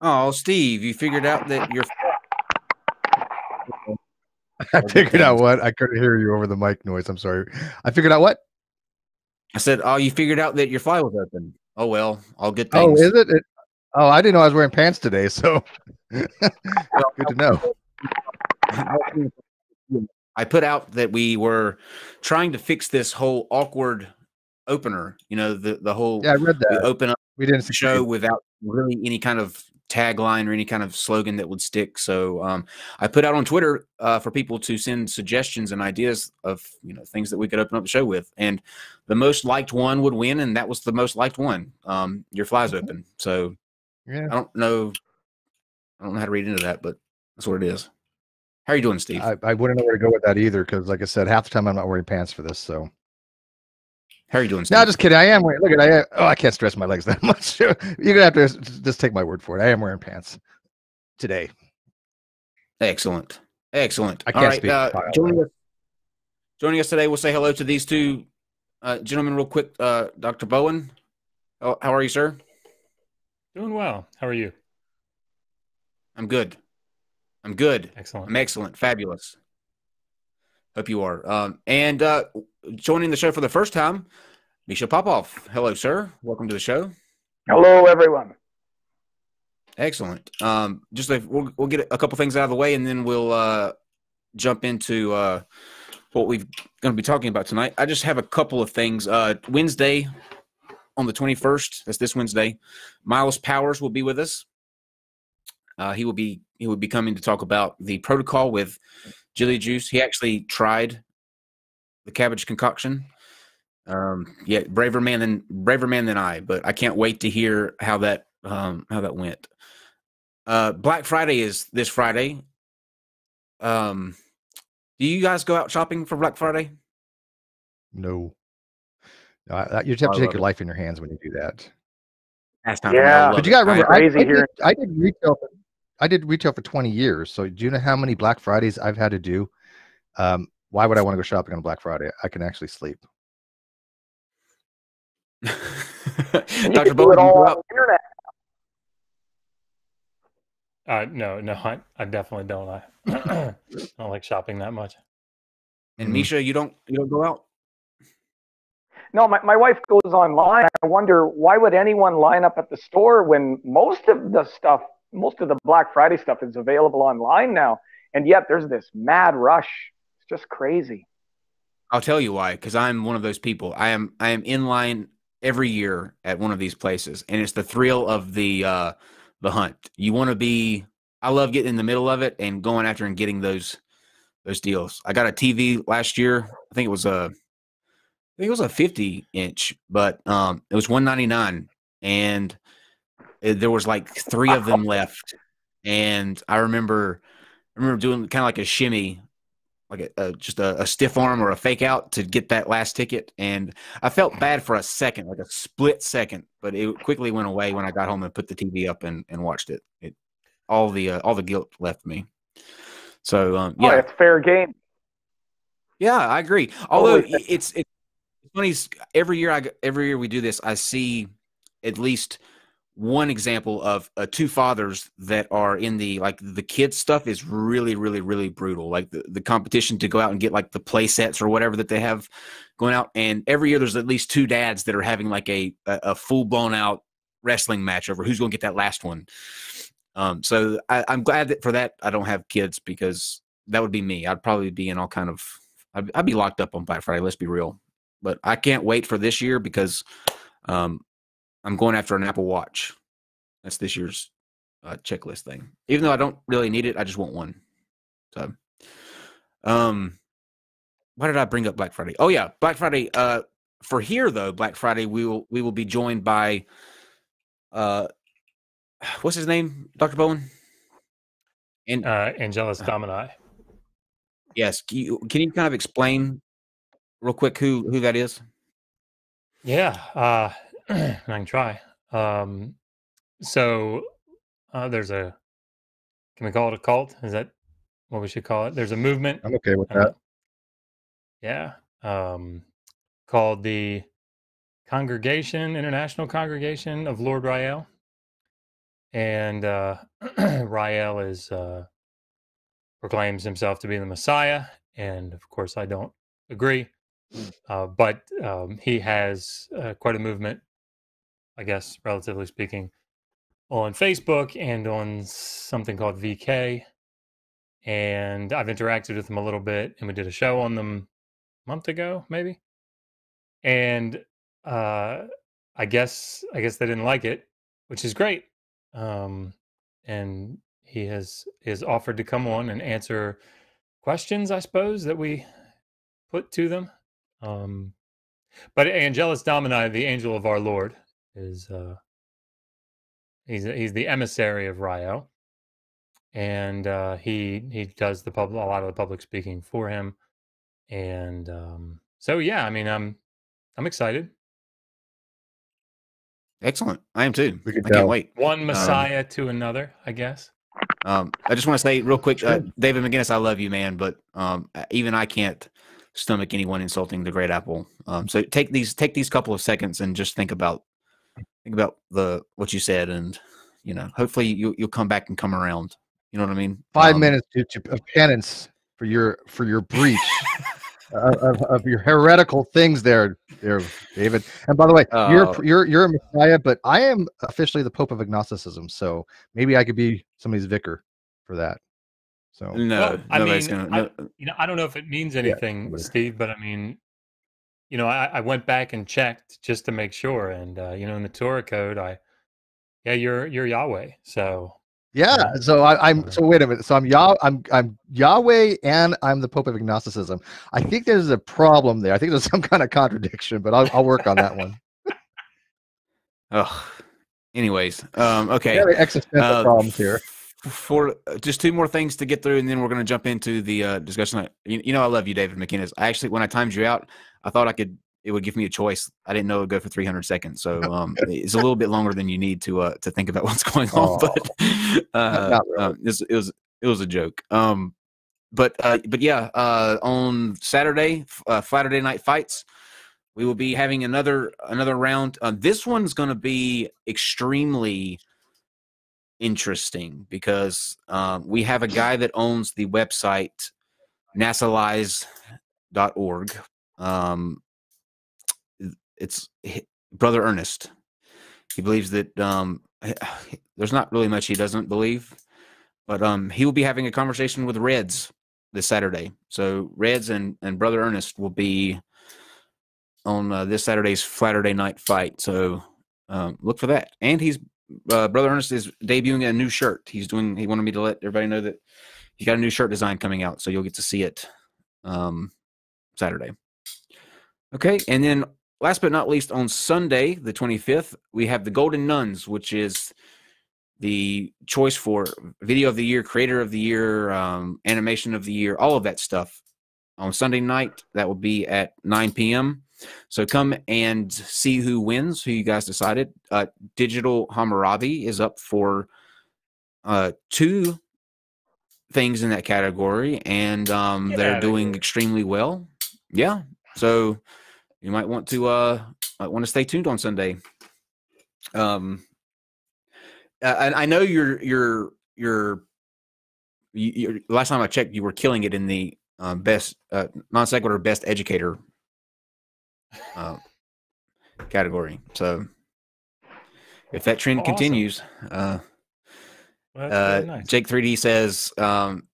Oh, Steve, you figured out that you're. I figured out what I couldn't hear you over the mic noise. I'm sorry. I figured out what. I said, "Oh, you figured out that your fly was open." Oh well, all good oh, things. Oh, is it? it? Oh, I didn't know I was wearing pants today. So good to know. I put out that we were trying to fix this whole awkward opener. You know, the the whole Yeah, I read we that. open up We didn't show without really any kind of tagline or any kind of slogan that would stick. So um, I put out on Twitter uh, for people to send suggestions and ideas of you know things that we could open up the show with, and the most liked one would win, and that was the most liked one. Um, your flies open. So Yeah. I don't know. I don't know how to read into that, but that's what it is. How are you doing, Steve? I, I wouldn't know where to go with that either because, like I said, half the time I'm not wearing pants for this. So How are you doing, Steve? no, just kidding. I am wearing. Look at I. Oh, I can't stress my legs that much. You're gonna have to just take my word for it. I am wearing pants today. Excellent. Excellent. I can't right. speak Uh, joining, us, joining us today, we'll say hello to these two uh, gentlemen real quick. Uh, Dr. Bowen, how, how are you, sir? Doing well. How are you? I'm good. I'm good. Excellent. I'm excellent. Fabulous. Hope you are. Um, and uh, joining the show for the first time, Mischa Popoff. Hello, sir. Welcome to the show. Hello, everyone. Excellent. Um, just like we'll, we'll get a couple things out of the way, and then we'll uh, jump into uh, what we're going to be talking about tonight. I just have a couple of things. Uh, Wednesday, on the twenty first, that's this Wednesday. Miles Powers will be with us. Uh, he will be he would be coming to talk about the protocol with Jilly Juice. He actually tried the cabbage concoction. Um, yeah, braver man than braver man than I. But I can't wait to hear how that um, how that went. Uh, Black Friday is this Friday. Um, do you guys go out shopping for Black Friday? No. No, I, you just have I to take your it. life in your hands when you do that. Last time, Yeah. But you got to remember, I, I, crazy did, here. I did retail. For, I did retail for 20 years. So do you know how many Black Fridays I've had to do? Um, why would I want to go shopping on Black Friday? I can actually sleep. You Dr. do Bowen, it you all on internet. Uh, no, no, I, I definitely don't. I, I don't like shopping that much. and. Mischa, you don't you don't go out? No, my, my wife goes online. I wonder why would anyone line up at the store when most of the stuff, most of the Black Friday stuff is available online now. And yet there's this mad rush. It's just crazy. I'll tell you why. Because I'm one of those people. I am I am in line every year at one of these places, and it's the thrill of the uh, the hunt. You want to be. I love getting in the middle of it and going after and getting those those deals. I got a TV last year. I think it was a I think it was a 50 inch, but um, it was 199, and there was like three of them left. And I remember, I remember doing kind of like a shimmy, like a, a just a, a stiff arm or a fake out to get that last ticket. And I felt bad for a second, like a split second, but it quickly went away when I got home and put the TV up and, and watched it. It all the uh, all the guilt left me. So um, Oh, yeah, it's fair game. yeah, I agree. Although it's it's funny. Every year I every year we do this, I see at least one example of uh, two fathers that are in the like the kids stuff is really really really brutal. Like the, the competition to go out and get like the play sets or whatever that they have going out, and every year there's at least two dads that are having like a a, a full blown out wrestling match over who's going to get that last one. Um, so I, I'm glad that for that I don't have kids because that would be me. I'd probably be in all kind of I'd, I'd be locked up on Black Friday. Let's be real. But I can't wait for this year because um, I'm going after an Apple Watch. That's this year's uh, checklist thing. Even though I don't really need it, I just want one. So, um, why did I bring up Black Friday? Oh yeah, Black Friday. Uh, for here though, Black Friday we will we will be joined by uh, what's his name, Doctor Bowen. And Uh, Angelus Domini. yes, can you, can you kind of explain real quick who who that is? Yeah, uh, I can try. Um, so uh, there's a. Can we call it a cult? Is that what we should call it? There's a movement. I'm okay with uh, that. yeah, um, called the Congregation International Congregation of Lord Rael, and uh, Rael is uh, proclaims himself to be the Messiah, and of course I don't agree. Uh, but um, he has uh, quite a movement, I guess, relatively speaking, on Facebook and on something called VK. And I've interacted with them a little bit, and we did a show on them a month ago, maybe. And uh, I guess I guess they didn't like it, which is great. Um, and he has is offered to come on and answer questions, I suppose, that we put to them. Um, but Angelus Domini, the angel of our Lord, is uh, he's he's the emissary of Rael, and uh, he he does the public a lot of the public speaking for him, and um, so yeah, I mean, I'm I'm excited. Excellent. I am too. We could I can't wait. One Messiah to another, I guess. Um, I just want to say real quick, uh, David McGinnis, I love you, man, but um, even I can't stomach anyone insulting the Great Apple. Um, so take these take these couple of seconds and just think about think about the what you said, and you know, hopefully you you'll come back and come around. You know what I mean? Five Um, minutes to, to, of penance for your for your breach of, of, of your heretical things there, there, David. And by the way, Oh. you're you're you're a messiah, but I am officially the Pope of agnosticism, so maybe I could be somebody's vicar for that. So No, Well, I nobody's mean, gonna. No, You know, I don't know if it means anything, somebody. Steve, but I mean, you know, I, I went back and checked just to make sure, and uh, you know, in the Torah code, I, yeah, you're you're Yahweh, so yeah, Yeah. so I, I'm Uh, so wait a minute. So I'm Yah I'm I'm Yahweh and I'm the Pope of agnosticism. I think there's a problem there. I think there's some kind of contradiction, but I'll I'll work on that one. oh, anyways, um, okay. Very existential Uh, problems here. For uh, just two more things to get through, and then we're going to jump into the uh, discussion. You, you know, I love you, David McInnes. I actually, when I timed you out, I thought I could. It would give me a choice. I didn't know it would go for 300 seconds, so um, it's a little bit longer than you need to uh, to think about what's going on. Oh. But uh, really. uh, it was it was a joke. Um, but uh, but yeah, uh, on Saturday, uh, Saturday night fights, we will be having another another round. This one's going to be extremely interesting because um, we have a guy that owns the website nasalize.org. Um, it's Brother Ernest. He believes that um, there's not really much he doesn't believe, but um, he will be having a conversation with Reds this Saturday. So Reds and, and Brother Ernest will be on uh, this Saturday's Saturday night fight. So um, look for that. And he's uh, Brother Ernest is debuting a new shirt. He's doing. He wanted me to let everybody know that he's got a new shirt design coming out. So you'll get to see it um, Saturday. Okay, and then last but not least, on Sunday the twenty fifth, we have the Golden Nuns, which is the choice for video of the year, creator of the year, um, animation of the year, all of that stuff on Sunday night. That will be at 9 p.m. So come and see who wins, who you guys decided. Uh, Digital Hammurabi is up for uh, two things in that category, and um, they're doing extremely well. Yeah, so you might want to uh, might want to stay tuned on Sunday. Um, and I know you're you're you're you, last time I checked, you were killing it in the uh, best uh, non sequitur best educator uh, category. So if that trend Awesome. continues, uh, well, uh, nice. Jake 3D says, um,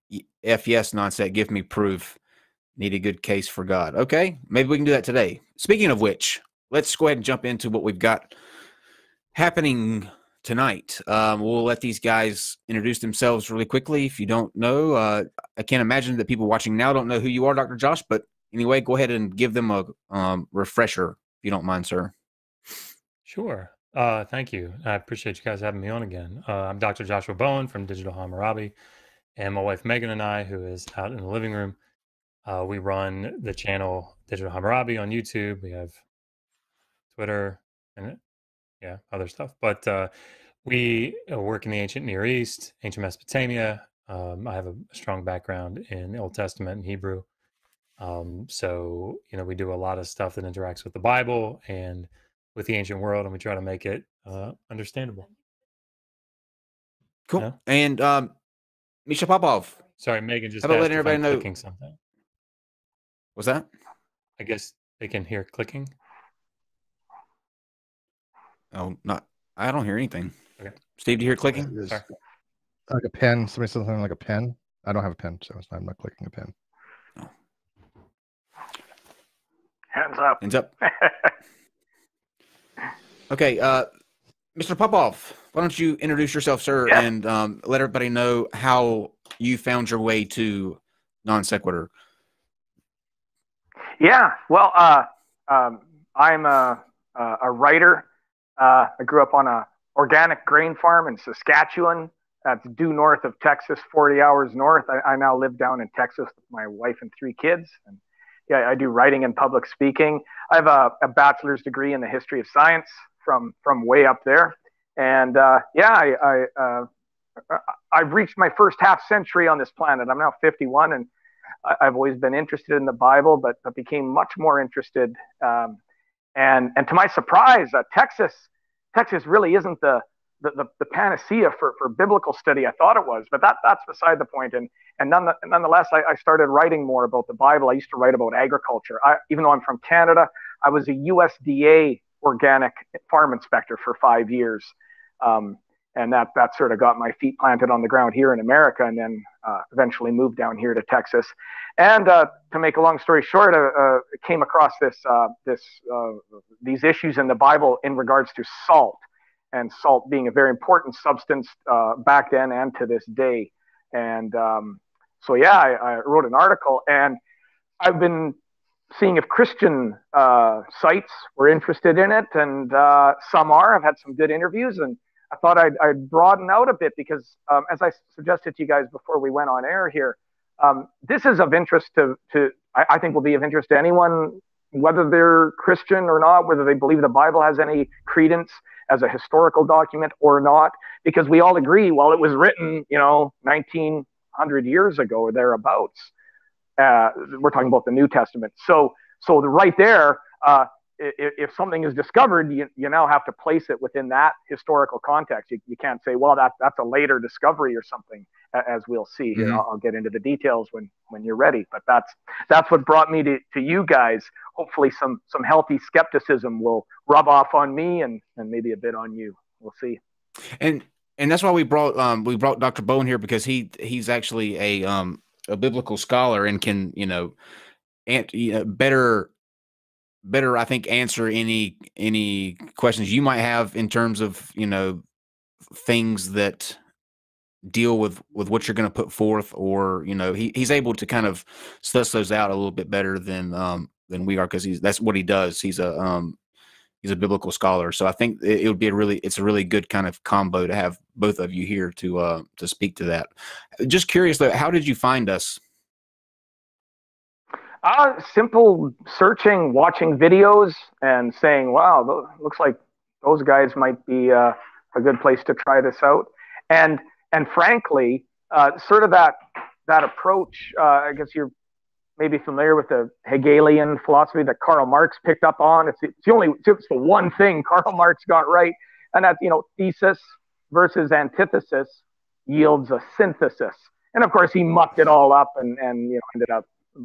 F yes, nonset, give me proof. Need a good case for God. Okay, maybe we can do that today. Speaking of which, let's go ahead and jump into what we've got happening tonight. Um, we'll let these guys introduce themselves really quickly. If you don't know, uh, I can't imagine that people watching now don't know who you are, Dr. Josh, but anyway, go ahead and give them a um, refresher if you don't mind, sir. Sure. Uh, thank you. I appreciate you guys having me on again. Uh, I'm Dr. Joshua Bowen from Digital Hammurabi, and my wife Megan and I, who is out in the living room, uh, we run the channel Digital Hammurabi on YouTube. We have Twitter and yeah, other stuff. But uh, we uh, work in the ancient Near East, ancient Mesopotamia. Um, I have a strong background in the Old Testament and Hebrew. Um, so, you know, we do a lot of stuff that interacts with the Bible and with the ancient world, and we try to make it uh, understandable. Cool. No? And um, Mischa Popoff, Sorry, Megan just How about letting everybody know- clicking something. was that? I guess they can hear clicking. Oh, not. I don't hear anything. Okay. Steve, do you hear clicking? Sorry. like a pen. Somebody said something like a pen. I don't have a pen, so it's not, I'm not clicking a pen. Hands up. Hands up. Okay, uh, Mr. Popoff, why don't you introduce yourself, sir, Yeah. and um, let everybody know how you found your way to non sequitur. Yeah, well, uh, um, I'm a, a, a writer. Uh, I grew up on a organic grain farm in Saskatchewan. That's due north of Texas, 40 hours north. I, I now live down in Texas with my wife and three kids. And yeah, I do writing and public speaking. I have a, a bachelor's degree in the history of science from from way up there. And uh, yeah, I, I uh, I've reached my first half century on this planet. I'm now 51, and I've always been interested in the Bible, but, but became much more interested. Um, and and to my surprise, uh, Texas Texas really isn't the the, the, the panacea for, for biblical study I thought it was, but that that's beside the point. And and none, nonetheless, I, I started writing more about the Bible. I used to write about agriculture. I, even though I'm from Canada, I was a USDA organic farm inspector for five years. Um, and that that sort of got my feet planted on the ground here in America, and then uh, eventually moved down here to Texas. And uh, to make a long story short, uh, uh, came across this uh, this uh, these issues in the Bible in regards to salt, and salt being a very important substance uh, back then and to this day. And um, so, yeah, I, I wrote an article, and I've been seeing if Christian uh, sites were interested in it, and uh, some are. I've had some good interviews, and I thought I'd, I'd broaden out a bit because, um, as I suggested to you guys before we went on air here, um, this is of interest to, to I, I, think will be of interest to anyone, whether they're Christian or not, whether they believe the Bible has any credence as a historical document or not, because we all agree, well, it was written, you know, 1900 years ago or thereabouts. Uh, we're talking about the New Testament. So, so the, right there, uh, if, if, something is discovered, you, you now have to place it within that historical context. You, you can't say, well, that, that's a later discovery or something, as we'll see. Mm-hmm. I'll, I'll, get into the details when, when you're ready. But that's that's what brought me to, to you guys. Hopefully, some some healthy skepticism will rub off on me and, and maybe a bit on you. We'll see. And and that's why we brought um, we brought Dr. Bowen here because he he's actually a um, a biblical scholar and can you know, and you know, better better I think answer any any questions you might have in terms of you know things that deal with with what you're going to put forth or you know he, he's able to kind of suss those out a little bit better than um than we are because he's that's what he does. He's a um he's a biblical scholar. So i think it, it would be a really it's a really good kind of combo to have both of you here to uh to speak to that. Just curious though how did you find us uh, simple searching, watching videos, and saying, "Wow, looks like those guys might be uh, a good place to try this out." And and frankly, uh, sort of that that approach. Uh, I guess you're maybe familiar with the Hegelian philosophy that Karl Marx picked up on. It's, it's the only, it's the one thing Karl Marx got right, and that you know, thesis versus antithesis yields a synthesis. And of course, he mucked it all up, and and you know, ended up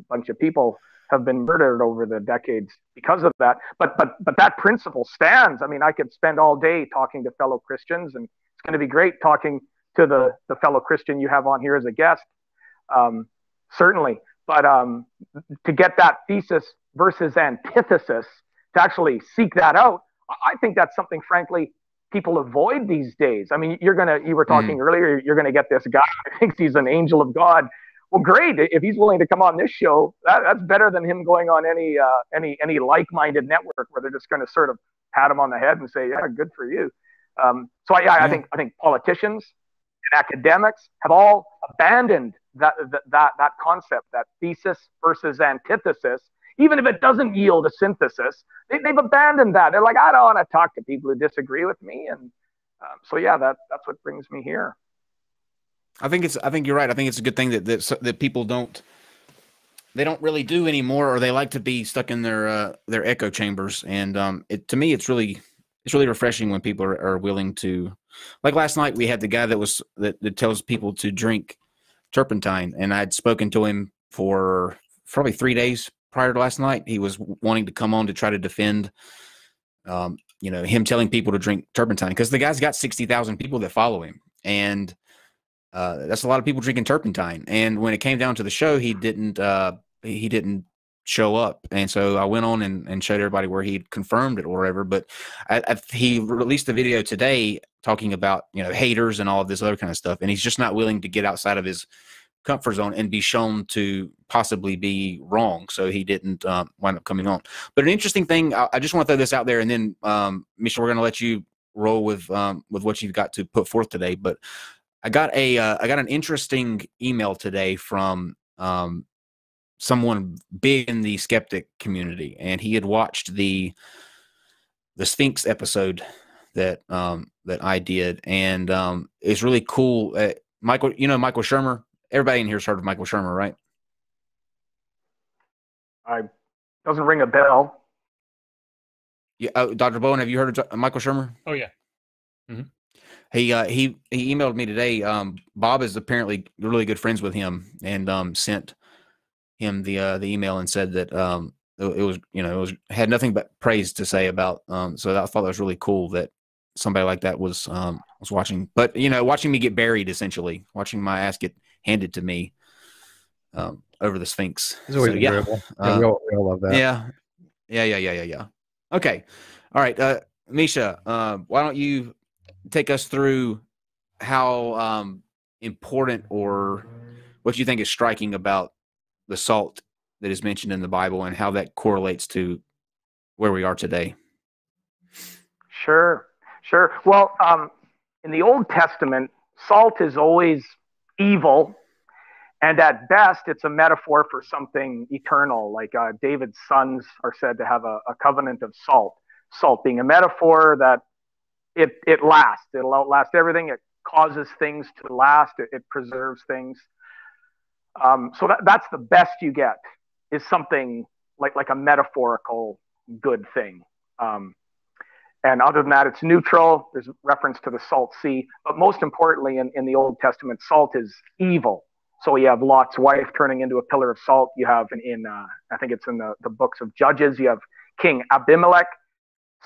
bunch of people have been murdered over the decades because of that. But but but that principle stands. I mean, I could spend all day talking to fellow Christians, and it's going to be great talking to the the fellow Christian you have on here as a guest. Um, certainly, but um, to get that thesis versus antithesis, to actually seek that out, I think that's something, frankly, people avoid these days. I mean, you're gonna you were talking mm. earlier, you're gonna get this guy who thinks he's an angel of God well, great. If he's willing to come on this show, that, that's better than him going on any uh, any any like-minded network where they're just going to sort of pat him on the head and say, "Yeah, good for you." Um, so I, yeah, I think I think politicians and academics have all abandoned that that that, that concept, that thesis versus antithesis. Even if it doesn't yield a synthesis, they, have abandoned that. They're like, I don't want to talk to people who disagree with me, and um, so yeah, that that's what brings me here. I think it's. I think you're right. I think it's a good thing that that, that people don't. They don't really do anymore, or they like to be stuck in their uh, their echo chambers. And um, it to me, it's really it's really refreshing when people are, are willing to like last night we had the guy that was that, that tells people to drink turpentine, and I'd spoken to him for probably three days prior to last night. He was wanting to come on to try to defend, um, you know, him telling people to drink turpentine because the guy's got sixty thousand people that follow him, and uh, that's a lot of people drinking turpentine. And when it came down to the show, he didn't uh, he didn't show up, and so I went on and, and showed everybody where he confirmed it or whatever. But I, I, he released a video today talking about you know haters and all of this other kind of stuff, and he's just not willing to get outside of his comfort zone and be shown to possibly be wrong. So he didn't um, wind up coming on. But an interesting thing, I, I just want to throw this out there, and then um, Mischa, we're going to let you roll with um, with what you've got to put forth today. But I got a uh, I got an interesting email today from um, someone big in the skeptic community, and he had watched the the Sphinx episode that um, that I did, and um, it's really cool. Uh, Michael, you know Michael Shermer. Everybody in here's heard of Michael Shermer, right? I doesn't ring a bell. Yeah, uh, Dr. Bowen, have you heard of Michael Shermer? Oh yeah. Mm-hmm. He uh, he he emailed me today. Um, Bob is apparently really good friends with him, and um, sent him the uh, the email and said that um, it, was you know it was had nothing but praise to say about. Um, so I thought that was really cool that somebody like that was um, was watching. But you know, watching me get buried, essentially, watching my ass get handed to me um, over the Sphinx. It's always so. Yeah, uh, we, all, we all love that. Yeah, yeah, yeah, yeah, yeah, yeah. Okay, all right, uh, Mischa. Uh, why don't you take us through how um, important or what you think is striking about the salt that is mentioned in the Bible and how that correlates to where we are today. Sure, sure. Well, um, in the Old Testament, salt is always evil, and at best, it's a metaphor for something eternal. Like uh, David's sons are said to have a, a covenant of salt. Salt being a metaphor that it it lasts. It'll outlast everything. It causes things to last. It, it preserves things. Um, so that, that's the best you get is something like like a metaphorical good thing. Um, and other than that, it's neutral. There's reference to the salt sea. But most importantly, in, in the Old Testament, salt is evil. So you have Lot's wife turning into a pillar of salt. You have in, in uh, I think it's in the, the books of Judges, you have King Abimelech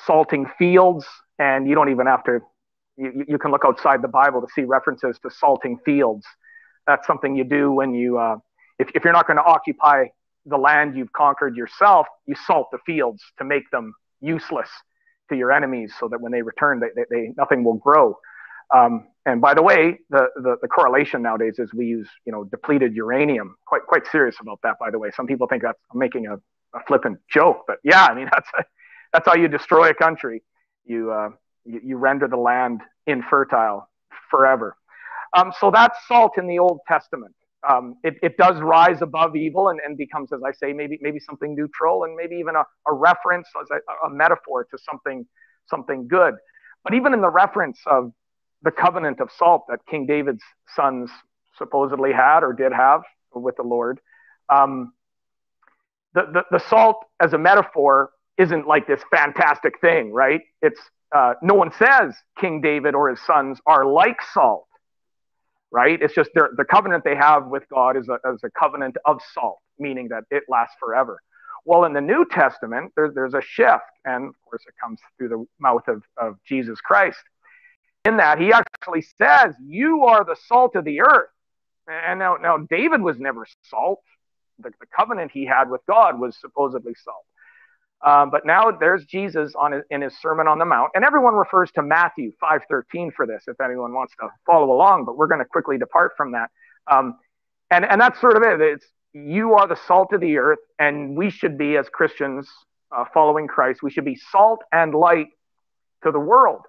salting fields and you don't even have to you, you can look outside the bible to see references to salting fields. That's something you do when you uh, if, if you're not going to occupy the land you've conquered yourself you salt the fields to make them useless to your enemies so that when they return they, they, they nothing will grow. Um, and by the way the, the, the correlation nowadays is we use you know depleted uranium. Quite quite serious about that by the way. Some people think that's I'm making a, a flippant joke but yeah i mean that's a, that's how you destroy a country you, uh, you, you, render the land infertile forever. Um, so that's salt in the Old Testament. Um, it, it, does rise above evil and, and, becomes, as I say, maybe maybe something neutral and maybe even a, a reference, a, a metaphor to something something good. But even in the reference of the covenant of salt that King David's sons supposedly had or did have with the Lord, um, the, the, the salt as a metaphor isn't like this fantastic thing, right? It's uh, no one says King David or his sons are like salt, right? It's just the covenant they have with God is a, is a covenant of salt, meaning that it lasts forever. Well, in the New Testament, there, there's a shift, and of course, it comes through the mouth of, of Jesus Christ. In that, he actually says, You are the salt of the earth. And now, now David was never salt. The, the covenant he had with God was supposedly salt. Um, but now there's Jesus on his, in his Sermon on the Mount, and everyone refers to Matthew 5:13 for this, if anyone wants to follow along. But we're going to quickly depart from that, um, and and that's sort of it. It's you are the salt of the earth, and we should be as Christians uh, following Christ. We should be salt and light to the world.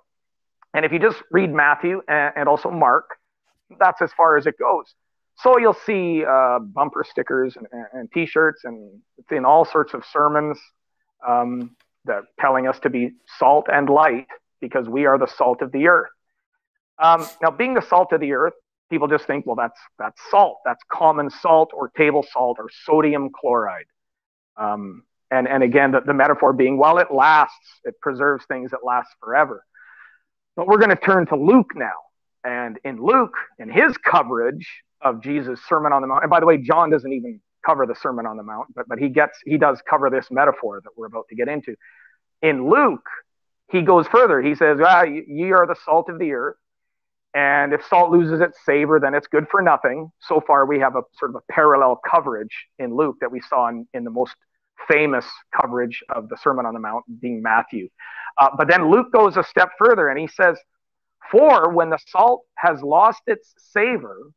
And if you just read Matthew and, and also Mark, that's as far as it goes. So you'll see uh, bumper stickers and, and, T-shirts, and it's in all sorts of sermons um, that telling us to be salt and light because we are the salt of the earth. Um, now, being the salt of the earth, people just think, well, that's that's salt. That's common salt or table salt or sodium chloride. Um, and and again, the, the metaphor being, well, it lasts, it preserves things that last forever. but we're going to turn to Luke now. And in Luke, in his coverage of Jesus' Sermon on the Mount, and by the way, John doesn't even cover the Sermon on the Mount, but, but he gets he does cover this metaphor that we're about to get into. In Luke, he goes further. He says, ah, ye are the salt of the earth. And if salt loses its savor, then it's good for nothing. So far, we have a sort of a parallel coverage in Luke that we saw in, in the most famous coverage of the Sermon on the Mount, being Matthew. Uh, but then Luke goes a step further and he says, For when the salt has lost its savor,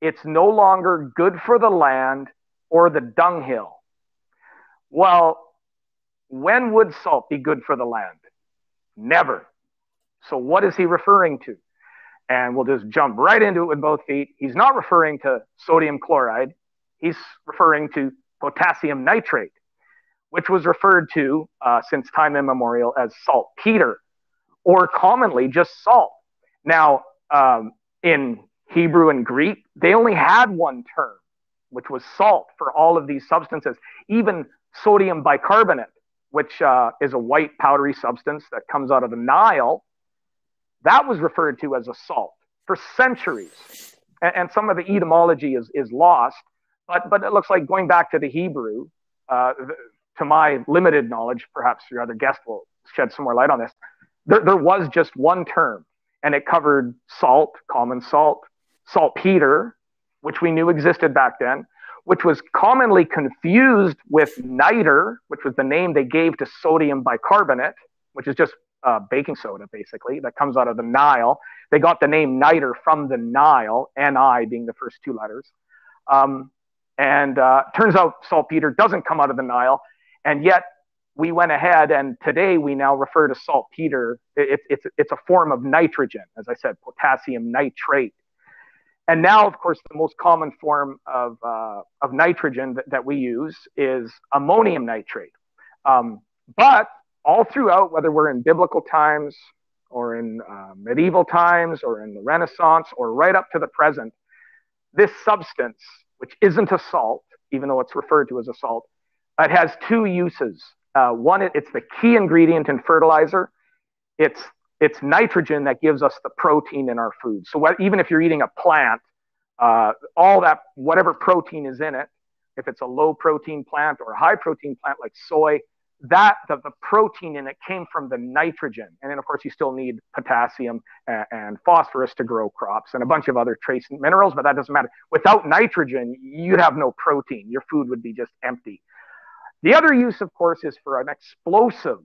it's no longer good for the land or the dunghill. Well, when would salt be good for the land? Never. So, what is he referring to? And we'll just jump right into it with both feet. He's not referring to sodium chloride, he's referring to potassium nitrate, which was referred to uh, since time immemorial as saltpeter, or commonly just salt. Now, um, in Hebrew and Greek, they only had one term, which was salt for all of these substances, even sodium bicarbonate which uh, is a white powdery substance that comes out of the Nile, that was referred to as a salt for centuries. And, and some of the etymology is, is lost, but, but it looks like going back to the Hebrew, uh, to my limited knowledge, perhaps your other guest will shed some more light on this. There, there was just one term, and it covered salt, common salt, saltpeter, which we knew existed back then, which was commonly confused with niter, which was the name they gave to sodium bicarbonate, which is just uh, baking soda, basically, that comes out of the Nile. They got the name niter from the Nile, Ni being the first two letters. Um, and uh, turns out saltpeter doesn't come out of the Nile. And yet we went ahead and today we now refer to saltpeter. It, it, it's, it's a form of nitrogen, as I said, potassium nitrate. And now, of course, the most common form of, uh, of nitrogen that, that, we use is ammonium nitrate. Um, but all throughout, whether we're in biblical times or in uh, medieval times or in the Renaissance or right up to the present, this substance, which isn't a salt, even though it's referred to as a salt, it has two uses. Uh, one, it's the key ingredient in fertilizer. It's it's nitrogen that gives us the protein in our food. So what, even if you're eating a plant, uh, all that whatever protein is in it, if it's a low protein plant or a high protein plant like soy, that the, the protein in it came from the nitrogen. And then of course you still need potassium and, and phosphorus to grow crops and a bunch of other trace minerals, but that doesn't matter. Without nitrogen, you'd have no protein. Your food would be just empty. The other use, of course, is for an explosive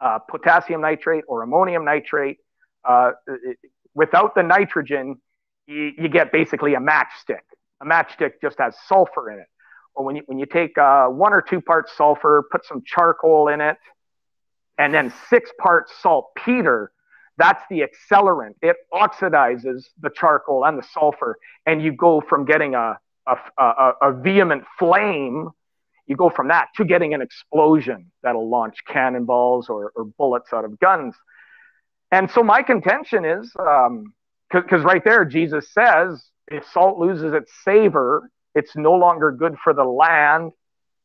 uh, potassium nitrate or ammonium nitrate. Uh, without the nitrogen, you, you, get basically a matchstick. A matchstick just has sulfur in it. Or when you, when you take uh, one or two parts sulfur, put some charcoal in it, and then six parts saltpeter, that's the accelerant. It oxidizes the charcoal and the sulfur, and you go from getting a, a, a, a vehement flame you go from that to getting an explosion that'll launch cannonballs or, or bullets out of guns. And so my contention is, because um, right there Jesus says, if salt loses its savor, it's no longer good for the land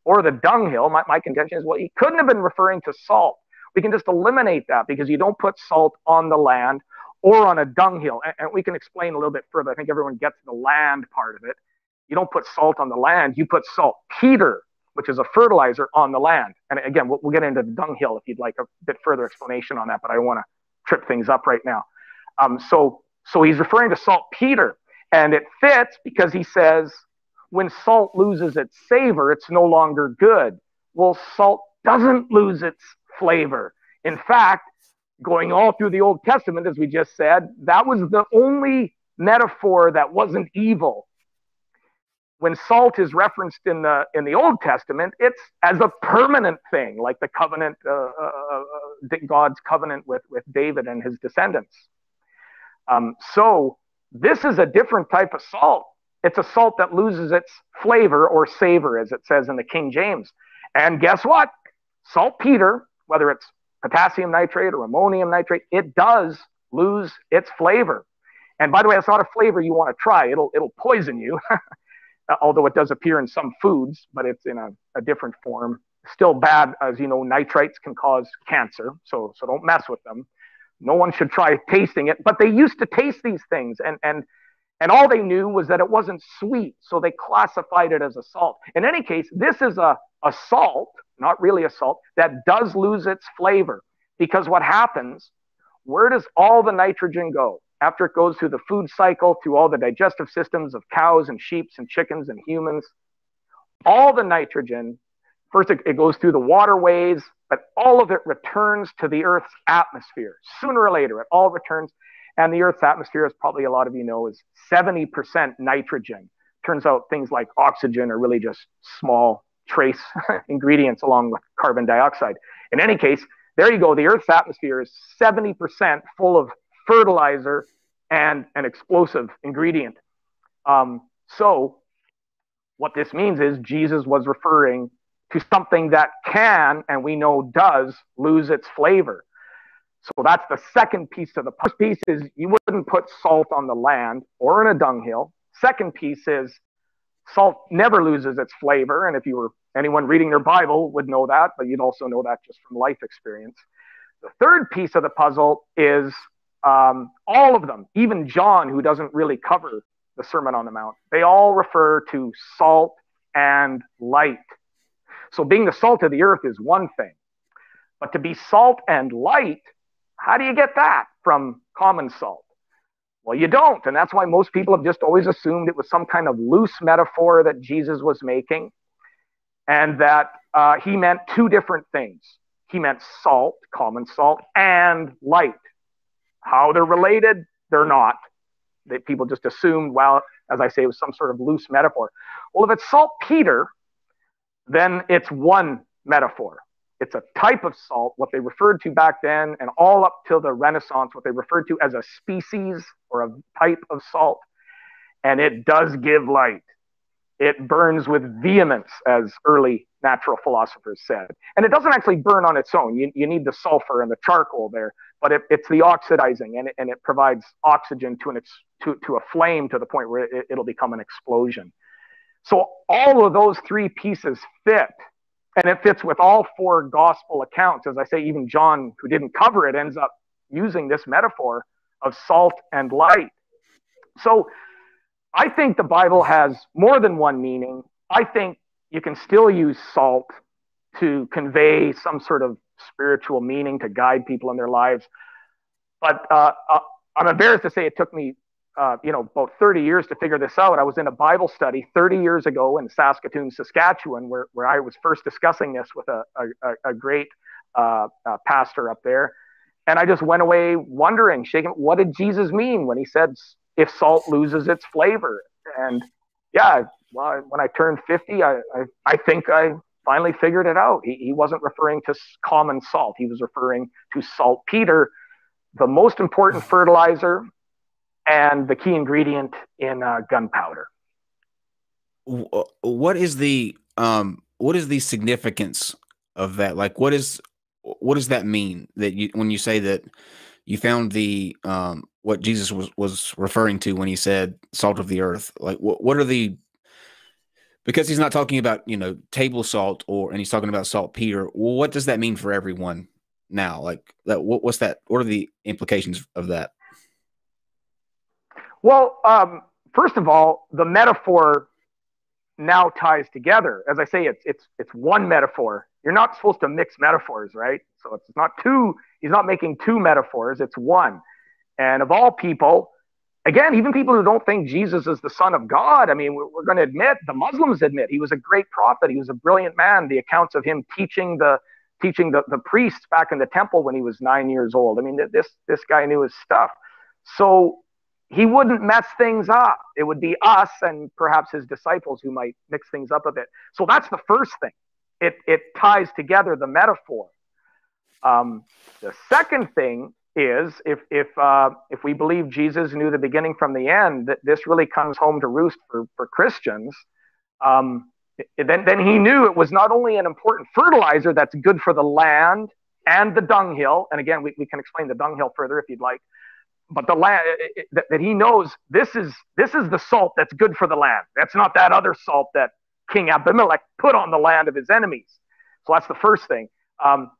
or the dunghill. My, my contention is, well, he couldn't have been referring to salt. We can just eliminate that because you don't put salt on the land or on a dunghill. And, and we can explain a little bit further. I think everyone gets the land part of it. You don't put salt on the land, you put saltpeter which is a fertilizer on the land. And again, we'll, we'll get into the dunghill if you'd like a bit further explanation on that, but I don't want to trip things up right now. Um, so, so he's referring to saltpeter, and it fits because he says when salt loses its savor, it's no longer good. Well, salt doesn't lose its flavor. In fact, going all through the Old Testament, as we just said, that was the only metaphor that wasn't evil when salt is referenced in the in the Old Testament, it's as a permanent thing, like the covenant, uh, uh, uh, God's covenant with with David and his descendants. Um, so this is a different type of salt. It's a salt that loses its flavor or savor, as it says in the King James. And guess what? Saltpeter, whether it's potassium nitrate or ammonium nitrate, it does lose its flavor. And by the way, it's not a flavor you want to try. It'll it'll poison you. Uh, although it does appear in some foods, but it's in a, a different form. Still bad, as you know, nitrites can cause cancer, so so don't mess with them. no one should try tasting it. But they used to taste these things, and and and all they knew was that it wasn't sweet, so they classified it as a salt. In any case, this is a, a salt, not really a salt, that does lose its flavor. Because what happens, where does all the nitrogen go? After it goes through the food cycle, through all the digestive systems of cows and sheep and chickens and humans, all the nitrogen, first it, it goes through the waterways, but all of it returns to the Earth's atmosphere. Sooner or later, it all returns and the Earth's atmosphere, as probably a lot of you know, is 70% nitrogen. Turns out things like oxygen are really just small trace ingredients along with carbon dioxide. In any case, there you go. The Earth's atmosphere is 70% full of fertilizer and an explosive ingredient. Um, so, what this means is Jesus was referring to something that can, and we know does, lose its flavor. So that's the second piece of the first piece is you wouldn't put salt on the land or in a dunghill. Second piece is salt never loses its flavor. And if you were anyone reading their Bible would know that, but you'd also know that just from life experience. The third piece of the puzzle is um, all of them, even John, who doesn't really cover the Sermon on the Mount, they all refer to salt and light. So being the salt of the earth is one thing, but to be salt and light how do you get that from common salt? Well, you don't. And that's why most people have just always assumed it was some kind of loose metaphor that Jesus was making and that uh, he meant two different things. He meant salt, common salt, and light. How they're related, they're not. That people just assumed, well, as I say, it was some sort of loose metaphor. Well, if it's saltpeter, then it's one metaphor. It's a type of salt, what they referred to back then, and all up till the Renaissance, what they referred to as a species or a type of salt. And it does give light. It burns with vehemence, as early natural philosophers said. And it doesn't actually burn on its own. You, you need the sulfur and the charcoal there, but it, it's the oxidizing and it, and it provides oxygen to, an ex, to, to a flame to the point where it, it'll become an explosion. So all of those three pieces fit and it fits with all four gospel accounts. As I say, even John, who didn't cover it, ends up using this metaphor of salt and light. So I think the Bible has more than one meaning. I think you can still use salt to convey some sort of spiritual meaning to guide people in their lives. But uh, uh I'm embarrassed to say it took me uh, you know, about 30 years to figure this out. I was in a Bible study 30 years ago in Saskatoon, Saskatchewan, where, where I was first discussing this with a, a, a great uh, uh, pastor up there. And I just went away wondering, shaking, what did Jesus mean when he said, if salt loses its flavor? And yeah, well, when I turned 50, I, I, I think I finally figured it out. He, he wasn't referring to common salt, he was referring to saltpeter, the most important fertilizer and the key ingredient in uh, gunpowder. Uh, what is the um, what is the significance of that? Like, what is what does that mean that you when you say that you found the um, what Jesus was was referring to when he said salt of the earth? Like, what what are the because he's not talking about you know table salt or and he's talking about saltpeter. What does that mean for everyone now? Like that, what, what's that? What are the implications of that? Well, um, first of all, the metaphor now ties together. As I say, it's it's it's one metaphor. You're not supposed to mix metaphors, right? So it's not two. He's not making two metaphors. It's one. And of all people, again, even people who don't think Jesus is the Son of God, I mean, we're, we're going to admit the Muslims admit he was a great prophet. He was a brilliant man. The accounts of him teaching the teaching the, the priests back in the temple when he was nine years old. I mean, this this guy knew his stuff. So he wouldn't mess things up. It would be us and perhaps his disciples who might mix things up a bit. So that's the first thing. It, it ties together the metaphor. Um, the second thing is if, if, uh, if we believe Jesus knew the beginning from the end, that this really comes home to roost for, for Christians. Um, then, then he knew it was not only an important fertilizer that's good for the land and the dunghill. And again, we, we can explain the dunghill further if you'd like but the land that, that he knows this is this is the salt that's good for the land. That's not that other salt that King Abimelech put on the land of his enemies. So that's the first thing. Um,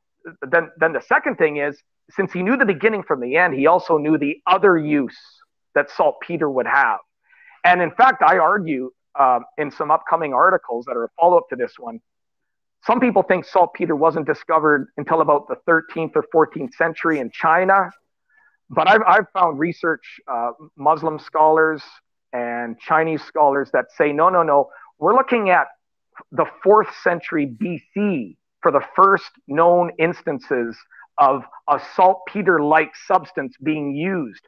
then then the second thing is since he knew the beginning from the end, he also knew the other use that saltpeter would have. And in fact, I argue um, in some upcoming articles that are a follow up to this one. Some people think saltpeter wasn't discovered until about the 13th or 14th century in China. But I've, I've found research, uh, Muslim scholars and Chinese scholars that say, no, no, no, we're looking at the fourth century BC for the first known instances of a saltpeter like substance being used.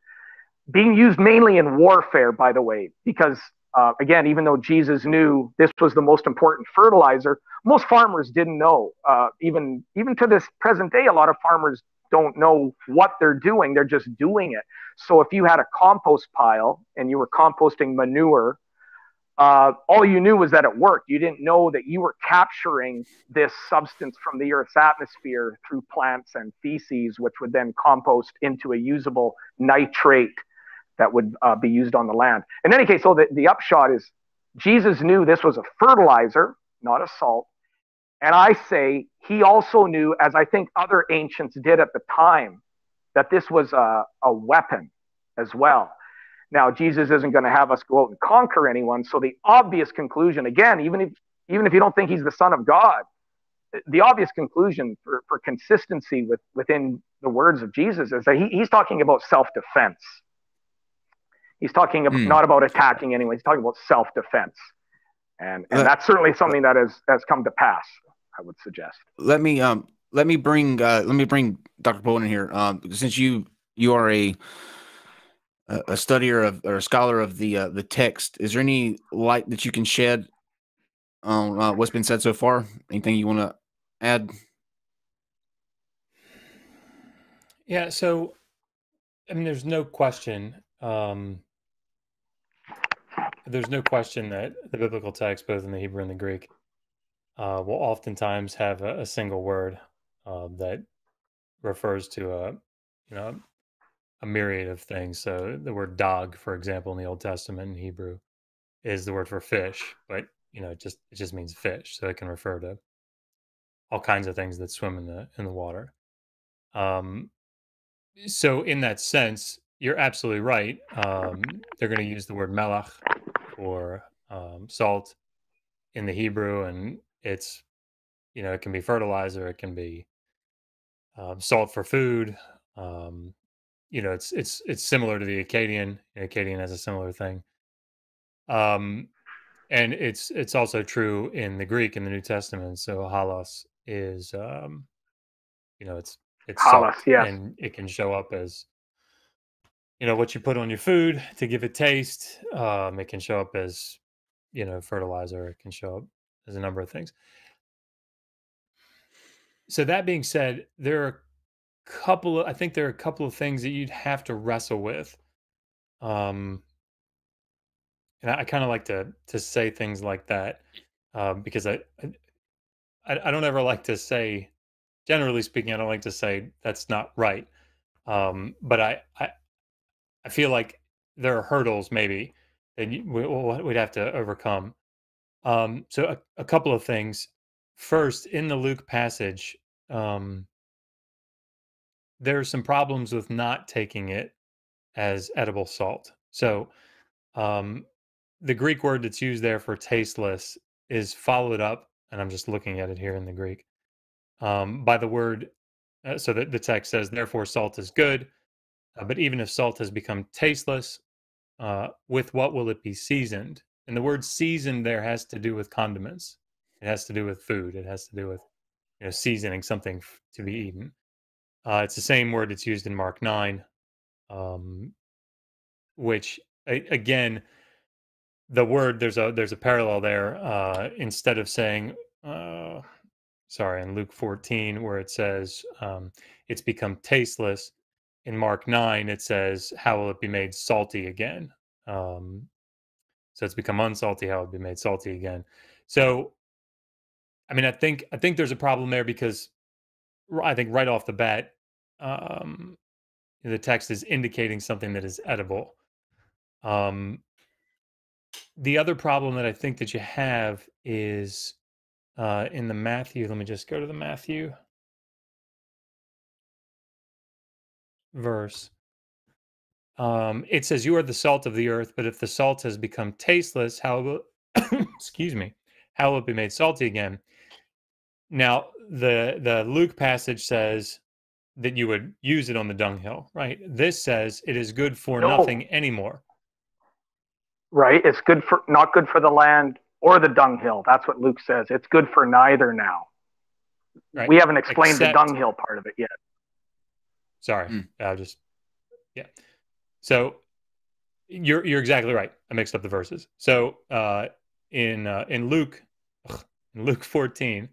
Being used mainly in warfare, by the way, because uh, again, even though Jesus knew this was the most important fertilizer, most farmers didn't know. Uh, even even to this present day, a lot of farmers don't know what they're doing; they're just doing it. So if you had a compost pile and you were composting manure, uh, all you knew was that it worked. You didn't know that you were capturing this substance from the Earth's atmosphere through plants and feces, which would then compost into a usable nitrate that would uh, be used on the land. In any case, so the, the upshot is Jesus knew this was a fertilizer, not a salt. And I say he also knew, as I think other ancients did at the time, that this was a, a weapon as well. Now, Jesus isn't going to have us go out and conquer anyone. So the obvious conclusion, again, even if even if you don't think he's the son of God, the obvious conclusion for, for consistency with, within the words of Jesus is that he, he's talking about self-defense. He's talking about, mm. not about attacking anyone. He's talking about self-defense, and and that's certainly something that has has come to pass. I would suggest. Let me um let me bring uh, let me bring Dr. Bowen in here. Um, since you you are a studier of or a scholar of the uh, the text, is there any light that you can shed on uh, what's been said so far? Anything you want to add? Yeah. So, I mean, there's no question. Um, there's no question that the biblical text, both in the Hebrew and the Greek, uh, will oftentimes have a, a single word uh, that refers to a, you know, a myriad of things. So the word dag, for example, in the Old Testament in Hebrew, is the word for fish, but you know, it just it just means fish, so it can refer to all kinds of things that swim in the in the water. Um, so in that sense, you're absolutely right. Um, they're going to use the word melach or um, salt in the Hebrew, and it's you know it can be fertilizer, it can be um, salt for food. Um, you know, it's it's it's similar to the Akkadian. Akkadian has a similar thing. Um, and it's it's also true in the Greek in the New Testament. So halos is um, you know, it's it's halos, yeah, and it can show up as you know what you put on your food to give it taste. Um, it can show up as you know fertilizer. It can show up as a number of things. So that being said, there are couple of I think there are a couple of things that you'd have to wrestle with. Um, and I, I kind of like to to say things like that um, because I, I I don't ever like to say, generally speaking, I don't like to say that's not right. Um, but I, I I feel like there are hurdles maybe that we, would have to overcome. Um, so a, a, couple of things. First, in the Luke passage, um, there are some problems with not taking it as edible salt. So um, the Greek word that's used there for tasteless is followed up, and I'm just looking at it here in the Greek, um, by the word. Uh, so that the text says, "Therefore, salt is good." Uh, but even if salt has become tasteless, uh, with what will it be seasoned? And the word seasoned there has to do with condiments. It has to do with food. It has to do with you know seasoning something to be eaten. Uh, it's the same word that's used in Mark nine, um, which again, the word there's a there's a parallel there. Uh, instead of saying, uh, sorry, in Luke fourteen where it says um, it's become tasteless, in Mark 9, it says, How will it be made salty again? Um, so it's become unsalty, how will it be made salty again? So, I mean, I think I think there's a problem there because I think right off the bat, um, the text is indicating something that is edible. Um, the other problem that I think that you have is uh, in the Matthew. Let me just go to the Matthew. verse. Um, it says, "You are the salt of the earth, but if the salt has become tasteless, how will excuse me, how will it be made salty again?" Now, the the Luke passage says that you would use it on the dunghill, right? This says it is good for No. nothing anymore. Right? It's good for not good for the land or the dunghill. That's what Luke says. It's good for neither now. Right. We haven't explained Except- the dunghill part of it yet. Sorry, Mm. I just yeah. So you're you're exactly right. I mixed up the verses. So uh, in uh, in Luke ugh, in Luke 14,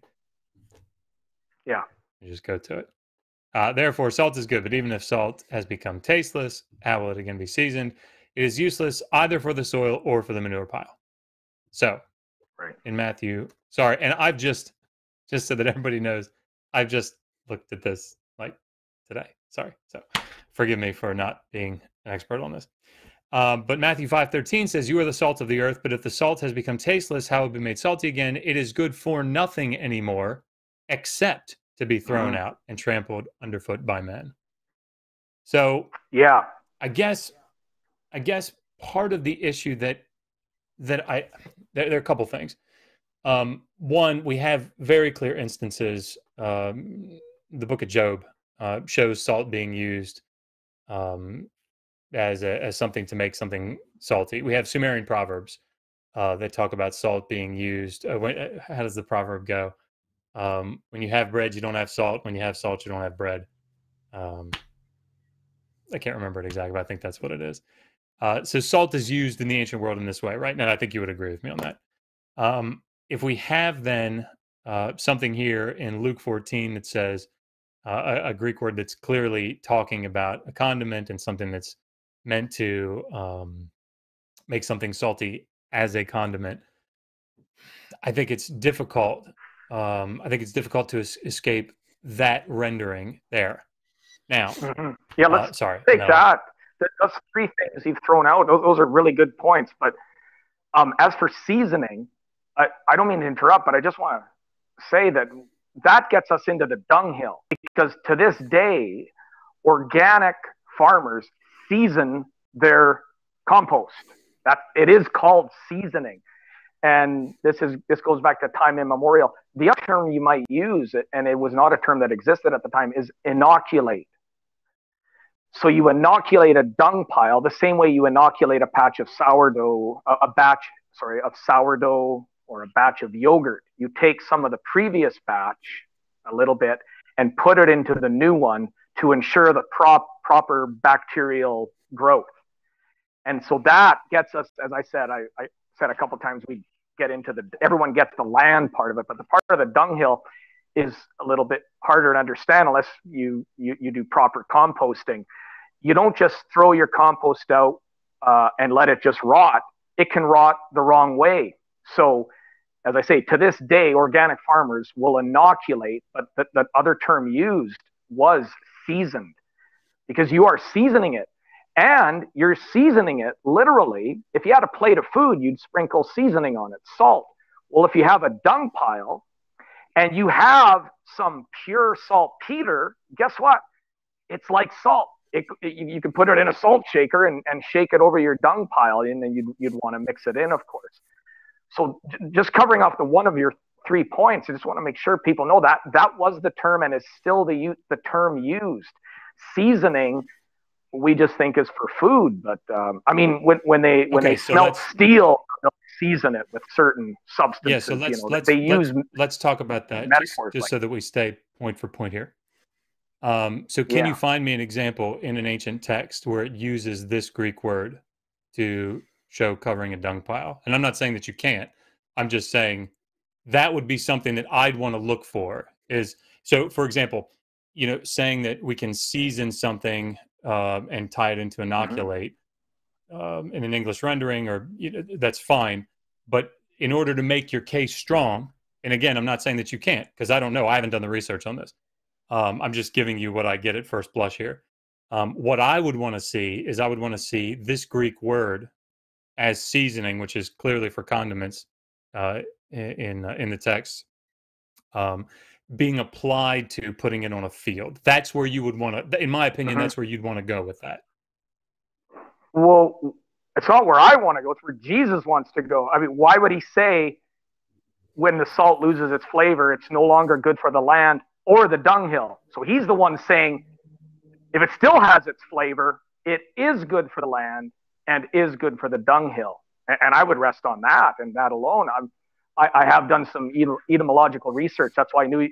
Yeah. you just go to it. Uh, Therefore, salt is good, but even if salt has become tasteless, how will it again be seasoned? It is useless either for the soil or for the manure pile. So, Right. in Matthew, sorry, and I've just just so that everybody knows, I've just looked at this like today. Sorry, so forgive me for not being an expert on this. Um, but Matthew five thirteen says, "You are the salt of the earth, but if the salt has become tasteless, how will it be made salty again? It is good for nothing anymore, except to be thrown Mhm. out and trampled underfoot by men." So Yeah. I guess, I guess part of the issue that that I there, there are a couple things. Um, one, we have very clear instances. Um, the Book of Job uh, shows salt being used um, as a, as something to make something salty. We have Sumerian proverbs uh, that talk about salt being used. Uh, when, uh, how does the proverb go? Um, when you have bread, you don't have salt. When you have salt, you don't have bread. Um, I can't remember it exactly, but I think that's what it is. Uh, so salt is used in the ancient world in this way, right? And I think you would agree with me on that. Um, if we have then uh, something here in Luke 14 that says uh, a, a Greek word that's clearly talking about a condiment and something that's meant to um, make something salty as a condiment, I think it's difficult. Um, I think it's difficult to es- escape that rendering there. Now, Mhm. Yeah. Let's uh, sorry, take no. that. Those three things you've thrown out. Those, those are really good points. But um, as for seasoning, I, I don't mean to interrupt, but I just want to say that that gets us into the dunghill because to this day, organic farmers season their compost. That it is called seasoning, and this is this goes back to time immemorial. The other term you might use, and it was not a term that existed at the time, is inoculate. So you inoculate a dung pile the same way you inoculate a patch of sourdough, a, a batch, sorry, of sourdough or a batch of yogurt. You take some of the previous batch, a little bit, and put it into the new one to ensure the prop, proper bacterial growth. And so that gets us, as I said, I, I said a couple times we get into the, everyone gets the land part of it, but the part of the dunghill is a little bit harder to understand unless you, you, you do proper composting you don't just throw your compost out uh, and let it just rot. It can rot the wrong way. So, as I say, to this day, organic farmers will inoculate, but the other term used was seasoned because you are seasoning it. And you're seasoning it literally. If you had a plate of food, you'd sprinkle seasoning on it, salt. Well, if you have a dung pile and you have some pure saltpeter, guess what? It's like salt it, it, you can put it in a salt shaker and, and shake it over your dung pile, and then you'd, you'd want to mix it in, of course. So, j- just covering off the one of your three points, I just want to make sure people know that that was the term and is still the the term used. Seasoning, we just think is for food, but um, I mean, when when they when Okay, they so smelt steel, they'll season it with certain substances. Yeah, so let's you know, let's they let's, use let's talk about that just, just like so that we stay point for point here. Um, so can Yeah. you find me an example in an ancient text where it uses this Greek word to show covering a dung pile? And I'm not saying that you can't. I'm just saying that would be something that I'd want to look for. Is so, for example, you know, saying that we can season something um, and tie it into inoculate um, in an English rendering, or you know, that's fine. But in order to make your case strong, and again, I'm not saying that you can't because I don't know. I haven't done the research on this. Um, I'm just giving you what I get at first blush here. Um, what I would want to see is I would want to see this Greek word as seasoning, which is clearly for condiments uh, in uh, in the text. Um, being applied to putting it on a field. That's where you would want to, in my opinion, Mhm. that's where you'd want to go with that. Well, it's not where I want to go. It's where Jesus wants to go. I mean, why would he say when the salt loses its flavor, it's no longer good for the land or the dunghill? So he's the one saying, if it still has its flavor, it is good for the land and is good for the dunghill. And, and I would rest on that and that alone. I'm, I, I have done some etymological research. That's why I knew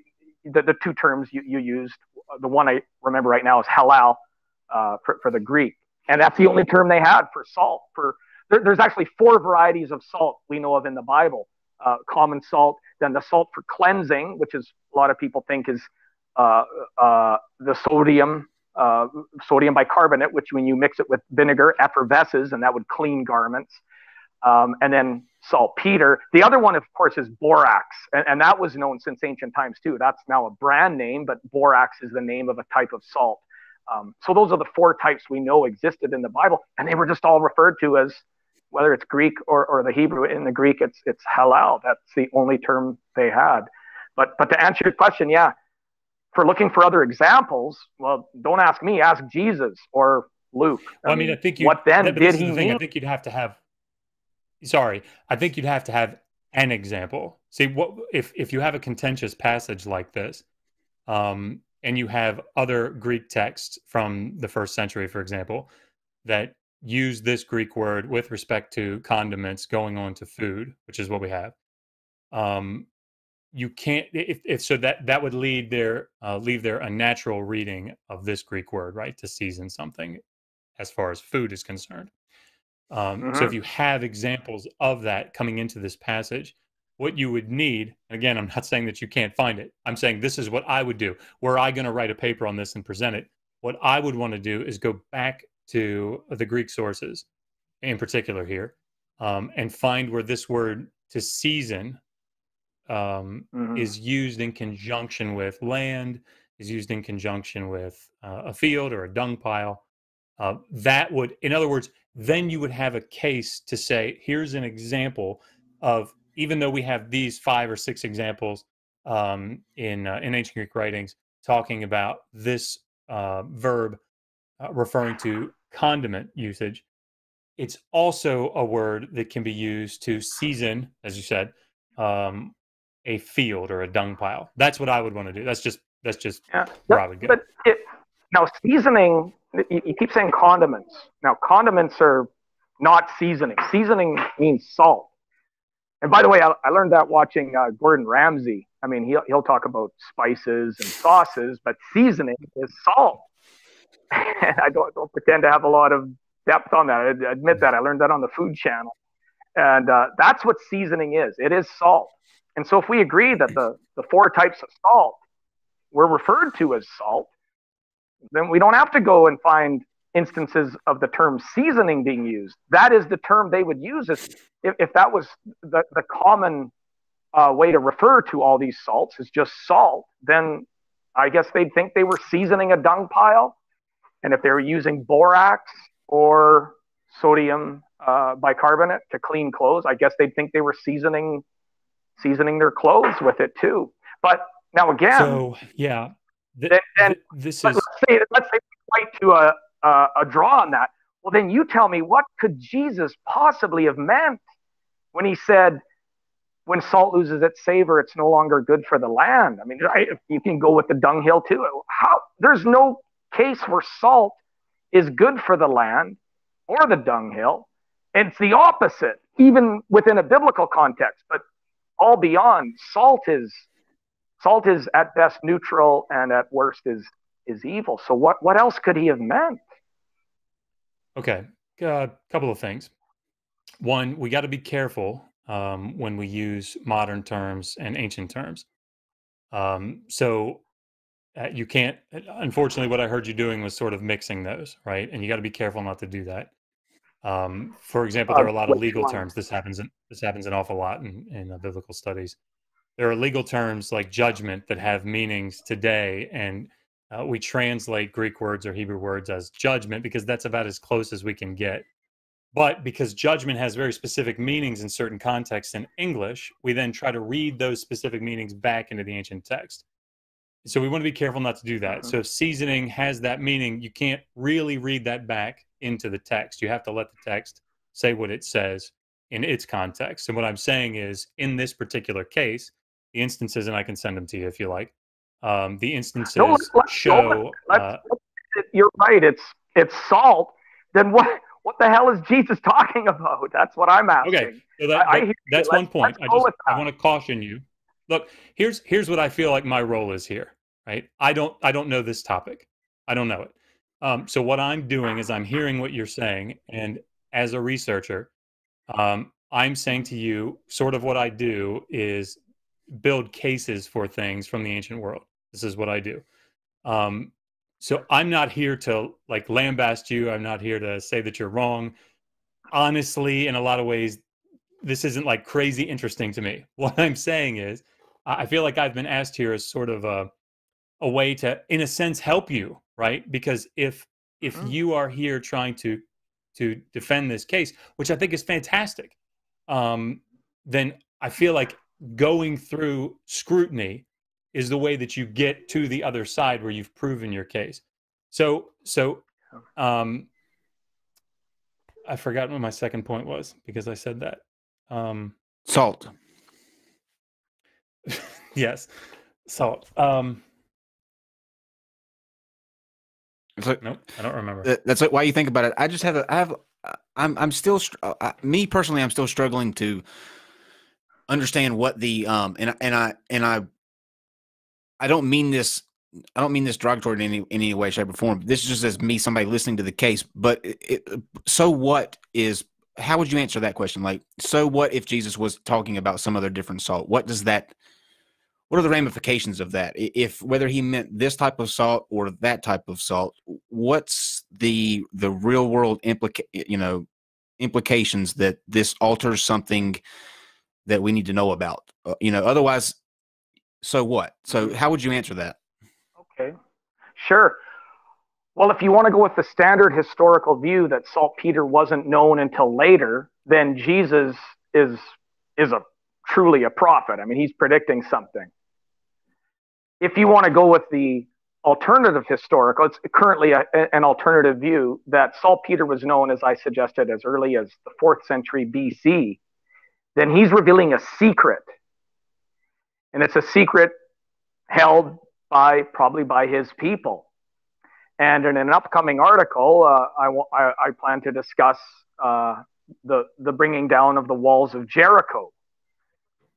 the, the two terms you, you used. The one I remember right now is halal uh, for, for the Greek and that's the only term they had for salt. For there, there's actually four varieties of salt we know of in the Bible: uh, common salt, then the salt for cleansing, which is a lot of people think is uh, uh, the sodium uh, sodium bicarbonate, which when you mix it with vinegar effervesces, and that would clean garments. Um, and then saltpeter. The other one, of course, is borax, and, and that was known since ancient times too. That's now a brand name, but borax is the name of a type of salt. Um, so those are the four types we know existed in the Bible, and they were just all referred to as whether it's Greek or, or the Hebrew. In the Greek, it's it's halal. That's the only term they had. But but to answer your question, yeah, for looking for other examples, well, don't ask me. Ask Jesus or Luke. Well, I mean, I think you. what then did he the thing. I think you'd have to have. Sorry, I think you'd have to have an example. See, what if if you have a contentious passage like this, um, and you have other Greek texts from the first century, for example, that use this Greek word with respect to condiments going on to food, which is what we have. Um, you can't if, if so that that would lead there uh, leave there a natural reading of this Greek word, right, to season something, as far as food is concerned. Um, So if you have examples of that coming into this passage, what you would need, again, I'm not saying that you can't find it. I'm saying this is what I would do. Were I going to write a paper on this and present it, what I would want to do is go back to the Greek sources, in particular here, um, and find where this word to season um, Mhm. is used in conjunction with land, is used in conjunction with uh, a field or a dung pile. Uh, that would, in other words, then you would have a case to say, here's an example of, even though we have these five or six examples um, in uh, in ancient Greek writings talking about this uh, verb uh, referring to condiment usage, it's also a word that can be used to season, as you said, um, a field or a dung pile. That's what I would want to do. That's just that's just Yeah. where I would go. But it, now seasoning, you, keep saying condiments. Now condiments are not seasoning. Seasoning means salt. And by the way, I, I learned that watching uh, Gordon Ramsay. I mean, he'll he'll talk about spices and sauces, but seasoning is salt. And I don't, don't pretend to have a lot of depth on that. I admit that I learned that on the Food Channel, and uh, that's what seasoning is. It is salt. And so, if we agree that the the four types of salt were referred to as salt, then we don't have to go and find instances of the term seasoning being used. That is the term they would use if, if that was the, the common uh, way to refer to all these salts is just salt, then I guess they'd think they were seasoning a dung pile. And if they were using borax or sodium uh, bicarbonate to clean clothes, I guess they'd think they were seasoning seasoning their clothes with it too. But now again, so yeah, th- then- then th- this is let's say let's say we fight to a, a a draw on that. Well, then you tell me what could Jesus possibly have meant when he said, "When salt loses its savor, it's no longer good for the land." I mean, you can go with the dunghill too. How there's no case where salt is good for the land or the dunghill. It's the opposite, even within a biblical context. But all beyond, salt is salt is at best neutral and at worst is is evil. So what what else could he have meant? Okay, a couple of things. One, we got to be careful um, when we use modern terms and ancient terms. Um, so uh, you can't. Unfortunately, what I heard you doing was sort of mixing those, right? And you got to be careful not to do that. Um, for example, there are a lot of legal terms. This happens. In, this happens an awful lot in, in uh, biblical studies. There are legal terms like judgment that have meanings today, and uh, we translate Greek words or Hebrew words as judgment because that's about as close as we can get. But because judgment has very specific meanings in certain contexts in English, we then try to read those specific meanings back into the ancient text. so we want to be careful not to do that. Mhm. So if seasoning has that meaning, you can't really read that back into the text. You have to let the text say what it says in its context. And what I'm saying is, in this particular case, the instances, and I can send them to you if you like. Um, the instances No, let's- let's- show. let's- uh, It- You're right. It's it's salt. Then what? What the hell is Jesus talking about? That's what I'm asking. Okay, so that, I- I that- hear that's Let's- one point. I just I want to caution you. Look, here's here's what I feel like my role is here. Right, I don't I don't know this topic. I don't know it. Um, so what I'm doing is I'm hearing what you're saying, and as a researcher, um, I'm saying to you, sort of what I do is build cases for things from the ancient world. This is what I do. Um, so I'm not here to like lambaste you. I'm not here to say that you're wrong. Honestly, in a lot of ways, this isn't like crazy interesting to me. What I'm saying is, I feel like I've been asked here as sort of a a way to, in a sense, help you, right? Because if if Mhm. you are here trying to to defend this case, which I think is fantastic, um, then I feel like going through scrutiny is the way that you get to the other side where you've proven your case. So so um, I forgot what my second point was because I said that. Um, Salt. yes, salt. Um, It's like, nope, I don't remember. that's like why you think about it. I just have a, I have, I'm, I'm still, str- uh, me personally, I'm still struggling to understand what the, um, and, I- and I, and I, I don't mean this, I don't mean this derogatory in any, in any way, shape, or form. This is just as me, somebody listening to the case. But it, it, so what is? How would you answer that question? Like, so what if Jesus was talking about some other different salt? What does that? What are the ramifications of that? If whether he meant this type of salt or that type of salt, what's the the real world implica- You know, implications that this alters something that we need to know about. Uh, you know, otherwise, so what? So how would you answer that? Okay, sure. Well, if you want to go with the standard historical view that saltpeter wasn't known until later, then Jesus is is a truly a prophet. I mean, he's predicting something. If you want to go with the alternative historical, it's currently a, an alternative view that saltpeter was known, as I suggested, as early as the fourth century BC. Then he's revealing a secret, and it's a secret held by probably by his people. And in an upcoming article, uh, I, plan to discuss uh, the the bringing down of the walls of Jericho.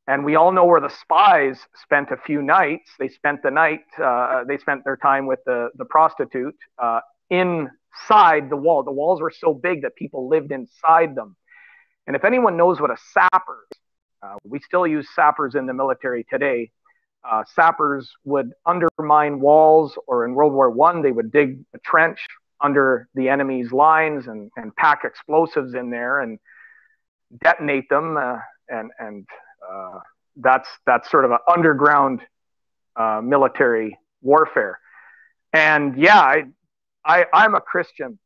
And we all know where the spies spent a few nights. They spent the night. Uh, they spent their time with the the prostitute uh, inside the wall. The walls were so big that people lived inside them. And if anyone knows what a sapper, is, uh, we still use sappers in the military today uh, sappers would undermine walls, or in World War One, they would dig a trench under the enemy's lines and, and pack explosives in there and detonate them, uh, and and uh, that's that's sort of an underground uh, military warfare. And yeah, I, I I'm a Christian.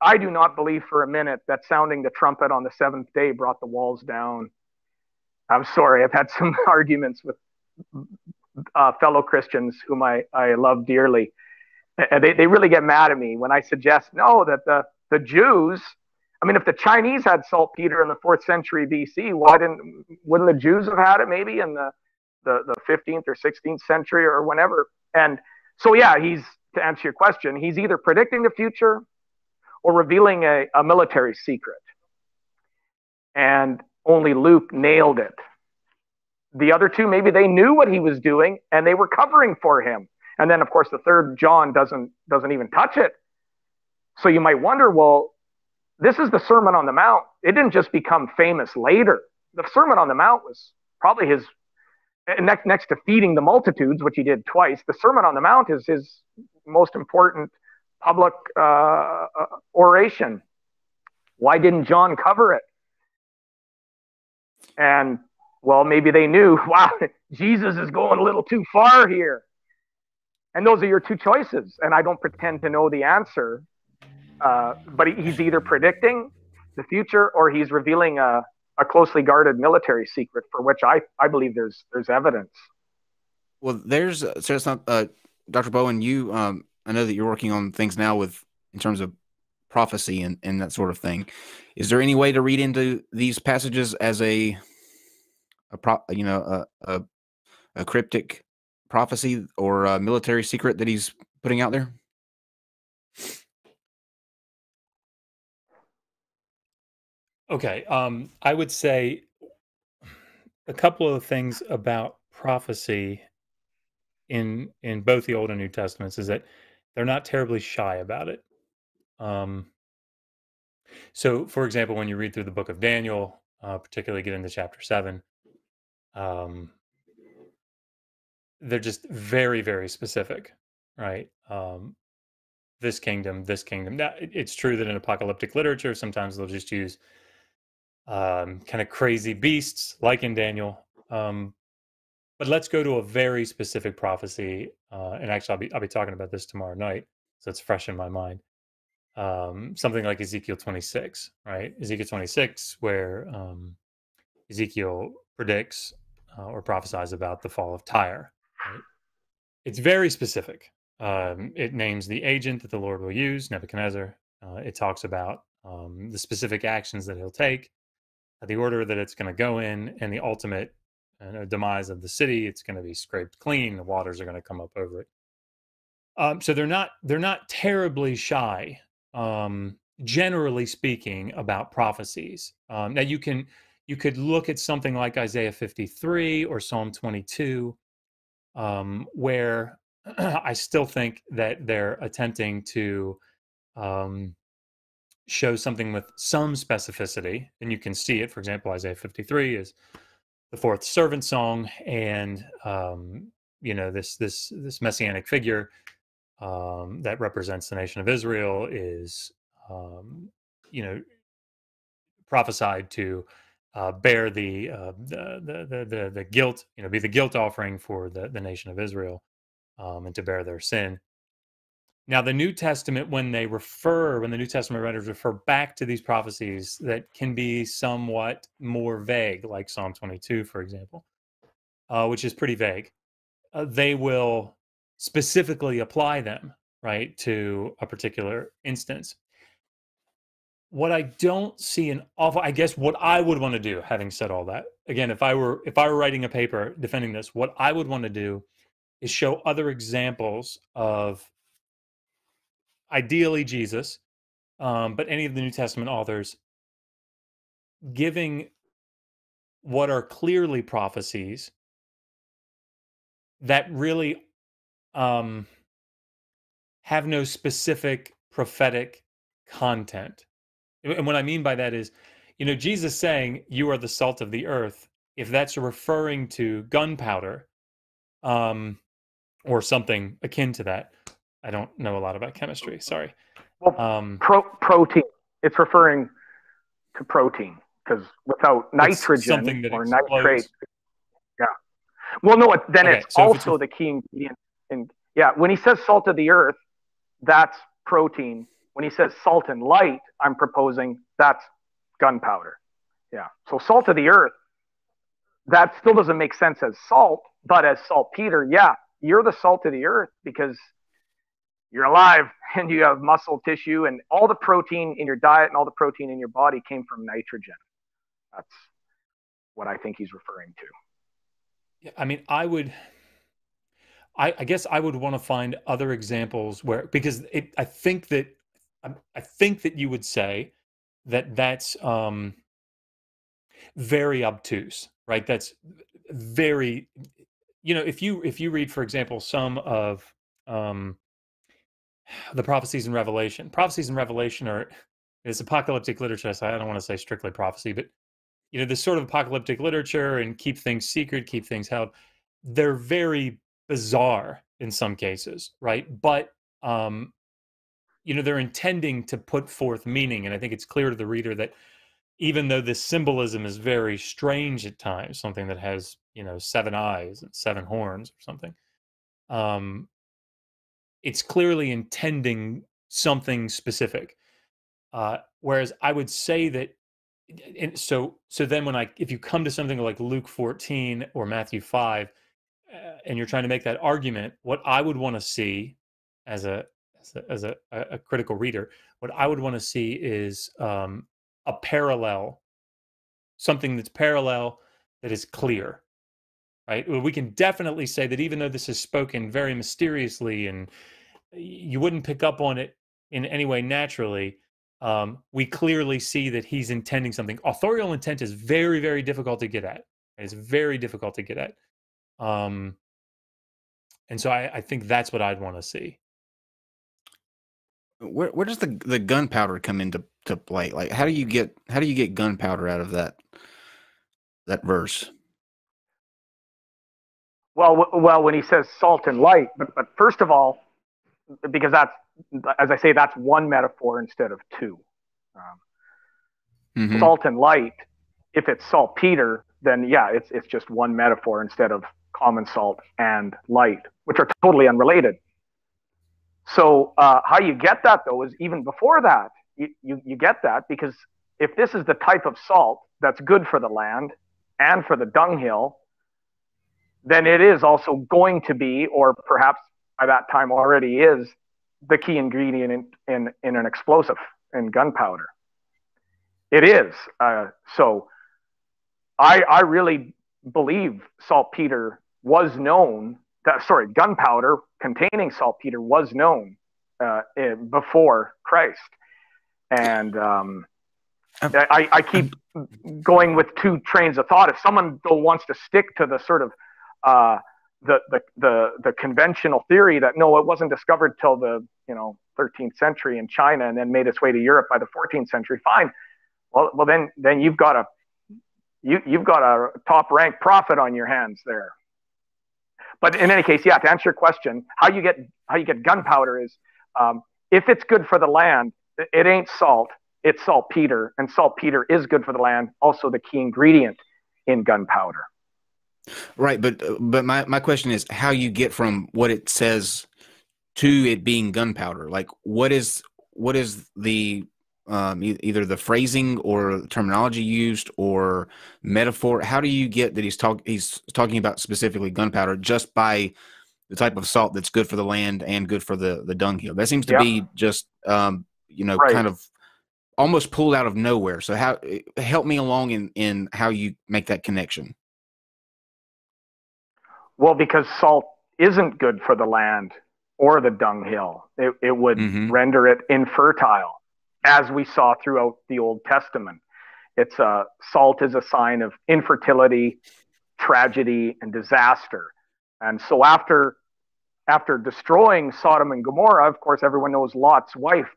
I do not believe for a minute that sounding the trumpet on the seventh day brought the walls down. I'm sorry, I've had some arguments with uh, fellow Christians whom I, I love dearly. And they, they really get mad at me when I suggest, no, that the, the Jews, I mean, if the Chinese had saltpeter in the fourth century BC, why didn't, wouldn't the Jews have had it maybe in the, the, the 15th or 16th century or whenever? And so, yeah, he's, to answer your question, he's either predicting the future or revealing a, a military secret. And only Luke nailed it. The other two maybe they knew what he was doing and they were covering for him. And then of course the third john doesn't doesn't even touch it. So you might wonder well this is the sermon on the mount. It didn't just become famous later. The sermon on the mount was probably his next next to feeding the multitudes which he did twice. The sermon on the mount is his most important public uh, oration why didn't john cover it and well, maybe they knew, wow, Jesus is going a little too far here. And those are your two choices. And I don't pretend to know the answer, uh, but he's either predicting the future or he's revealing a, a closely guarded military secret for which I, I believe there's there's evidence. Well, there's uh, so it's not, uh, Dr. Bowen, you um, I know that you're working on things now with in terms of prophecy and, and that sort of thing. Is there any way to read into these passages as a a pro, you know a, a, a cryptic prophecy or a military secret that he's putting out there? Okay, um, I would say a couple of things about prophecy in in both the Old and New Testaments is that they're not terribly shy about it. Um, so, for example, when you read through the book of Daniel, uh, particularly get into chapter seven, um, they're just very, very specific, right? Um, this kingdom, this kingdom. Now, it's true that in apocalyptic literature, sometimes they'll just use um, kind of crazy beasts like in Daniel. Um, but let's go to a very specific prophecy. Uh, and actually, I'll be, I'll be talking about this tomorrow night. So it's fresh in my mind. Um, something like Ezekiel 26, right? Ezekiel 26, where um, Ezekiel predicts uh, or prophesies about the fall of Tyre. Right? It's very specific. Um, it names the agent that the Lord will use, Nebuchadnezzar. Uh, it talks about um, the specific actions that he'll take the order that it's going to go in, and the ultimate uh, demise of the city. It's going to be scraped clean. The waters are going to come up over it. Um, so they're not they're not terribly shy, um, generally speaking, about prophecies. Um, now you can you could look at something like Isaiah 53 or Psalm 22, um, where I still think that they're attempting to um, show something with some specificity, and you can see it. For example, Isaiah 53 is the fourth servant song, and um, you know this this this messianic figure um, that represents the nation of Israel is um, you know prophesied to uh, bear the, uh, the, the the the guilt, you know, be the guilt offering for the the nation of Israel, um, and to bear their sin. Now, the New Testament, when they refer, when the New Testament writers refer back to these prophecies that can be somewhat more vague, like Psalm 22, for example, uh, which is pretty vague, uh, they will specifically apply them, right, to a particular instance. What I don't see an awful, I guess, what I would want to do, having said all that, again, if I were if I were writing a paper defending this, what I would want to do is show other examples of ideally Jesus, um, but any of the New Testament authors giving what are clearly prophecies that really um, have no specific prophetic content. And what I mean by that is, you know, Jesus saying, You are the salt of the earth, if that's referring to gunpowder um, or something akin to that, I don't know a lot about chemistry. Sorry. Well, um, pro- protein. It's referring to protein because without nitrogen or explodes. nitrate, yeah. Well, no. Then okay, it's so also it's... the key ingredient. In, yeah, when he says salt of the earth, that's protein. When he says salt and light, I'm proposing that's gunpowder. Yeah. So salt of the earth, that still doesn't make sense as salt, but as saltpeter, yeah, you're the salt of the earth because you're alive and you have muscle tissue and all the protein in your diet and all the protein in your body came from nitrogen. That's what I think he's referring to. Yeah, I mean, I would, I, I guess I would want to find other examples where because it, I think that I think that you would say that that's um, very obtuse, right? That's very, you know, if you if you read, for example, some of um, the prophecies in Revelation. Prophecies in Revelation are it's apocalyptic literature. So I don't want to say strictly prophecy, but you know, this sort of apocalyptic literature and keep things secret, keep things held. They're very bizarre in some cases, right? But um, you know, they're intending to put forth meaning, and I think it's clear to the reader that even though this symbolism is very strange at times, something that has you know seven eyes and seven horns or something, um, it's clearly intending something specific. Uh, whereas I would say that, and so so then when I if you come to something like Luke 14 or Matthew 5, uh, and you're trying to make that argument, what I would want to see as a as a, as a, a critical reader, what I would want to see is um, a parallel, something that's parallel that is clear, right? Well, We can definitely say that even though this is spoken very mysteriously and you wouldn't pick up on it in any way naturally, um, we clearly see that he's intending something. Authorial intent is very, very difficult to get at. It's very difficult to get at. Um, and so I, I think that's what I'd want to see. Where where does the the gunpowder come into to play? Like how do you get how do you get gunpowder out of that that verse? Well, w- well, when he says salt and light, but but first of all, because that's as I say, that's one metaphor instead of two. Um, Mhm. Salt and light. If it's saltpeter, then yeah, it's it's just one metaphor instead of common salt and light, which are totally unrelated. So uh, how you get that though is even before that, you, you you get that because if this is the type of salt that's good for the land and for the dunghill, then it is also going to be, or perhaps by that time already is, the key ingredient in, in, in an explosive in gunpowder. It is. Uh, so I, I really believe saltpeter was known, that, sorry, gunpowder containing saltpeter was known uh, before Christ. And um, I, I keep going with two trains of thought. If someone wants to stick to the sort of uh, the, the the the conventional theory that no, it wasn't discovered till the you know 13th century in China and then made its way to Europe by the 14th century, fine. Well, well then then you've got a you you've got a top ranked prophet on your hands there. But in any case, yeah, to answer your question, how you get how you get gunpowder is um, if it's good for the land, it- it ain't salt, it's saltpeter, and saltpeter is good for the land, also the key ingredient in gunpowder. Right, but but my my question is how you get from what it says to it being gunpowder. Like what is what is the um, e- either the phrasing or terminology used or metaphor? How do you get that he's talk he's talking about specifically gunpowder just by the type of salt that's good for the land and good for the the dunghill? That seems to Yeah. be just um, you know Right. kind of almost pulled out of nowhere. So how help me along in in how you make that connection? Well, because salt isn't good for the land or the dunghill. It, it would Mhm. render it infertile, as we saw throughout the Old Testament. It's uh, salt is a sign of infertility, tragedy, and disaster. And so after after destroying Sodom and Gomorrah, of course, everyone knows Lot's wife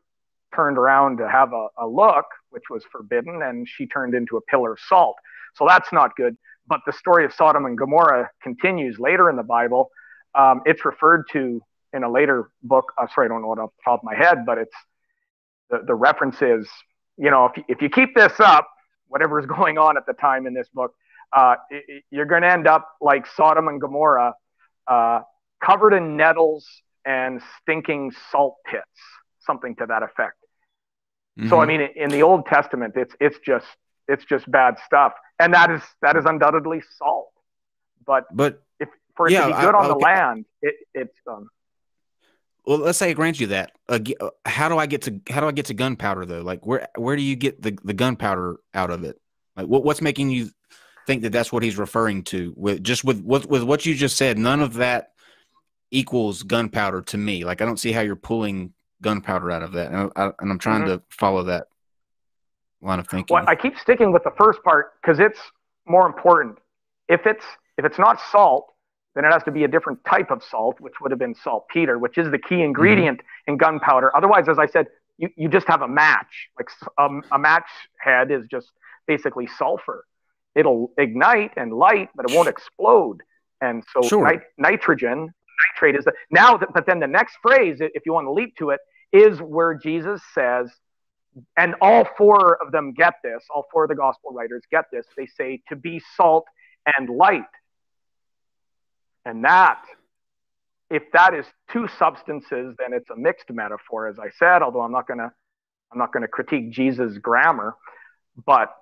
turned around to have a, a look, which was forbidden, and she turned into a pillar of salt. So that's not good. But the story of Sodom and Gomorrah continues later in the Bible. Um, it's referred to in a later book. Uh, sorry, I don't know it off the top of my head, but it's the, the reference is, you know, if you, if you keep this up, whatever is going on at the time in this book, uh, i- i- you're going to end up like Sodom and Gomorrah, uh, covered in nettles and stinking salt pits, something to that effect. So I Mhm. mean, in the Old Testament, it's it's just it's just bad stuff, and that is that is undoubtedly salt. But but if for it Yeah, to be I- good on the land, it, it's um, Well, let's say I grant you that. Uh, how do I get to how do I get to gunpowder though? Like where where do you get the the gunpowder out of it? Like what what's making you think that that's what he's referring to? With just with what with what you just said, none of that equals gunpowder to me. Like I don't see how you're pulling gunpowder out of that, and, I, and I'm trying to follow that line of thinking. well, I keep sticking with the first part because it's more important. If it's if it's not salt, then it has to be a different type of salt, which would have been saltpeter, which is the key ingredient in gunpowder. Otherwise, as I said, you, you just have a match. Like um, a match head is just basically sulfur. It'll ignite and light, but it won't explode. And so Sure. nit- nitrogen, nitrate is the now. That, but then the next phrase, if you want to leap to it, is where Jesus says, and all four of them get this. All four of the gospel writers get this. They say to be salt and light. And that, if that is two substances, then it's a mixed metaphor, as I said. Although I'm not gonna, I'm not gonna critique Jesus' grammar, but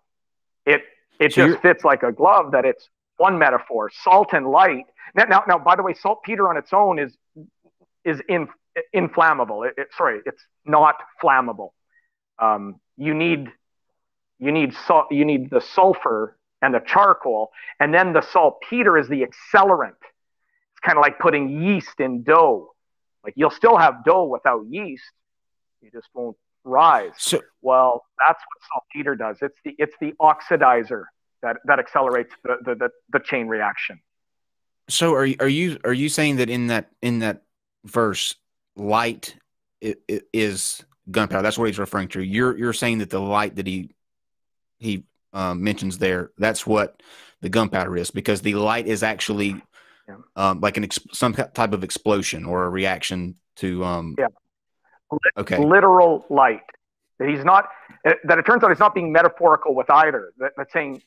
it it So just fits like a glove that it's one metaphor. Salt and light. Now, now, now by the way, saltpeter on its own is is in, inflammable. It, it, sorry, it's not flammable. Um, you need you need salt. You need the sulfur and the charcoal, and then the saltpeter is the accelerant. It's kind of like putting yeast in dough. Like you'll still have dough without yeast. You just won't rise. So, well, that's what saltpeter does. It's the it's the oxidizer that that accelerates the the, the, the chain reaction. So are you, are you are you saying that in that in that verse, light is gunpowder? That's what he's referring to. You're you're saying that the light that he he um, mentions there, that's what the gunpowder is, because the light is actually yeah. um, like an ex- some type of explosion or a reaction to um, yeah. okay literal light. That he's not that it turns out he's not being metaphorical with either. That, that's saying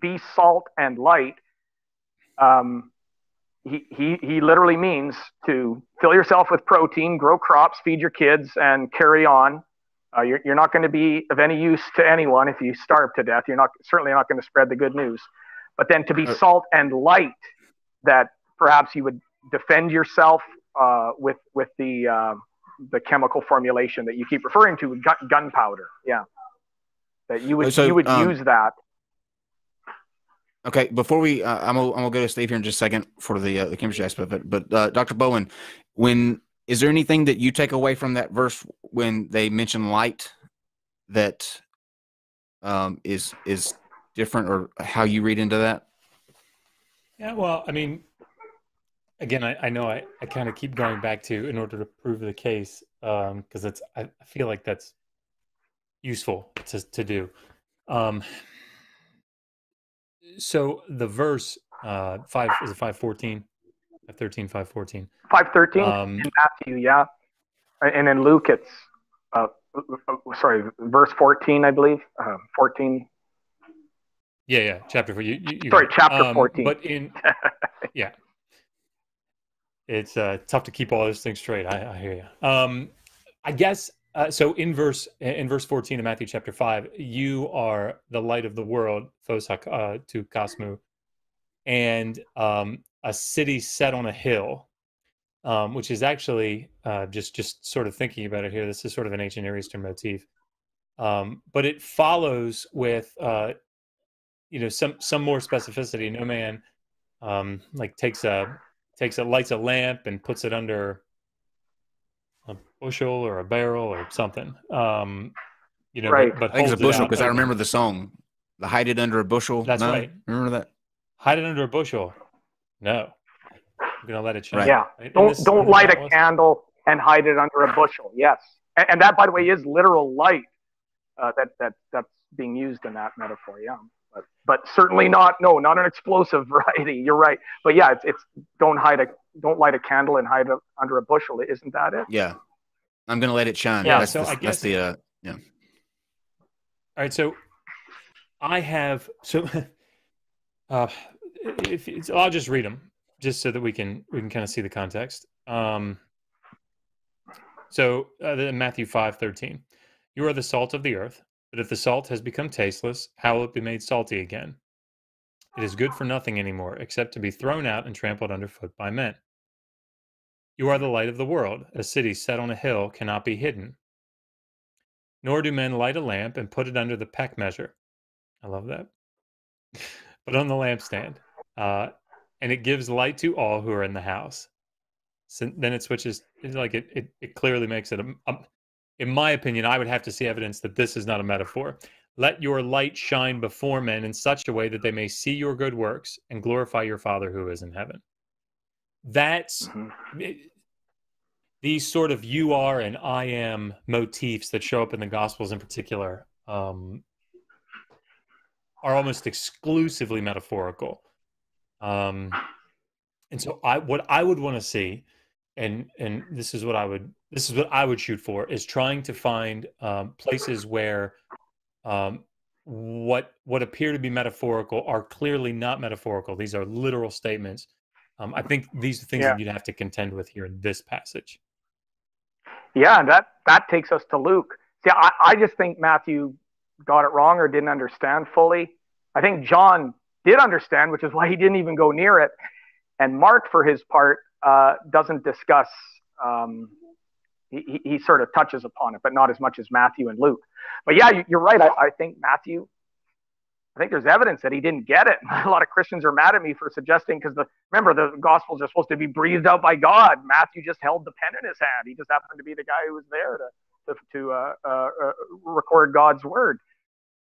be salt and light. Um, he, he, he literally means to fill yourself with protein, grow crops, feed your kids, and carry on. Uh, you're, you're not going to be of any use to anyone if you starve to death. You're not certainly not going to spread the good news. But then to be uh, salt and light, that perhaps you would defend yourself uh, with with the uh, the chemical formulation that you keep referring to, gun, gunpowder. Yeah, that you would so, you would um, use that Okay, before we, uh, I'm gonna, I'm go to Steve here in just a second for the uh, the chemistry aspect of it. But uh, Dr. Bowen, when is there anything that you take away from that verse when they mention light that um, is is different, or how you read into that? Yeah, well, I mean, again, I, I know I, I kind of keep going back to in order to prove the case because um, it's I, I feel like that's useful to to do. Um, so the verse uh five is it five fourteen? 13 514 513 um, in matthew yeah. And in luke it's uh, sorry verse 14 i believe. Uh, 14 yeah yeah chapter four you, you, sorry chapter um, 14 but in yeah. It's uh, tough to keep all those things straight. I, I hear you um i guess uh, so in verse in verse 14 of Matthew chapter 5, you are the light of the world, uh, to kosmou, and um, a city set on a hill, um, which is actually uh, just just sort of thinking about it here. This is sort of an ancient Near Eastern motif, um, but it follows with uh, you know some some more specificity. No man um, like takes a takes a lights a lamp and puts it under a bushel or a barrel or something. Um, you know, right. but, but I think it's a bushel because I remember the song, "The Hide It Under a Bushel." That's no? right. Remember that? Hide it under a bushel. No, I'm gonna let it shine. Right. Yeah. Right? Don't this, don't light a was... candle and hide it under a bushel. Yes, and, and that, by the way, is literal light uh, that that that's being used in that metaphor. Yeah. But, but certainly not no not an explosive variety you're right but yeah it's, it's don't hide a don't light a candle and hide it under a bushel isn't that it yeah I'm gonna let it shine. Yeah, that's so the, I guess that's the uh, yeah. All right, so I have so uh, if it's, I'll just read them just so that we can we can kind of see the context. Um, so uh, Matthew five thirteen, you are the salt of the earth, but if the salt has become tasteless, how will it be made salty again? It is good for nothing anymore, except to be thrown out and trampled underfoot by men. You are the light of the world. A city set on a hill cannot be hidden. Nor do men light a lamp and put it under the peck measure. I love that. but on the lampstand. Uh, and it gives light to all who are in the house. So then it switches, like it, it, it clearly makes it, a, a, in my opinion, I would have to see evidence that this is not a metaphor. Let your light shine before men in such a way that they may see your good works and glorify your Father who is in heaven that's mm-hmm. these sort of you are and I am motifs that show up in the Gospels in particular um, are almost exclusively metaphorical. Um, and so I what I would want to see, and and this is what I would this is what I would shoot for is trying to find um, places where um, what what appear to be metaphorical are clearly not metaphorical. These are literal statements um, I think these are things yeah. that you'd have to contend with here in this passage. Yeah, that that takes us to Luke. See, I, I just think Matthew got it wrong or didn't understand fully. I think John did understand, which is why he didn't even go near it. And Mark, for his part, uh, doesn't discuss. Um, he, he, sort of touches upon it, but not as much as Matthew and Luke. But yeah, you're right. I, I think Matthew I think there's evidence that he didn't get it. A lot of Christians are mad at me for suggesting because the remember the Gospels are supposed to be breathed out by God. Matthew just held the pen in his hand. He just happened to be the guy who was there to to, to uh, uh, uh, record God's word.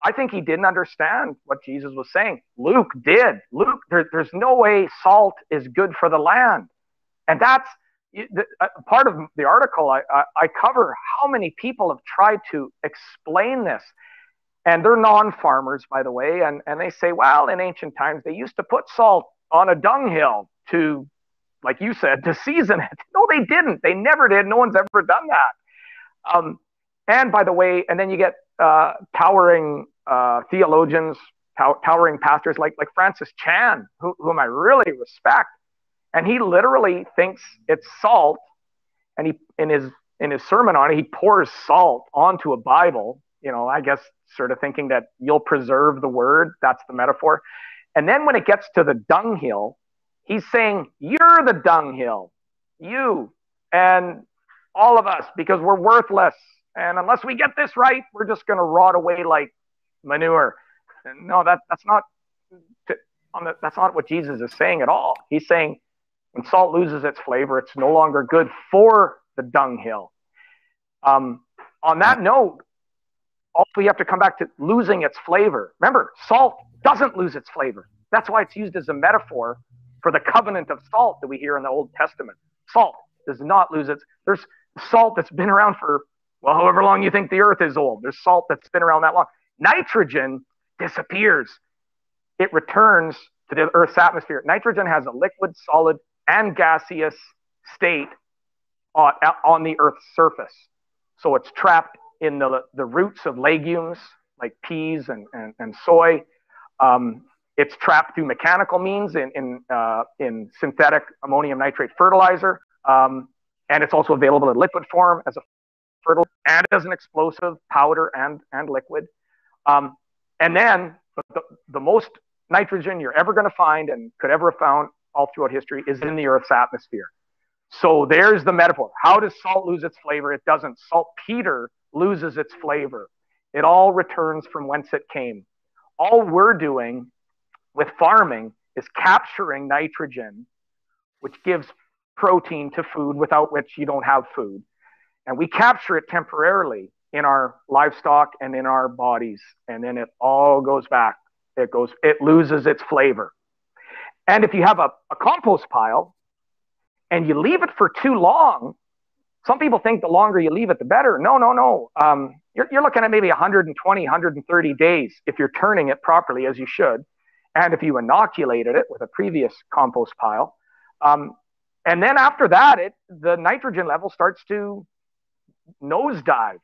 I think he didn't understand what Jesus was saying. Luke did. Luke, there, there's no way salt is good for the land, and that's uh, part of the article. I, I, I cover how many people have tried to explain this and they're non-farmers, by the way, and, and they say, well, in ancient times they used to put salt on a dunghill to, like you said, to season it. No, they didn't. They never did. No one's ever done that. Um, and by the way, and then you get uh, towering uh, theologians, tow- towering pastors like like Francis Chan, who, whom I really respect, and he literally thinks it's salt, and he in his in his sermon on it, he pours salt onto a Bible. You know, I guess sort of thinking that you'll preserve the word. That's the metaphor. And then when it gets to the dunghill, he's saying, You're the dunghill, you and all of us, because we're worthless. And unless we get this right, we're just going to rot away like manure. No, that, that's not. The, that's not what Jesus is saying at all. He's saying when salt loses its flavor, it's no longer good for the dunghill. Um, on that note, also you have to come back to losing its flavor. Remember, salt doesn't lose its flavor. That's why it's used as a metaphor for the covenant of salt that we hear in the Old Testament. Salt does not lose its. There's salt that's been around for well, however long you think the earth is old. There's salt that's been around that long. Nitrogen disappears. It returns to the Earth's atmosphere. Nitrogen has a liquid, solid, and gaseous state on, on the Earth's surface. So it's trapped in the, the roots of legumes like peas and, and, and soy. Um, it's trapped through mechanical means in, in, uh, in synthetic ammonium nitrate fertilizer. Um, and it's also available in liquid form as a fertilizer and as an explosive powder and, and liquid. Um, and then the, the most nitrogen you're ever going to find and could ever have found all throughout history is in the Earth's atmosphere. So there's the metaphor. How does salt lose its flavor? It doesn't. Saltpeter loses its flavor. It all returns from whence it came. All we're doing with farming is capturing nitrogen, which gives protein to food without which you don't have food. And we capture it temporarily in our livestock and in our bodies. And then it all goes back. It goes, it loses its flavor. And if you have a, a compost pile and you leave it for too long, some people think the longer you leave it, the better. No, no, no. Um, you're, you're looking at maybe 120, 130 days if you're turning it properly as you should. And if you inoculated it with a previous compost pile. Um, and then after that, it, the nitrogen level starts to nosedive.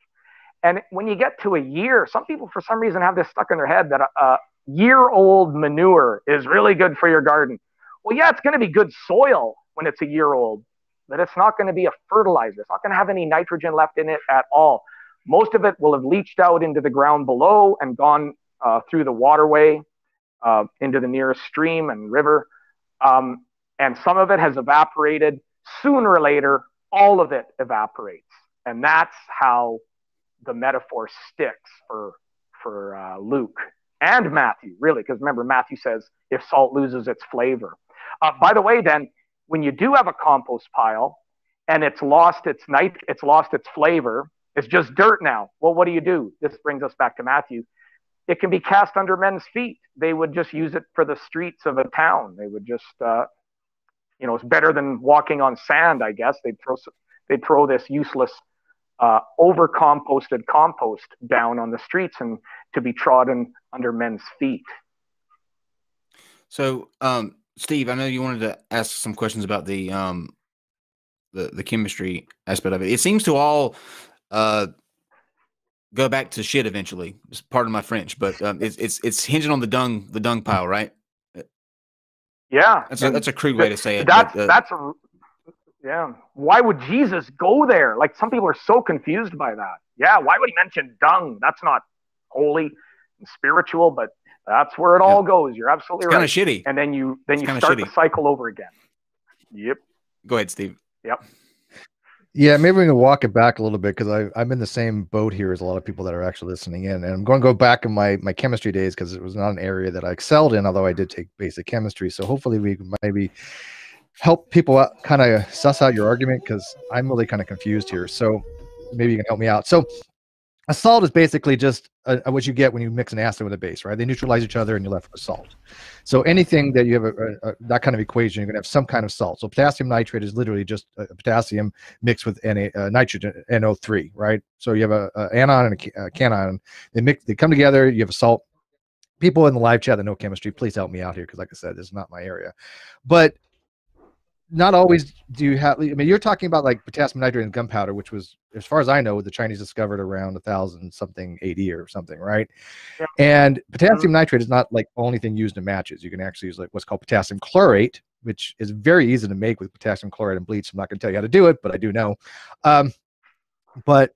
And when you get to a year, some people for some reason have this stuck in their head that a, a year old manure is really good for your garden. Well, yeah, it's going to be good soil when it's a year old, that it's not going to be a fertilizer. It's not going to have any nitrogen left in it at all. Most of it will have leached out into the ground below and gone uh, through the waterway uh, into the nearest stream and river. Um, and some of it has evaporated. Sooner or later, all of it evaporates. And that's how the metaphor sticks for, for uh, Luke and Matthew, really, because remember, Matthew says if salt loses its flavor. Uh, by the way, then, when you do have a compost pile and it's lost its night, it's lost its flavor, it's just dirt now. Well, what do you do? This brings us back to Matthew. It can be cast under men's feet. They would just use it for the streets of a town. They would just, uh, you know, it's better than walking on sand, I guess. They'd throw, they'd throw this useless, uh, over composted compost down on the streets and to be trodden under men's feet. So, um, Steve, I know you wanted to ask some questions about the um the the chemistry aspect of it. It seems to all uh go back to shit eventually. It's part of my French, but um, it's it's it's hinging on the dung the dung pile, right? Yeah, that's a, that's a crude way to say it. That's but, uh, that's a yeah. Why would Jesus go there? Like some people are so confused by that. Yeah, why would he mention dung? That's not holy and spiritual, but That's where it all goes. You're absolutely Kind right. of shitty. and then you then It's you kinda start the cycle over again. Yep. Go ahead, Steve. Yep. Yeah, maybe we can walk it back a little bit because I'm in the same boat here as a lot of people that are actually listening in. And I'm going to go back in my my chemistry days because it was not an area that I excelled in, although I did take basic chemistry. So hopefully we maybe help people out, kind of suss out your argument because I'm really kind of confused here. So maybe you can help me out. So a salt is basically just uh what you get when you mix an acid with a base, right? They neutralize each other and you're left with a salt. So anything that you have a, a, a- that kind of equation, you're going to have some kind of salt. So potassium nitrate is literally just uh, potassium mixed with Na, uh, nitrogen, NO3, right? So you have a, a anion and a, a cation. They mix, they come together. You have a salt. People in the live chat that know chemistry, please help me out here because, like I said, this is not my area. But not always do you have. I mean, you're talking about like potassium nitrate and gunpowder, which was, as far as I know, the Chinese discovered around a thousand something eighty or something, right? Yeah. And potassium nitrate is not like only thing used in matches. You can actually use like what's called potassium chlorate, which is very easy to make with potassium chloride and bleach. I'm not going to tell you how to do it, but I do know. Um, but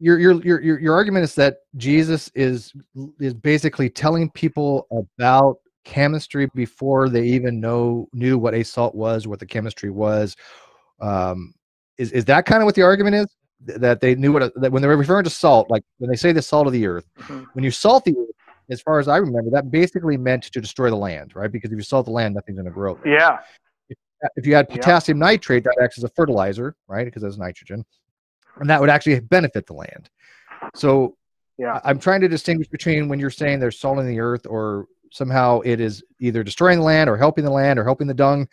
your your your your your argument is that Jesus is is basically telling people about chemistry before they even know knew what a salt was, what the chemistry was. Um, is is that kind of what the argument is? That they knew what a, that when they were referring to salt, like when they say the salt of the earth, Mhm. when you salt the earth, as far as I remember, that basically meant to destroy the land, right? Because if you salt the land, nothing's going to grow. there. Yeah. If if, you had Yeah. potassium nitrate, that acts as a fertilizer, right? Because there's nitrogen, and that would actually benefit the land. So Yeah. I'm trying to distinguish between when you're saying there's salt in the earth or somehow it is either destroying the land or helping the land or helping the dung.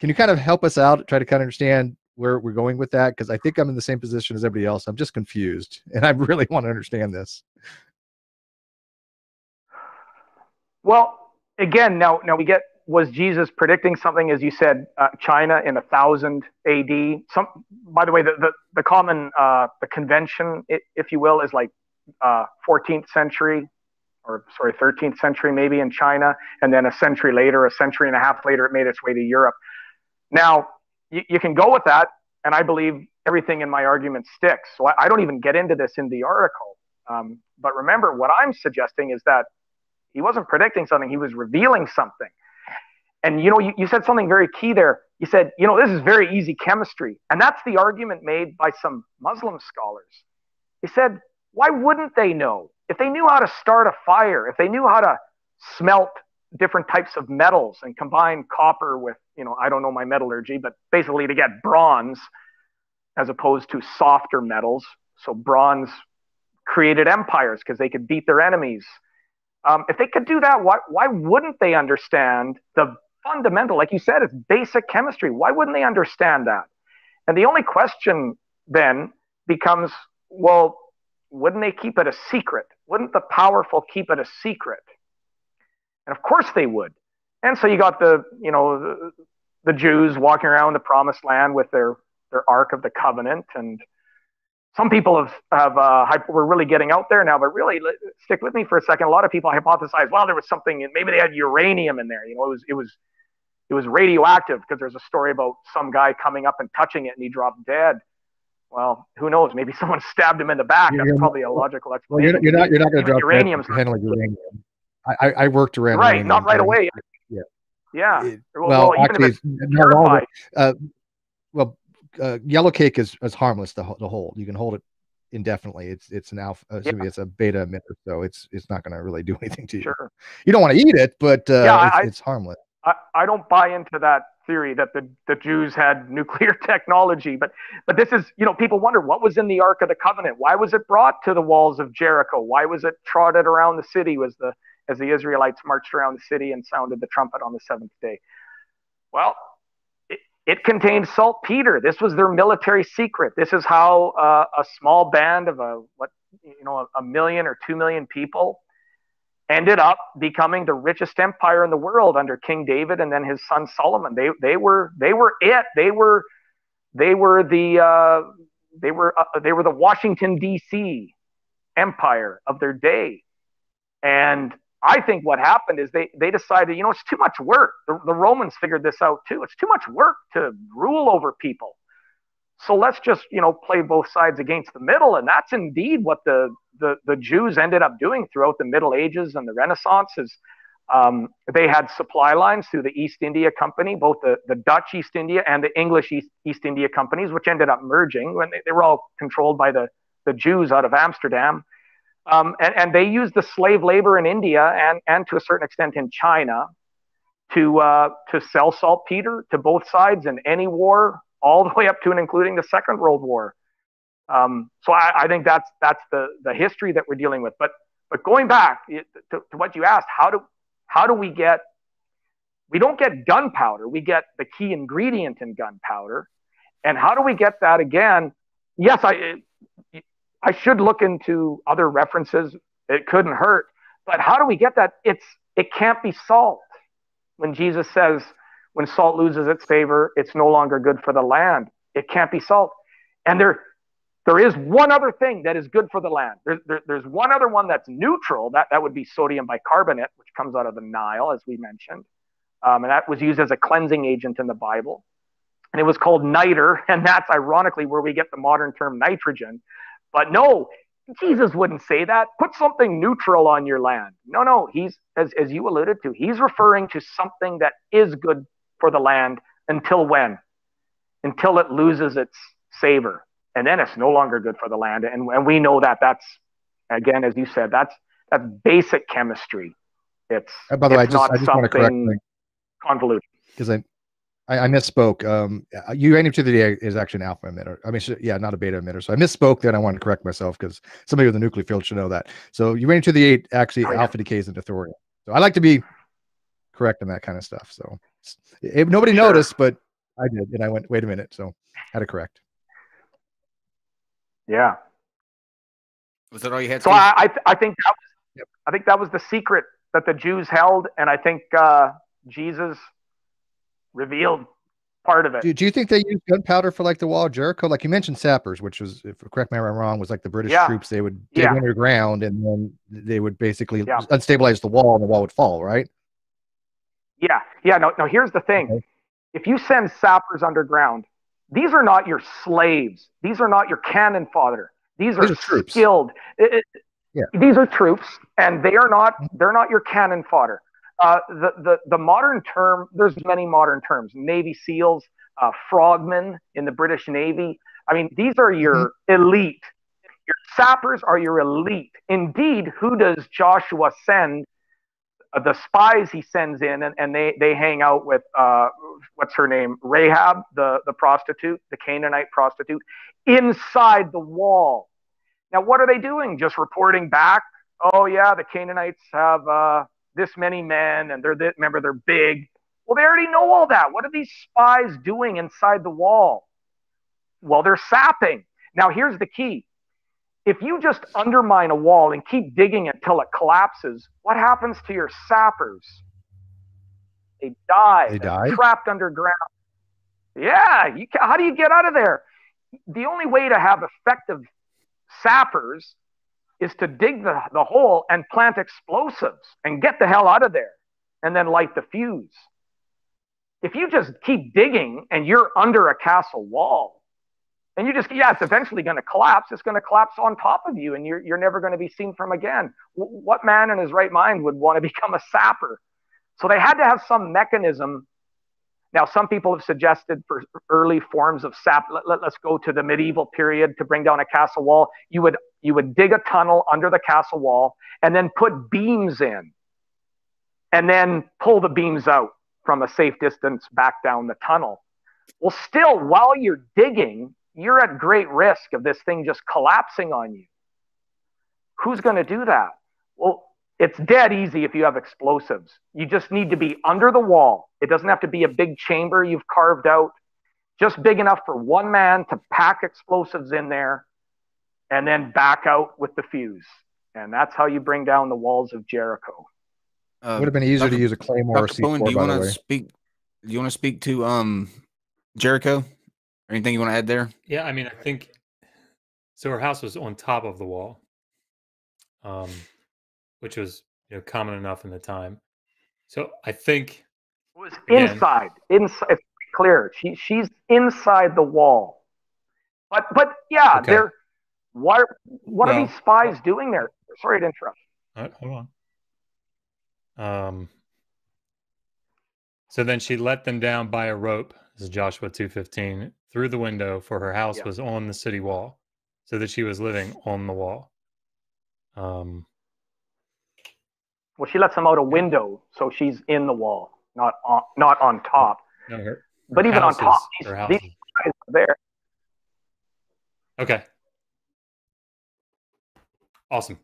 Can you kind of help us out, try to kind of understand where we're going with that? Because I think I'm in the same position as everybody else. I'm just confused and I really want to understand this. Well, again, now now we get was Jesus predicting something, as you said, uh, China in a thousand A.D. Some, by the way, the the, the common uh, the convention, if you will, is like uh, 14th century, or sorry, 13th century maybe in China, and then a century later, a century and a half later, it made its way to Europe. Now you, you can go with that, and I believe everything in my argument sticks. So I, I don't even get into this in the article. Um, but remember, what I'm suggesting is that he wasn't predicting something, he was revealing something. And you know, you, you said something very key there. You said, you know, this is very easy chemistry. And that's the argument made by some Muslim scholars. They said, why wouldn't they know? If they knew how to start a fire, if they knew how to smelt different types of metals and combine copper with, you know, I don't know my metallurgy, but basically to get bronze as opposed to softer metals. So bronze created empires because they could beat their enemies. Um, if they could do that, why, why wouldn't they understand the fundamental, like you said, it's basic chemistry. Why wouldn't they understand that? And the only question then becomes, well, wouldn't they keep it a secret? Wouldn't the powerful keep it a secret? And of course they would. And so you got the, you know, the, the Jews walking around the promised land with their, their Ark of the Covenant. And some people have, have uh, we're really getting out there now, but really stick with me for a second. A lot of people hypothesize, well, there was something, maybe they had uranium in there. You know, it was, it was, it was radioactive because there's a story about some guy coming up and touching it and he dropped dead. Well, who knows? Maybe someone stabbed him in the back. You're- That's probably a logical Well, explanation. you're, you're not you're not going to drop uranium handling uranium. I, I, I worked around right, uranium not right away. Yeah. Yeah. It- Well, well, well, even actually, not all of. Uh, well, uh, yellow cake is, is harmless to, ho- to hold. You can hold it indefinitely. It's it's an alpha. Uh, excuse me, it's a beta emitter, so it's it's not going to really do anything to you. sure. You don't want to eat it, but uh, Yeah, it's, I- it's harmless. I, I don't buy into that theory that the, the Jews had nuclear technology, but but this is you know people wonder what was in the Ark of the Covenant. Why was it brought to the walls of Jericho? Why was it trotted around the city? Was the as the Israelites marched around the city and sounded the trumpet on the seventh day? Well, it, it contained saltpeter. This was their military secret. This is how uh, a small band of a what you know a, a million or two million people ended up becoming the richest empire in the world under King David and then his son Solomon. They they were they were it. They were they were the uh, they were uh, they were the Washington D.C. empire of their day. And I think what happened is they they decided, you know, it's too much work. The, the Romans figured this out too. It's too much work to rule over people. So let's just, you know, play both sides against the middle. And that's indeed what the, the, the Jews ended up doing throughout the Middle Ages and the Renaissance is um, they had supply lines through the East India Company, both the, the Dutch East India and the English East, East India companies, which ended up merging when they, they were all controlled by the, the Jews out of Amsterdam. Um, and, and they used the slave labor in India and, and to a certain extent in China to, uh, to sell saltpeter to both sides in any war, all the way up to and including the Second World War. Um, so I, I, think that's that's the the history that we're dealing with. But but going back to, to what you asked, how do how do we get? We don't get gunpowder. We get the key ingredient in gunpowder, and how do we get that again? Yes, I I should look into other references. It couldn't hurt. But how do we get that? It's it can't be salt. When Jesus says, when salt loses its favor, it's no longer good for the land. It can't be salt. And there there is one other thing that is good for the land. There, there, there's one other one that's neutral. That, that would be sodium bicarbonate, which comes out of the Nile, as we mentioned. Um, and that was used as a cleansing agent in the Bible. And it was called niter. And that's ironically where we get the modern term nitrogen. But no, Jesus wouldn't say that. Put something neutral on your land. No, no. He's, as, as you alluded to, he's referring to something that is good for the land until when? Until it loses its savor and then it's no longer good for the land. And, and we know that that's, again, as you said, that's, that's basic chemistry. It's, uh, by the way, I just, I just want to correct convoluted. Because I, I, I, misspoke. Um, uranium 238 is actually an alpha emitter. I mean, yeah, not a beta emitter. So I misspoke. Then I want to correct myself because somebody with a nuclear field should know that. So uranium 238 actually oh, yeah. alpha decays into thorium. So I like to be correct on that kind of stuff. So it, nobody sure. noticed, but I did, and I went, wait a minute. So I had to correct. Yeah. Was that all you had? So I, I, th- I, think that was, yep. I think that was the secret that the Jews held, and I think uh, Jesus revealed part of it. Do, do, you think they used gunpowder for like the wall of Jericho? Like you mentioned sappers, which was, if correct me if I'm wrong, was like the British yeah. troops. They would dig yeah. underground and then they would basically yeah. unstabilize the wall, and the wall would fall, right? Yeah, yeah. No, no. Here's the thing: okay. if you send sappers underground, these are not your slaves. These are not your cannon fodder. These are, these are skilled. It, it, yeah. These are troops, and they are not. They're not your cannon fodder. Uh, the, the the modern term. There's many modern terms. Navy SEALs, uh, frogmen in the British Navy. I mean, these are your mm-hmm. elite. Your sappers are your elite. Indeed, who does Joshua send uh, the spies he sends in and, and they, they hang out with uh, what's her name? Rahab the, the prostitute the canaanite prostitute inside the wall. Now what are they doing? Just reporting back? Oh yeah the canaanites have uh, this many men and they're this, remember they're big. Well they already know all that. What are these spies doing inside the wall? Well they're sapping. Now here's the key if you just undermine a wall and keep digging until it collapses, what happens to your sappers? They die. They die. Trapped underground. Yeah. You, how do you get out of there? The only way to have effective sappers is to dig the, the hole and plant explosives and get the hell out of there and then light the fuse. If you just keep digging and you're under a castle wall, and you just yeah it's eventually going to collapse. It's going to collapse on top of you and you're, you're never going to be seen from again. W- what man in his right mind would want to become a sapper? So they had to have some mechanism. Now some people have suggested for early forms of sap let, let, let's go to the medieval period to bring down a castle wall. You would you would dig a tunnel under the castle wall and then put beams in and then pull the beams out from a safe distance back down the tunnel. Well still while you're digging you're at great risk of this thing just collapsing on you. Who's going to do that? Well, it's dead easy if you have explosives. You just need to be under the wall. It doesn't have to be a big chamber you've carved out, just big enough for one man to pack explosives in there and then back out with the fuse. And that's how you bring down the walls of Jericho. Uh, Would have been easier Dr. to use a claymore. Dr. Bowen, do you want to speak? Do you want to speak to um Jericho? Anything you want to add there? Yeah, I mean, I think so. Her house was on top of the wall, um, which was you know common enough in the time. So I think it was again, inside. Inside, it's clear. She she's inside the wall. But but yeah, Okay. they're what what are these spies doing there? Sorry to interrupt. All right, hold on. Um. So then she let them down by a rope. This is Joshua two fifteen through the window, for her house Yeah. was on the city wall, so that she was living on the wall. Um. Well, she lets them out a window, so she's in the wall, not on not on top. No, her. But even on top, is- these, her these guys are there. Okay. Awesome.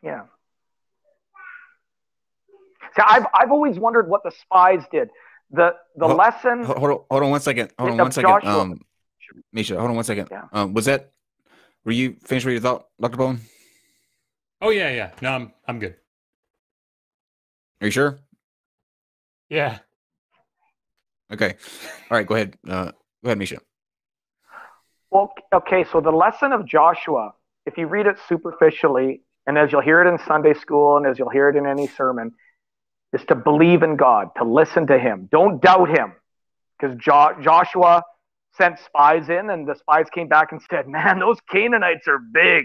Yeah. See, I've I've always wondered what the spies did. The the Well, lesson. Hold, hold on, hold on one second. Hold on one second. Joshua. Um, Mischa, hold on one second. Yeah. Um, was that? Were you finished with your thought, Doctor Bowen? Oh yeah, yeah. No, I'm I'm good. Are you sure? Yeah. Okay. All right. Go ahead. Uh, go ahead, Mischa. Well, okay, so the lesson of Joshua, if you read it superficially, and as you'll hear it in Sunday school, and as you'll hear it in any sermon, is to believe in God, to listen to Him. Don't doubt Him, because jo- Joshua sent spies in, and the spies came back and said, "Man, those Canaanites are big.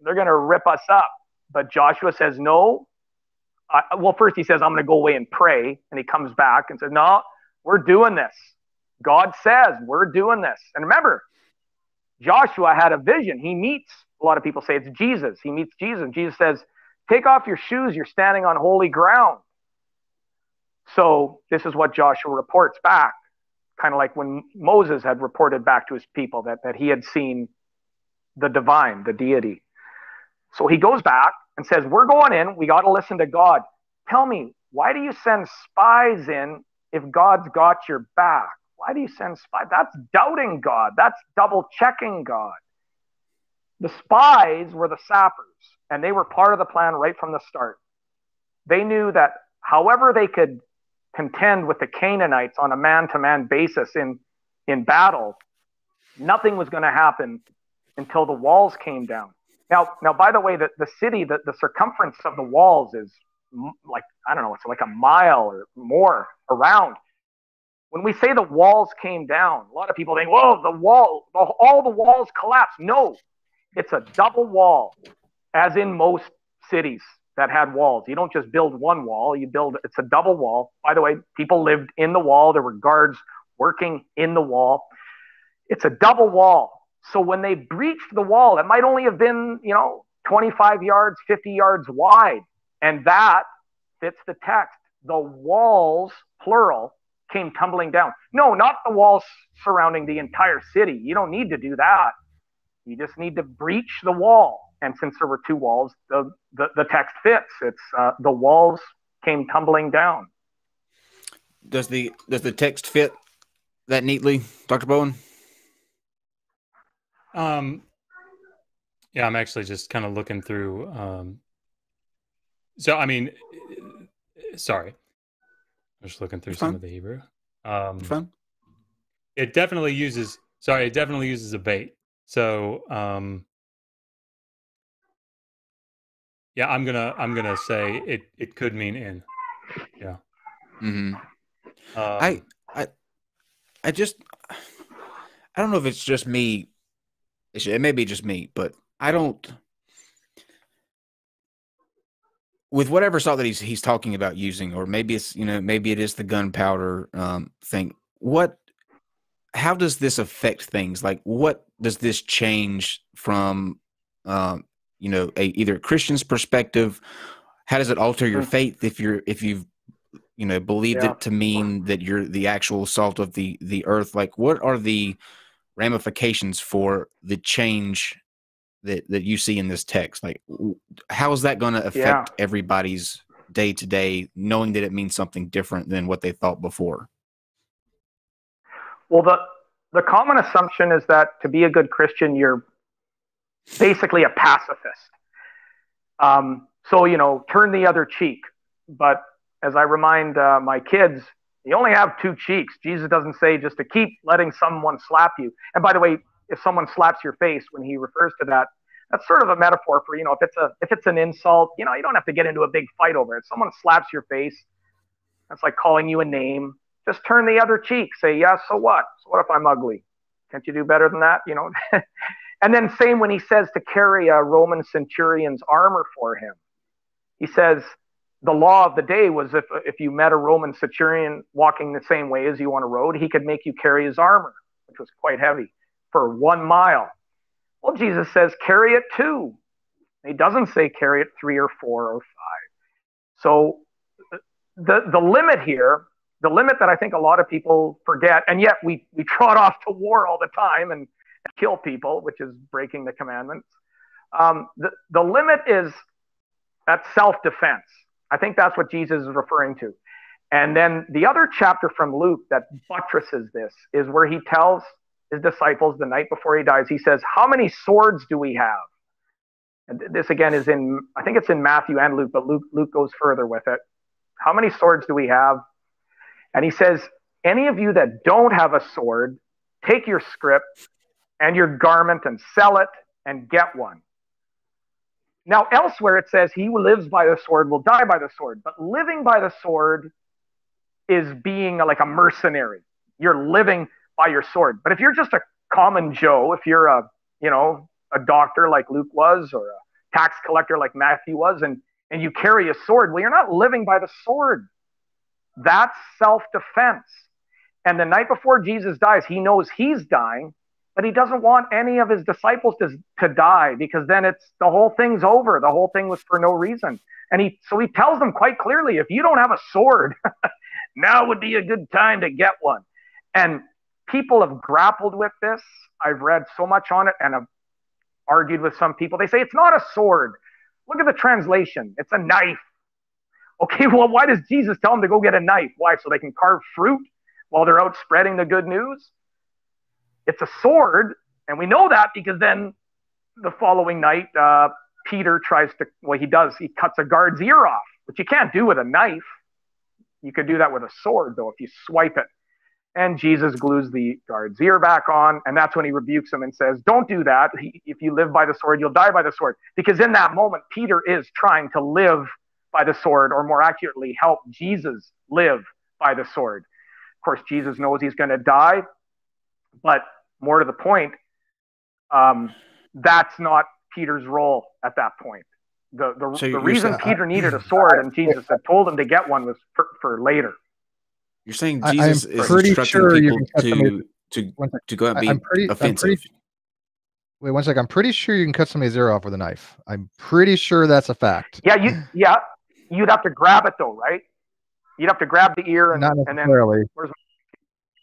They're going to rip us up." But Joshua says, "No." Well, first he says, "I'm going to go away and pray," and he comes back and says, "No, we're doing this." God says we're doing this. And remember, Joshua had a vision. He meets, a lot of people say it's Jesus. He meets Jesus. Jesus says, Take off your shoes. You're standing on holy ground. So this is what Joshua reports back, kind of like when Moses had reported back to his people that, that he had seen the divine, the deity. So he goes back and says, We're going in. We got to listen to God. Tell me, why do you send spies in if God's got your back? Why do you send spies? That's doubting God. That's double checking God. The spies were the sappers, and they were part of the plan right from the start. They knew that however they could contend with the Canaanites on a man to man basis in, in battle, nothing was going to happen until the walls came down. Now, now, by the way, the, the city, the, the circumference of the walls is like, I don't know, it's like a mile or more around. When we say the walls came down, a lot of people think, whoa, the wall, all the walls collapsed. No, it's a double wall, as in most cities that had walls. You don't just build one wall, you build, it's a double wall. By the way, people lived in the wall, there were guards working in the wall. It's a double wall. So when they breached the wall, it might only have been, you know, 25 yards, 50 yards wide. And that fits the text. The walls, plural, came tumbling down. No, not the walls surrounding the entire city. You don't need to do that. You just need to breach the wall. And since there were two walls, the, the, the text fits. It's uh, the walls came tumbling down. Does the does the text fit that neatly, Doctor Bowen? Um, yeah, I'm actually just kind of looking through. Um, so, I mean, sorry, I'm just looking through some of the Hebrew. Um, Fun. it definitely uses. Sorry, it definitely uses a bet. So, um, yeah, I'm gonna I'm gonna say it. It could mean in. Yeah. hmm Um, I I I just I don't know if it's just me. It it may be just me, but I don't. With whatever salt that he's he's talking about using, or maybe it's you know maybe it is the gunpowder um, thing. What? How does this affect things? Like, what does this change from, um, you know, a either a Christian's perspective? How does it alter your Hmm. faith if you're if you've you know believed Yeah. it to mean that you're the actual salt of the the earth like what are the ramifications for the change that that you see in this text like how is that going to affect everybody's day to day knowing that it means something different than what they thought before Well, the, the common assumption is that to be a good Christian, you're basically a pacifist. Um, so, you know, turn the other cheek. But as I remind uh, my kids, you only have two cheeks. Jesus doesn't say just to keep letting someone slap you. And by the way, if someone slaps your face when he refers to that, that's sort of a metaphor for, you know, if it's a if it's an insult, you know, you don't have to get into a big fight over it. If someone slaps your face, that's like calling you a name. Just turn the other cheek. Say, yeah, so what? So what if I'm ugly? Can't you do better than that? You know. and then same when he says to carry a Roman centurion's armor for him. He says the law of the day was if if you met a Roman centurion walking the same way as you on a road, he could make you carry his armor, which was quite heavy, for one mile. Well, Jesus says carry it two. He doesn't say carry it three or four or five. So uh, the the limit here, the limit that I think a lot of people forget, and yet we we trot off to war all the time and kill people, which is breaking the commandments. Um, the the limit is that self defense. I think that's what Jesus is referring to. And then the other chapter from Luke that buttresses this is where he tells his disciples the night before he dies, he says, How many swords do we have? And this again is in, I think it's in Matthew and Luke, but Luke, Luke goes further with it. How many swords do we have? And he says, Any of you that don't have a sword, take your scrip and your garment and sell it and get one. Now, elsewhere it says, He who lives by the sword will die by the sword. But living by the sword is being like a mercenary. You're living by your sword. But if you're just a common Joe, if you're a, you know, a doctor like Luke was, or a tax collector like Matthew was, and, and you carry a sword, well, you're not living by the sword. That's self defense. And the night before Jesus dies, he knows he's dying, but he doesn't want any of his disciples to, to die because then it's the whole thing's over. The whole thing was for no reason. And he so he tells them quite clearly, if you don't have a sword, now would be a good time to get one. And people have grappled with this. I've read so much on it and have argued with some people. They say it's not a sword. Look at the translation. It's a knife. Okay, well, why does Jesus tell them to go get a knife? Why? So they can carve fruit while they're out spreading the good news? It's a sword, and we know that because then the following night, uh, Peter tries to, well, he does, he cuts a guard's ear off, which you can't do with a knife. You could do that with a sword, though, if you swipe it. And Jesus glues the guard's ear back on. And that's when he rebukes him and says, Don't do that. If you live by the sword, you'll die by the sword. Because in that moment, Peter is trying to live by the sword, or more accurately, help Jesus live by the sword. Of course, Jesus knows he's going to die. But more to the point, um, that's not Peter's role at that point. The, the, so the reason saying, Peter needed a sword and Jesus had told him to get one was for, for later. You're saying Jesus is instructing sure people to to to go out and be I'm pretty, offensive. I'm pretty, wait one second. I'm pretty sure you can cut somebody's ear off with a knife. I'm pretty sure that's a fact. Yeah, you yeah. You'd have to grab it though, right? You'd have to grab the ear and, Not necessarily. and then where's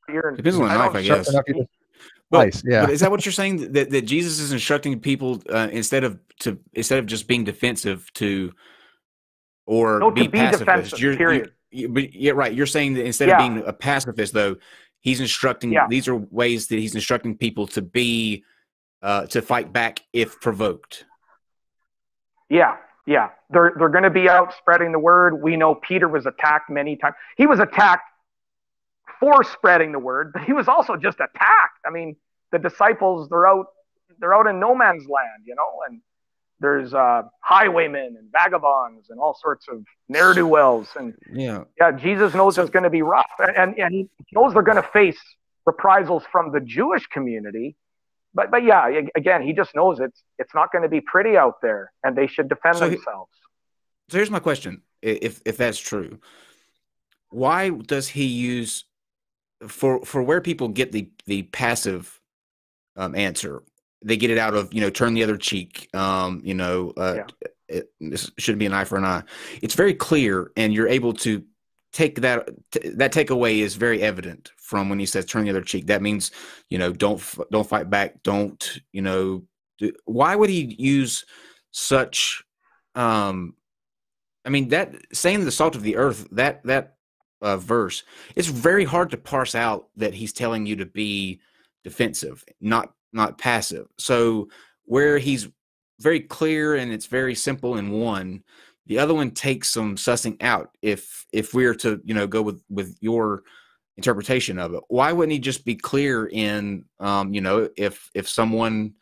my ear? And, Depends on the knife, I guess. But, nice, yeah. But is that what you're saying that, that Jesus is instructing people uh, instead of to instead of just being defensive to or no, be, be pacifist? You're, period. You, but yeah, right. You're saying that instead yeah. of being a pacifist, though, he's instructing. Yeah. These are ways that he's instructing people to be uh, to fight back if provoked. Yeah, yeah. They're they're going to be out spreading the word. We know Peter was attacked many times. He was attacked for spreading the word, but he was also just attacked. I mean, the disciples they're out they're out in no man's land, you know, and there's uh, highwaymen and vagabonds and all sorts of ne'er do wells. And yeah, yeah, Jesus knows it's going to be rough, and and he knows they're going to face reprisals from the Jewish community. But but yeah, again, he just knows it's it's not going to be pretty out there, and they should defend so themselves. He, so here's my question: If if that's true, why does he use for for where people get the the passive um, answer? they get it out of you know turn the other cheek um you know uh yeah. it, this should be an eye for an eye it's very clear and you're able to take that t- that takeaway is very evident from when he says turn the other cheek that means you know don't don't fight back don't you know do, why would he use such um i mean that saying the salt of the earth that that uh, verse it's very hard to parse out that he's telling you to be defensive not not passive. So where he's very clear and it's very simple in one, the other one takes some sussing out. If if we are to you know go with with your interpretation of it, why wouldn't he just be clear in um, you know if if someone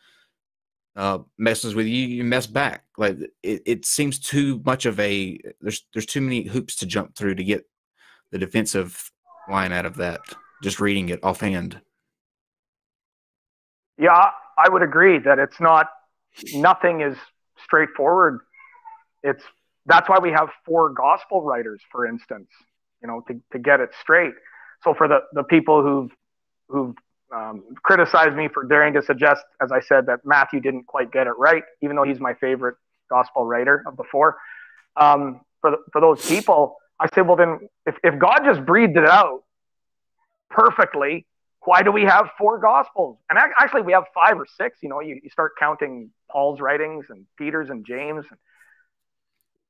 uh, messes with you, you mess back. Like it, it seems too much of a there's there's too many hoops to jump through to get the defensive line out of that. Just reading it offhand. Yeah, I would agree that it's not nothing is straightforward. It's that's why we have four gospel writers, for instance, you know, to, to get it straight. So for the, the people who've who've um, criticized me for daring to suggest, as I said, that Matthew didn't quite get it right, even though he's my favorite gospel writer of the four. Um, for the, for those people, I say, well, then if, if God just breathed it out perfectly, why do we have four gospels? And actually, we have five or six. You know, you, you start counting Paul's writings and Peter's and James.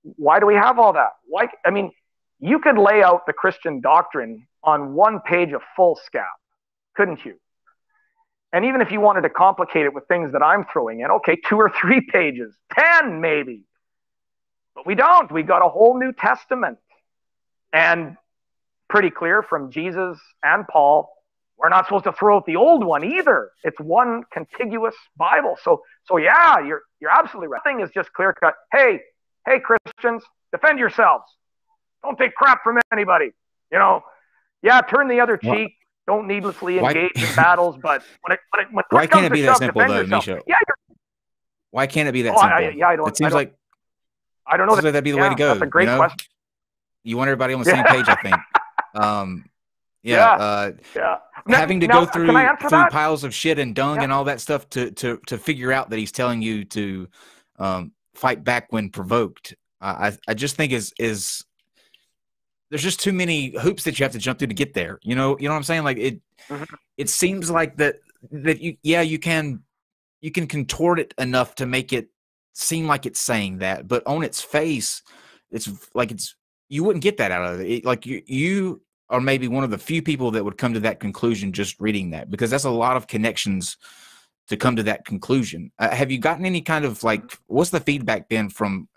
Why do we have all that? Why? I mean, you could lay out the Christian doctrine on one page of full scap, couldn't you? And even if you wanted to complicate it with things that I'm throwing in, okay, two or three pages, 10 maybe. But we don't. We got a whole New Testament. And pretty clear from Jesus and Paul, we're not supposed to throw out the old one either. It's one contiguous Bible. So, so yeah, you're, you're absolutely right. Thing is just clear cut. Hey, hey, Christians, defend yourselves. Don't take crap from anybody. You know, yeah, turn the other cheek. Don't needlessly engage why, in battles. But when it, when it, when why can't it be that simple, though, Mischa? Yeah, why can't it be that oh, simple? I, yeah, I don't. It seems I don't, like I don't know. That, that'd be the yeah, way to go. That's a great you know? question. You want everybody on the same page, I think. Um, yeah, yeah. Uh, yeah. having to now, go through through that? piles of shit and dung yeah. and all that stuff to to to figure out that he's telling you to um, fight back when provoked. I I just think is is there's just too many hoops that you have to jump through to get there. You know, you know what I'm saying? Like it, mm-hmm. it seems like that that you, yeah, you can, you can contort it enough to make it seem like it's saying that, but on its face, it's like it's you wouldn't get that out of it. it like you, you are maybe one of the few people that would come to that conclusion just reading that because that's a lot of connections to come to that conclusion. Uh, have you gotten any kind of like what's the feedback been from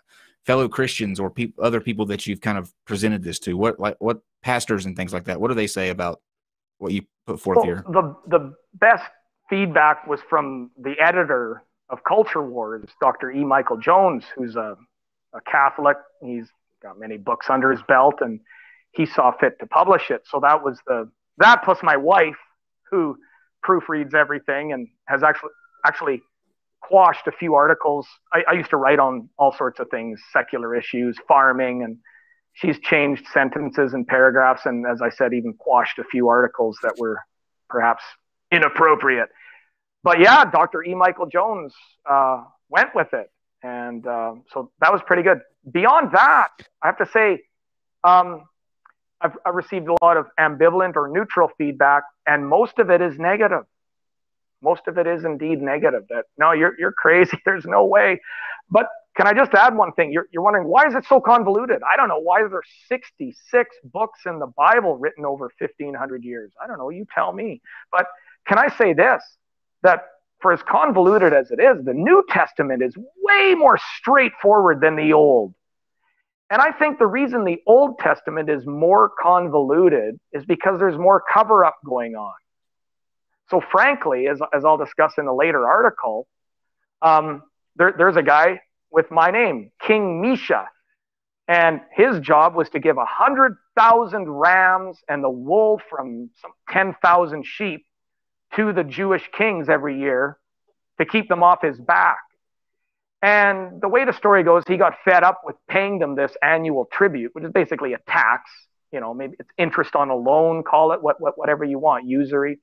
fellow Christians or pe- other people that you've kind of presented this to? What like what pastors and things like that? What do they say about what you put forth well, here? The the best feedback was from the editor of Culture Wars, Dr. E. Michael Jones, who's a, a Catholic. He's got many books under his belt, and he saw fit to publish it. So that was the that plus my wife, who proofreads everything and has actually actually quashed a few articles. I, I, used to write on all sorts of things, secular issues, farming, and she's changed sentences and paragraphs. And as I said, even quashed a few articles that were perhaps inappropriate. But yeah, Dr. E. Michael Jones uh, went with it. And uh, so that was pretty good. Beyond that, I have to say, um, I've, I've received a lot of ambivalent or neutral feedback, and most of it is negative. Most of it is indeed negative that no you're, you're crazy there's no way. But can i just add one thing? You're, you're wondering why is it so convoluted? I don't know why are there 66 books in the bible written over 1500 years? I don't know you tell me. But can i say this that for as convoluted as it is the new testament is way more straightforward than the old and I think the reason the Old Testament is more convoluted is because there's more cover up going on. So, frankly, as, as I'll discuss in a later article, um, there, there's a guy with my name, King Mesha, and his job was to give a hundred thousand rams and the wool from some ten thousand sheep to the Jewish kings every year to keep them off his back. And the way the story goes, he got fed up with paying them this annual tribute, which is basically a tax. You know, maybe it's interest on a loan, call it what, what whatever you want, usury.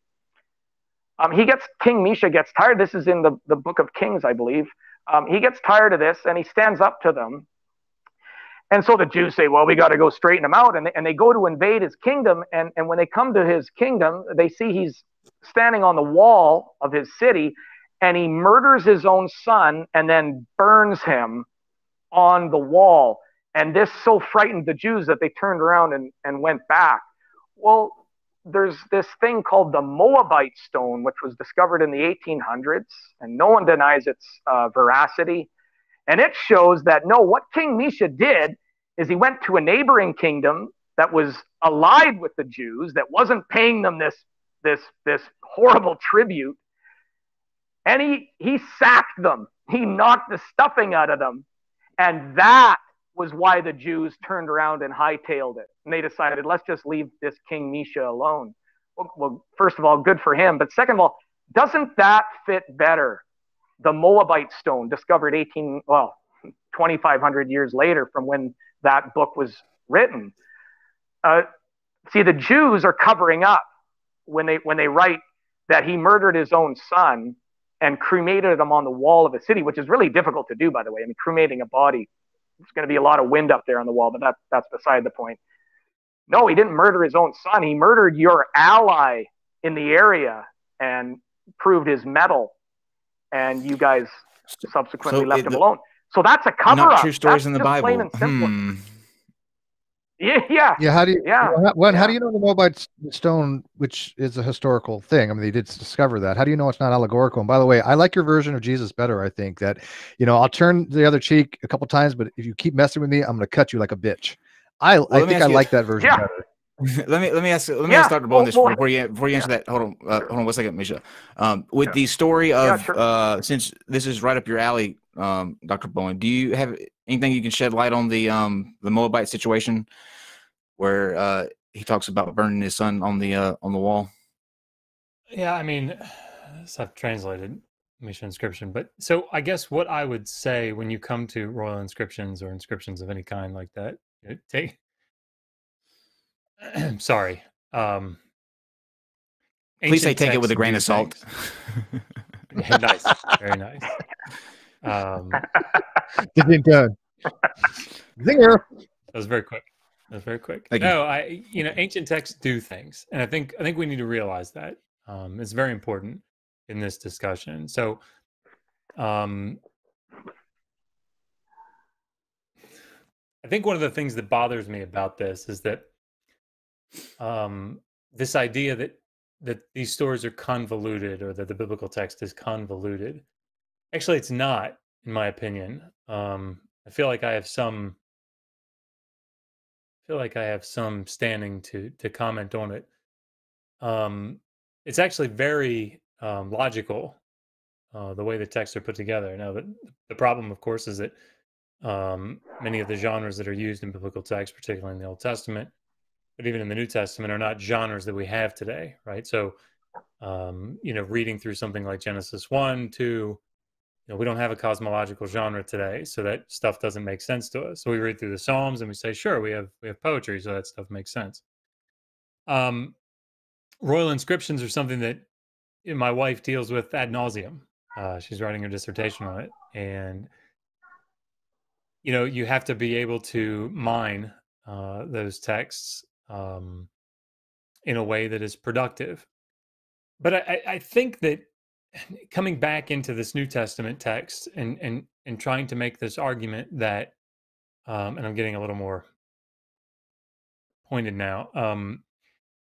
Um, he gets King Misha gets tired. This is in the, the book of Kings, I believe. Um, he gets tired of this and he stands up to them. And so the Jews say, well, we got to go straighten him out. And they, and they go to invade his kingdom. And, and when they come to his kingdom, they see he's standing on the wall of his city and he murders his own son and then burns him on the wall. And this so frightened the Jews that they turned around and, and went back. Well, there's this thing called the Moabite stone, which was discovered in the 1800s, and no one denies its uh, veracity. And it shows that no, what King Mesha did is he went to a neighboring kingdom that was allied with the Jews, that wasn't paying them this, this, this horrible tribute, and he, he sacked them. He knocked the stuffing out of them. And that was why the Jews turned around and hightailed it. And they decided, let's just leave this King Misha alone. Well, well, first of all, good for him. But second of all, doesn't that fit better? The Moabite stone discovered 18, well, 2,500 years later from when that book was written. Uh, see, the Jews are covering up when they when they write that he murdered his own son and cremated them on the wall of a city, which is really difficult to do, by the way. I mean, cremating a body, there's going to be a lot of wind up there on the wall, but that, that's beside the point. No, he didn't murder his own son. He murdered your ally in the area and proved his mettle. And you guys subsequently so left it, him alone. So that's a cover not up. True stories that's in the Bible. Hmm. Yeah, yeah, yeah. How do you? Yeah. When? Yeah. How do you know the Moabite stone, which is a historical thing? I mean, they did discover that. How do you know it's not allegorical? And by the way, I like your version of Jesus better. I think that, you know, I'll turn the other cheek a couple times, but if you keep messing with me, I'm going to cut you like a bitch. I, well, I think I you, like that version yeah. better. let me let me ask let me yeah. ask Dr. Bowen this well, before you before you answer that. Hold on, uh, hold on one second, Mischa. Um, with yeah. the story of sure. uh, since this is right up your alley, um, Dr. Bowen, do you have anything you can shed light on the um the Moabite situation? where uh, he talks about burning his son on the uh, on the wall. Yeah, I mean, so I've translated Misha inscription, but so I guess what I would say when you come to royal inscriptions or inscriptions of any kind like that, take. sorry. Um, Please say take it with a grain of salt. yeah, nice, very nice. Um, done. Zinger. That was very quick. That was very quick. Thank no, you. I you know ancient texts do things, and I think I think we need to realize that um, it's very important in this discussion. So, um, I think one of the things that bothers me about this is that um, this idea that that these stories are convoluted or that the biblical text is convoluted. Actually, it's not, in my opinion. Um, I feel like I have some I feel like I have some standing to to comment on it. Um, it's actually very um, logical uh, the way the texts are put together. Now, the, the problem, of course, is that um, many of the genres that are used in biblical texts, particularly in the Old Testament, even in the New Testament, are not genres that we have today, right? So, um, you know, reading through something like Genesis one, two, you know, we don't have a cosmological genre today, so that stuff doesn't make sense to us. So we read through the Psalms and we say, sure, we have we have poetry, so that stuff makes sense. Um, royal inscriptions are something that my wife deals with ad nauseum. Uh, she's writing her dissertation on it, and you know, you have to be able to mine uh, those texts um, in a way that is productive. But I, I think that coming back into this New Testament text and and and trying to make this argument that, um, and I'm getting a little more pointed now. Um,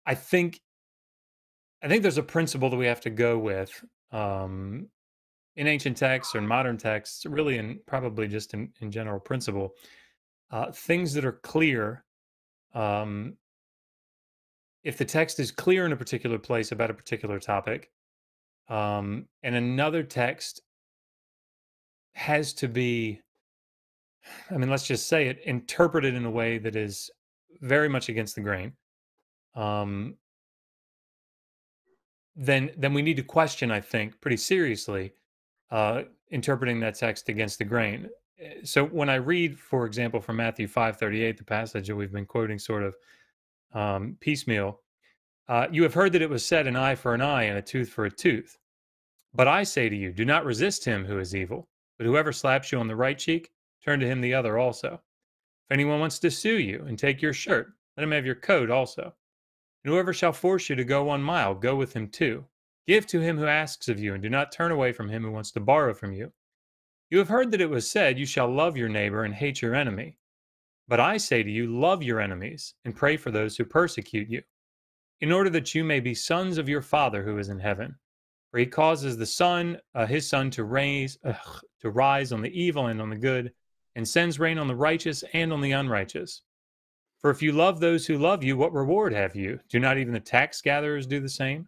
I think I think there's a principle that we have to go with um, in ancient texts or in modern texts, really, and probably just in, in general principle. Uh, things that are clear. Um, if the text is clear in a particular place about a particular topic, um, and another text has to be, I mean, let's just say it, interpreted in a way that is very much against the grain. Um, then, then we need to question, I think, pretty seriously, uh, interpreting that text against the grain. Eh, so when I read, for example, from Matthew five thirty eight, the passage that we've been quoting, sort of um, piecemeal, uh, you have heard that it was said, an eye for an eye and a tooth for a tooth. But I say to you, do not resist him who is evil, but whoever slaps you on the right cheek, turn to him the other also. If anyone wants to sue you and take your shirt, let him have your coat also. And whoever shall force you to go one mile, go with him two. Give to him who asks of you, and do not turn away from him who wants to borrow from you. You have heard that it was said, You shall love your neighbor and hate your enemy. But I say to you, love your enemies, and pray for those who persecute you, in order that you may be sons of your Father who is in heaven. For he causes the sun, uh, his sun, to raise, to rise on the evil and on the good, and sends rain on the righteous and on the unrighteous. For if you love those who love you, what reward have you? Do not even the tax gatherers do the same?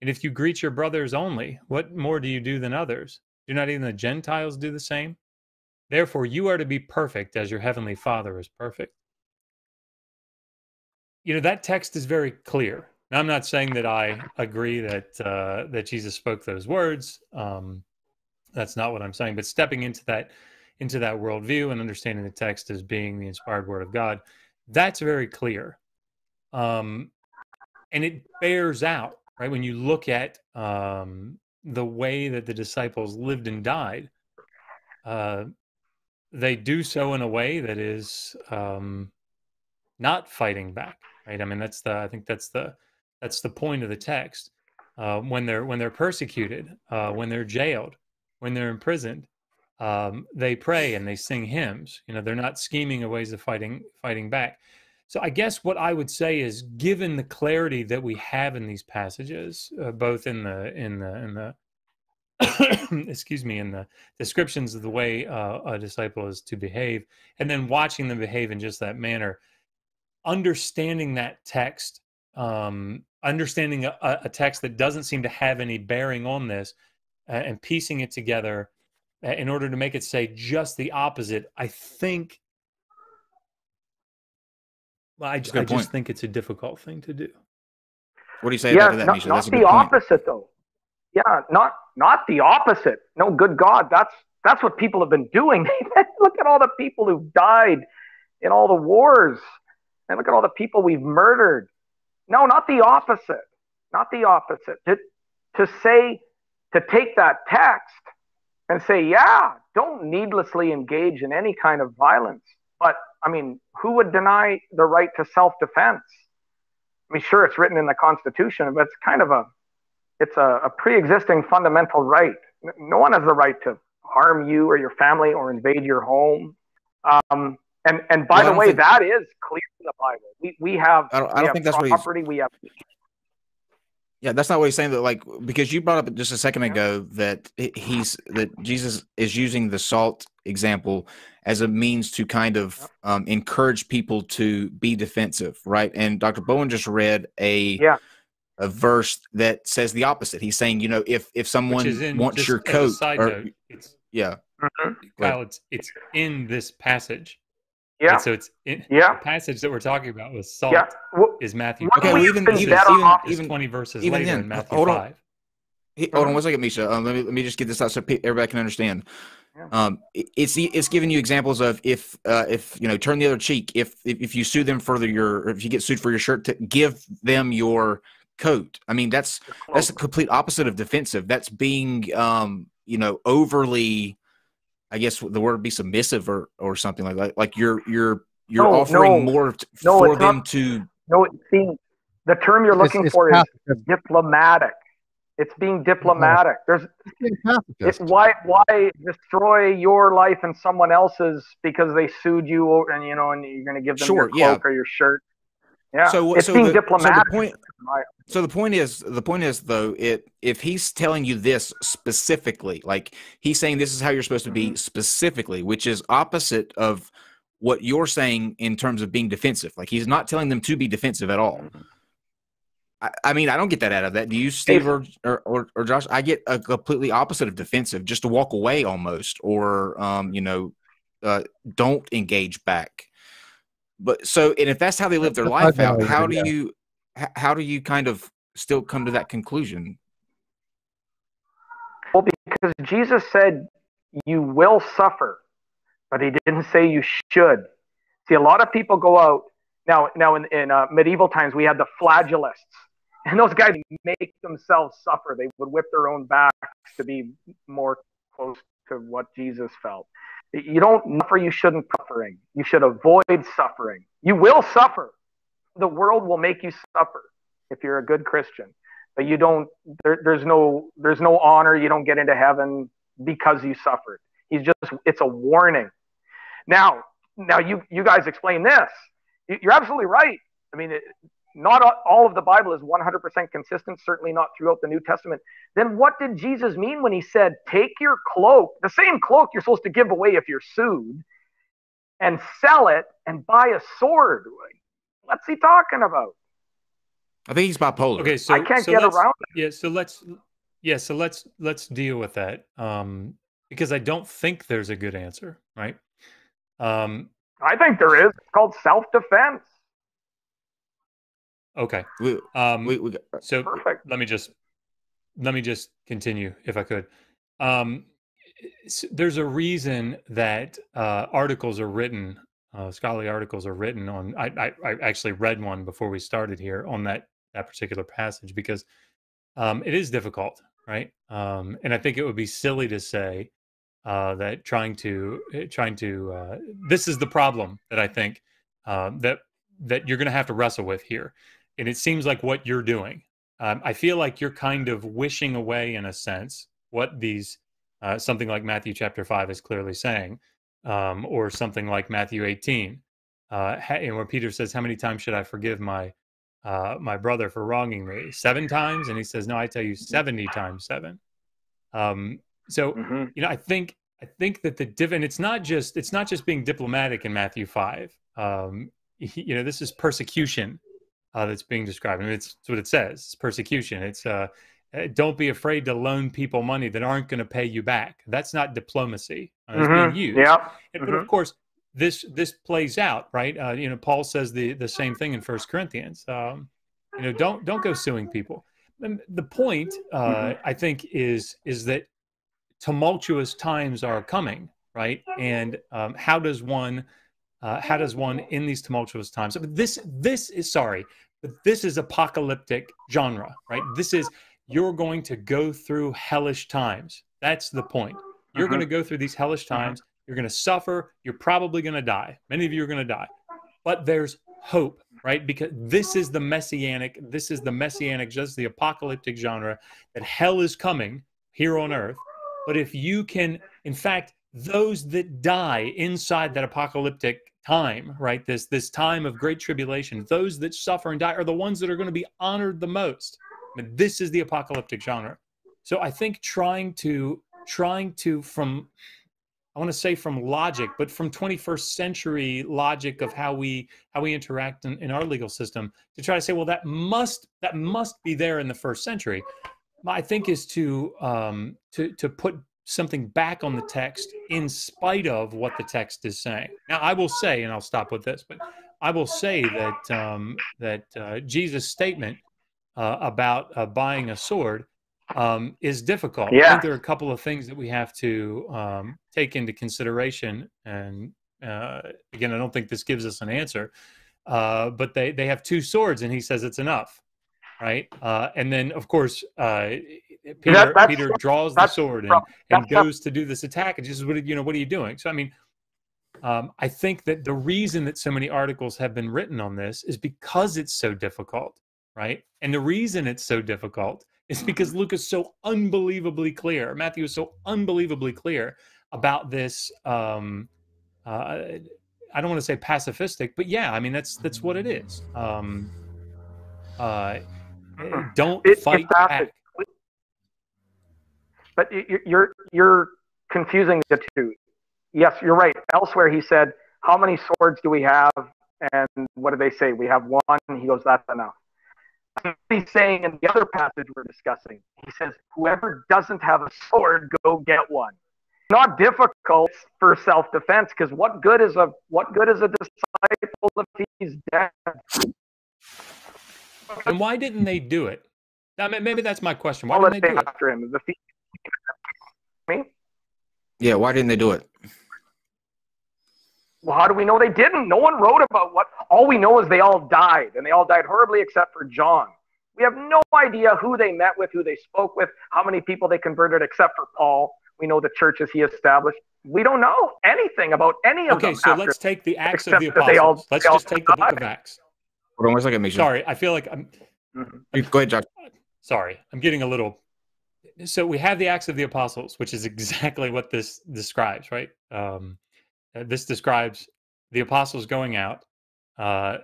And if you greet your brothers only, what more do you do than others? Do not even the Gentiles do the same? Therefore, you are to be perfect as your heavenly Father is perfect. You know, that text is very clear. Now, I'm not saying that I agree that uh, that Jesus spoke those words. Um, that's not what I'm saying. But stepping into that into that worldview and understanding the text as being the inspired word of God, that's very clear. Um, and it bears out right when you look at um, the way that the disciples lived and died. Uh, they do so in a way that is um, not fighting back, right? I mean, that's the I think that's the that's the point of the text. Uh, when they're when they're persecuted, uh, when they're jailed, when they're imprisoned, um, they pray and they sing hymns. You know, they're not scheming of ways of fighting fighting back. So I guess what I would say is, given the clarity that we have in these passages, uh, both in the in the in the excuse me in the descriptions of the way uh, a disciple is to behave, and then watching them behave in just that manner, understanding that text, um, understanding a, a text that doesn't seem to have any bearing on this, uh, and piecing it together in order to make it say just the opposite, I think. Well, I, I just think it's a difficult thing to do. What do you say yeah, about that, not, Mischa? Not That's a the good point. opposite, though. Yeah, not not the opposite. No, good God, that's that's what people have been doing. look at all the people who've died in all the wars, and look at all the people we've murdered. No, not the opposite. Not the opposite. To to say to take that text and say, yeah, don't needlessly engage in any kind of violence. But I mean, who would deny the right to self defense? I mean, sure, it's written in the Constitution, but it's kind of a it's a, a pre-existing fundamental right. No one has the right to harm you or your family or invade your home. Um, and and by Well, the way, think- that is clear in the Bible. We we have I don't- I don't have think that's what he's- property. We have Yeah, that's not what he's saying. That like because you brought up just a second ago that he's that Jesus is using the salt example as a means to kind of um, encourage people to be defensive, right? And Dr. Bowen just read a Yeah. a verse that says the opposite. He's saying, you know, if if someone in wants your as a coat, side or, note, it's yeah, Kyle, it's it's in this passage. yeah right? So it's in Yeah. the passage that we're talking about with salt yeah. Wh- is Matthew. Okay, well, we even- think even- even- even- twenty verses even later then, in Matthew hold on. five. He, hold on one second, Mischa. Um, let me let me just get this out so everybody can understand. Yeah. Um, it's it's giving you examples of if uh, if you know turn the other cheek. If if, if you sue them for the, your if you get sued for your shirt, to give them your coat. I mean that's that's the complete opposite of defensive. That's being um you know overly, I guess the word would be submissive or or something like that. Like you're you're you're No, offering no. more t- No, for them not- to. no, it's being the term you're looking it's for is diplomatic. It's being diplomatic. There's it, why why destroy your life and someone else's because they sued you and you know and you're going to give them Sure, your yeah. or your shirt. Yeah, So it's so being the, so diplomatic. the point So the point is, the point is though, it if he's telling you this specifically, like he's saying this is how you're supposed to be mm-hmm. specifically, which is opposite of what you're saying in terms of being defensive. Like he's not telling them to be defensive at all. Mm-hmm. I, I mean, I don't get that out of that. Do you, Steve or, or or Josh? I get a completely opposite of defensive, just to walk away almost, or um, you know, uh, don't engage back. But so, and if that's how they live their life out, how do you how do you kind of still come to that conclusion? Well, because Jesus said you will suffer, but he didn't say you should. See, a lot of people go out now. Now, in, in uh, medieval times, we had the flagellists, and those guys make themselves suffer. They would whip their own backs to be more close to what Jesus felt. You don't suffer. You shouldn't suffering. You should avoid suffering. You will suffer. The world will make you suffer if you're a good Christian but you don't there, there's no there's no honor you don't get into heaven because you suffered he's just it's a warning now now you you guys explain this You- you're absolutely right i mean it, not all of the bible is 100% consistent certainly not throughout the new testament then what did jesus mean when he said take your cloak the same cloak you're supposed to give away if you're sued and sell it and buy a sword what's he talking about I think he's bipolar. Okay, so i can't so get let's- around Yeah, so let's yeah, so let's let's deal with that. Um because I don't think there's a good answer, right? Um i think there is it's called self-defense Okay. We, Um, we, we, so Perfect. let me just let me just continue if I could. Um, there's a reason that uh, articles are written, uh, scholarly articles are written on. I, I, I actually read one before we started here on that that particular passage because um, it is difficult, right? Um, and I think it would be silly to say uh, that trying to eh, trying to uh, this is the problem that I think uh, that that you're going to have to wrestle with here, and it seems like what you're doing. Um, I feel like you're kind of wishing away, in a sense, what these uh, something like Matthew chapter five is clearly saying, um, or something like Matthew 18, uh, and where Peter says, "How many times should I forgive my uh, my brother for wronging me? Seven times?" And he says, "No, I tell you, seventy times seven. Um, so hmm you know, I think I think that the div and it's not just it's not just being diplomatic in Matthew five. Um, you know, this is persecution uh, that's being described. I mean, it's, it's what it says. It's persecution. It's uh, uh, don't be afraid to loan people money that aren't going to pay you back. That's not diplomacy. Uh, it's being used. Yeah. And- But of course, this this plays out, right? Uh, you know, Paul says the the same thing in First Corinthians. Um, you know, don't don't go suing people. And the point, uh, Mhm. I think, is is that tumultuous times are coming, right? And um, how does one uh, how does one in these tumultuous times? But this this is sorry, but this is apocalyptic genre, right? This is you're going to go through hellish times. That's the point. You're going to go through these hellish times. You're going to suffer. You're probably going to die. Many of you are going to die. But there's hope, right? Because this is the messianic, this is the messianic, just the apocalyptic genre that hell is coming here on earth. But if you can, in fact, those that die inside that apocalyptic time, right? This this time of great tribulation, those that suffer and die are the ones that are going to be honored the most. I mean, this is the apocalyptic genre. So I think trying to trying to from I want to say from logic, but from 21st century logic of how we how we interact in, in our legal system to try to say, well, that must that must be there in the first century. I think is to um, to to put something back on the text in spite of what the text is saying. Now, I will say, and I'll stop with this, but I will say that um, that uh, Jesus' statement uh, about uh, buying a sword um, is difficult. Yeah. I think there are a couple of things that we have to um, take into consideration. And uh, again, I don't think this gives us an answer, uh, but they, they have two swords, and he says it's enough, right? Uh, and then, of course, uh, Peter, that's- Peter draws the sword and, and goes to do this attack, and just what you know, what are you doing? So, I mean, um, I think that the reason that so many articles have been written on this is because it's so difficult, right? And the reason it's so difficult is because Luke is so unbelievably clear. Matthew is so unbelievably clear about this. Um, uh, I don't want to say pacifistic, but yeah, I mean that's that's what it is. Um, uh, don't It- fight back. But you're you're confusing the two. Yes, you're right. Elsewhere, he said, "How many swords do we have?" And what do they say? We have one. He goes, "That's enough." He's saying in the other passage we're discussing, he says, "Whoever doesn't have a sword, go get one." Not difficult for self-defense, because what good is a what good is a disciple if he's dead? And why didn't they do it? I mean, maybe that's my question. Why All didn't they do it? after him. The thief- me? yeah, why didn't they do it? Well, how do we know they didn't? No one wrote about what. All we know is they all died, and they all died horribly except for John. We have no idea who they met with, who they spoke with, how many people they converted, except for Paul. We know the churches he established. We don't know anything about any of Okay, them. Okay, so after- let's take the Acts of the except that they all- Apostles. Let's they all just take the book of. Acts. Hold on one second, Mischa. Sorry, I feel like I'm Mhm. Go ahead, Josh. sorry. I'm getting a little. So we have the Acts of the Apostles, which is exactly what this describes, right? Um, uh, this describes the apostles going out, uh,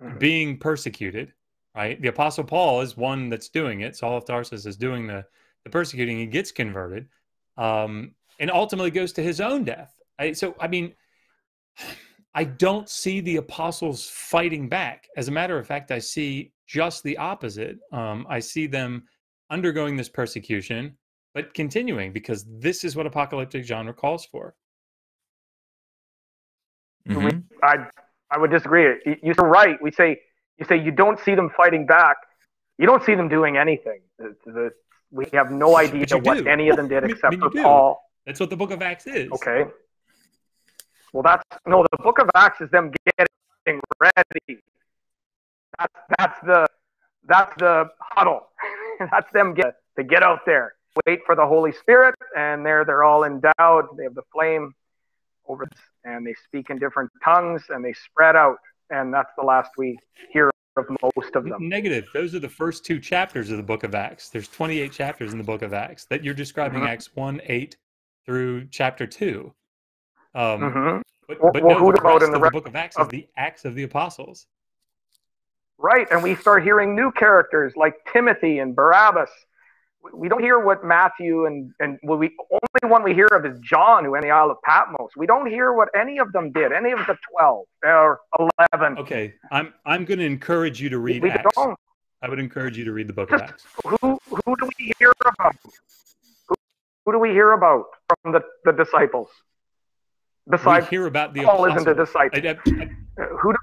Mhm. being persecuted, right? The apostle Paul is one that's doing it. Saul of Tarsus is doing the the persecuting. He gets converted, um, and ultimately goes to his own death. I, so I mean, I don't see the apostles fighting back. As a matter of fact, I see just the opposite. Um, I see them undergoing this persecution, but continuing because this is what apocalyptic genre calls for. Mhm. I I would disagree. You- You're right. We say You say you don't see them fighting back. You don't see them doing anything. The, the, we have no idea what do. any of them did except I mean, for Paul. That's what the book of Acts is. Okay. Well, that's no. The book of Acts is them getting ready. That's that's the that's the huddle. that's them get to get out there, wait for the Holy Spirit, and there they're all endowed. They have the flame over, and they speak in different tongues, and they spread out. And that's the last we hear of most of them. Negative. Those are the first two chapters of the book of Acts. There's 28 chapters in the book of Acts that you're describing mm-hmm. Acts 1, 8 through chapter 2. Um, mm-hmm. But, but well, no, the rest in the, the book of Acts of, is the Acts of the Apostles. Right. And we start hearing new characters like Timothy and Barabbas. We don't hear what Matthew and, and well, we only one we hear of is John, who went the Isle of Patmos. We don't hear what any of them did, any of the 12 or 11. Okay. I'm, I'm going to encourage you to read we Acts. Don't. I would encourage you to read the book of Acts. Who, who do we hear about? Who, who do we hear about from the, the disciples? Besides, we hear about the Paul isn't a disciple. I, I, I, who do,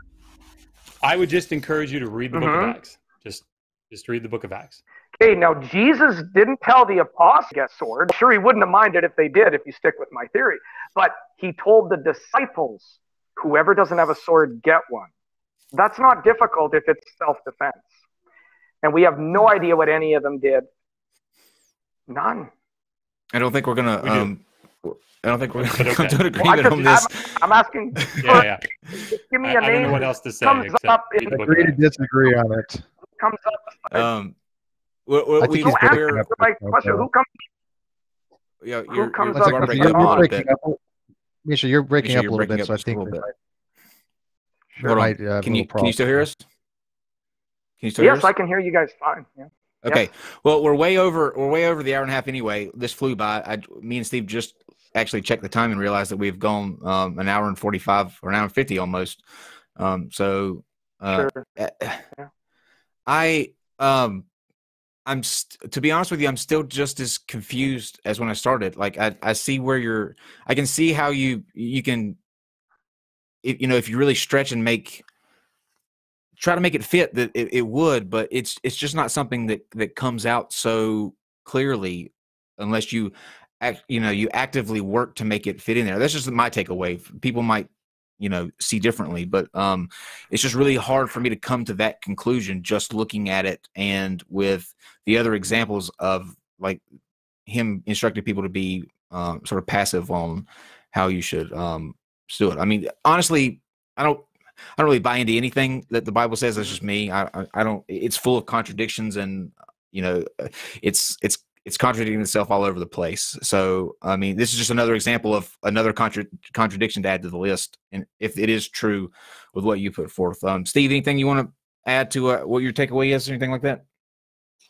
I would just encourage you to read the mm-hmm. book of mm-hmm. Acts. Just just read the book of Acts. Okay, now Jesus didn't tell the apostles to get sword. Sure, he wouldn't have minded if they did, if you stick with my theory. But he told the disciples, whoever doesn't have a sword, get one. That's not difficult if it's self-defense. And we have no idea what any of them did. None. I don't think we're gonna um, I don't think we're going to come to an agreement well, on this. I'm, I'm asking. yeah, yeah. give me a I, name. I don't know what else to say. Comes up in, agree to disagree on it. Comes up. Um, we, we, we, no, answer my question. Who comes? Yeah, you're, who comes you're, up? You're, breaking you're breaking up. Mischa, you're breaking Mischa, up a little bit, so I think. Sure. Hold on. uh, can you can you still hear us? Can you still yes, hear us? I can hear you guys fine. Yeah. Okay. Yes. Well, we're way over. We're way over the hour and a half anyway. This flew by. I, me and Steve just actually checked the time and realized that we've gone um, an hour and 45 or an hour and 50 almost. Um, so, uh, sure. Eh, yeah. I, um, I'm st- to be honest with you, I'm still just as confused as when I started. Like I, I see where you're, I can see how you, you can, if, you know, if you really stretch and make, try to make it fit that it, it would, but it's, it's just not something that, that comes out so clearly unless you act, you know you actively work to make it fit in there. That's just my takeaway. People might you know see differently but um it's just really hard for me to come to that conclusion just looking at it and with the other examples of like him instructing people to be um, sort of passive on how you should um do it. I mean honestly i don't I don't really buy into anything that the Bible says. That's just me. I, I, I don't. It's full of contradictions, and you know, it's it's it's contradicting itself all over the place. So, I mean, this is just another example of another contra- contradiction to add to the list. And if it is true with what you put forth, um, Steve, anything you want to add to uh, what your takeaway is, or anything like that?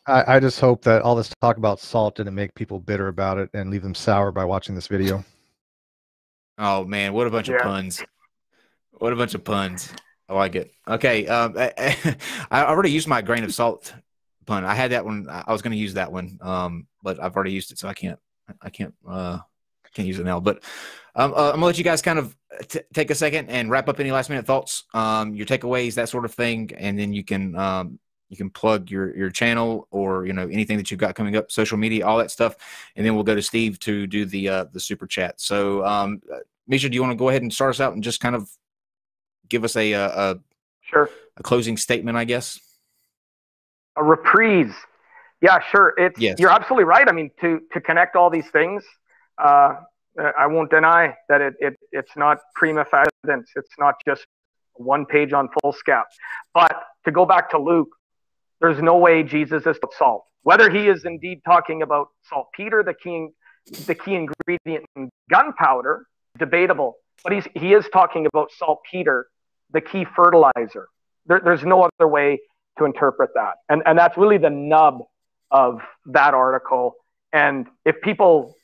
I, I just hope that all this talk about salt didn't make people bitter about it and leave them sour by watching this video. Oh man, what a bunch yeah. of puns! What a bunch of puns! I like it. Okay, um, I, I already used my grain of salt pun. I had that one. I was going to use that one, um, but I've already used it, so I can't. I can't. Uh, can't use it now. But um, uh, I'm gonna let you guys kind of t- take a second and wrap up any last minute thoughts, um, your takeaways, that sort of thing, and then you can um, you can plug your your channel or you know anything that you've got coming up, social media, all that stuff, and then we'll go to Steve to do the uh, the super chat. So, um, Mischa, do you want to go ahead and start us out and just kind of give us a, a, a sure a closing statement, I guess a reprise. Yeah, sure. It's yes. you're absolutely right. I mean, to to connect all these things, uh, I won't deny that it, it it's not prima facie evidence. It's not just one page on foolscap. But to go back to Luke, there's no way Jesus is salt. Whether he is indeed talking about saltpeter, the key the key ingredient in gunpowder, debatable. But he's he is talking about saltpeter, the key fertilizer. There, there's no other way to interpret that. And, and that's really the nub of that article. And if people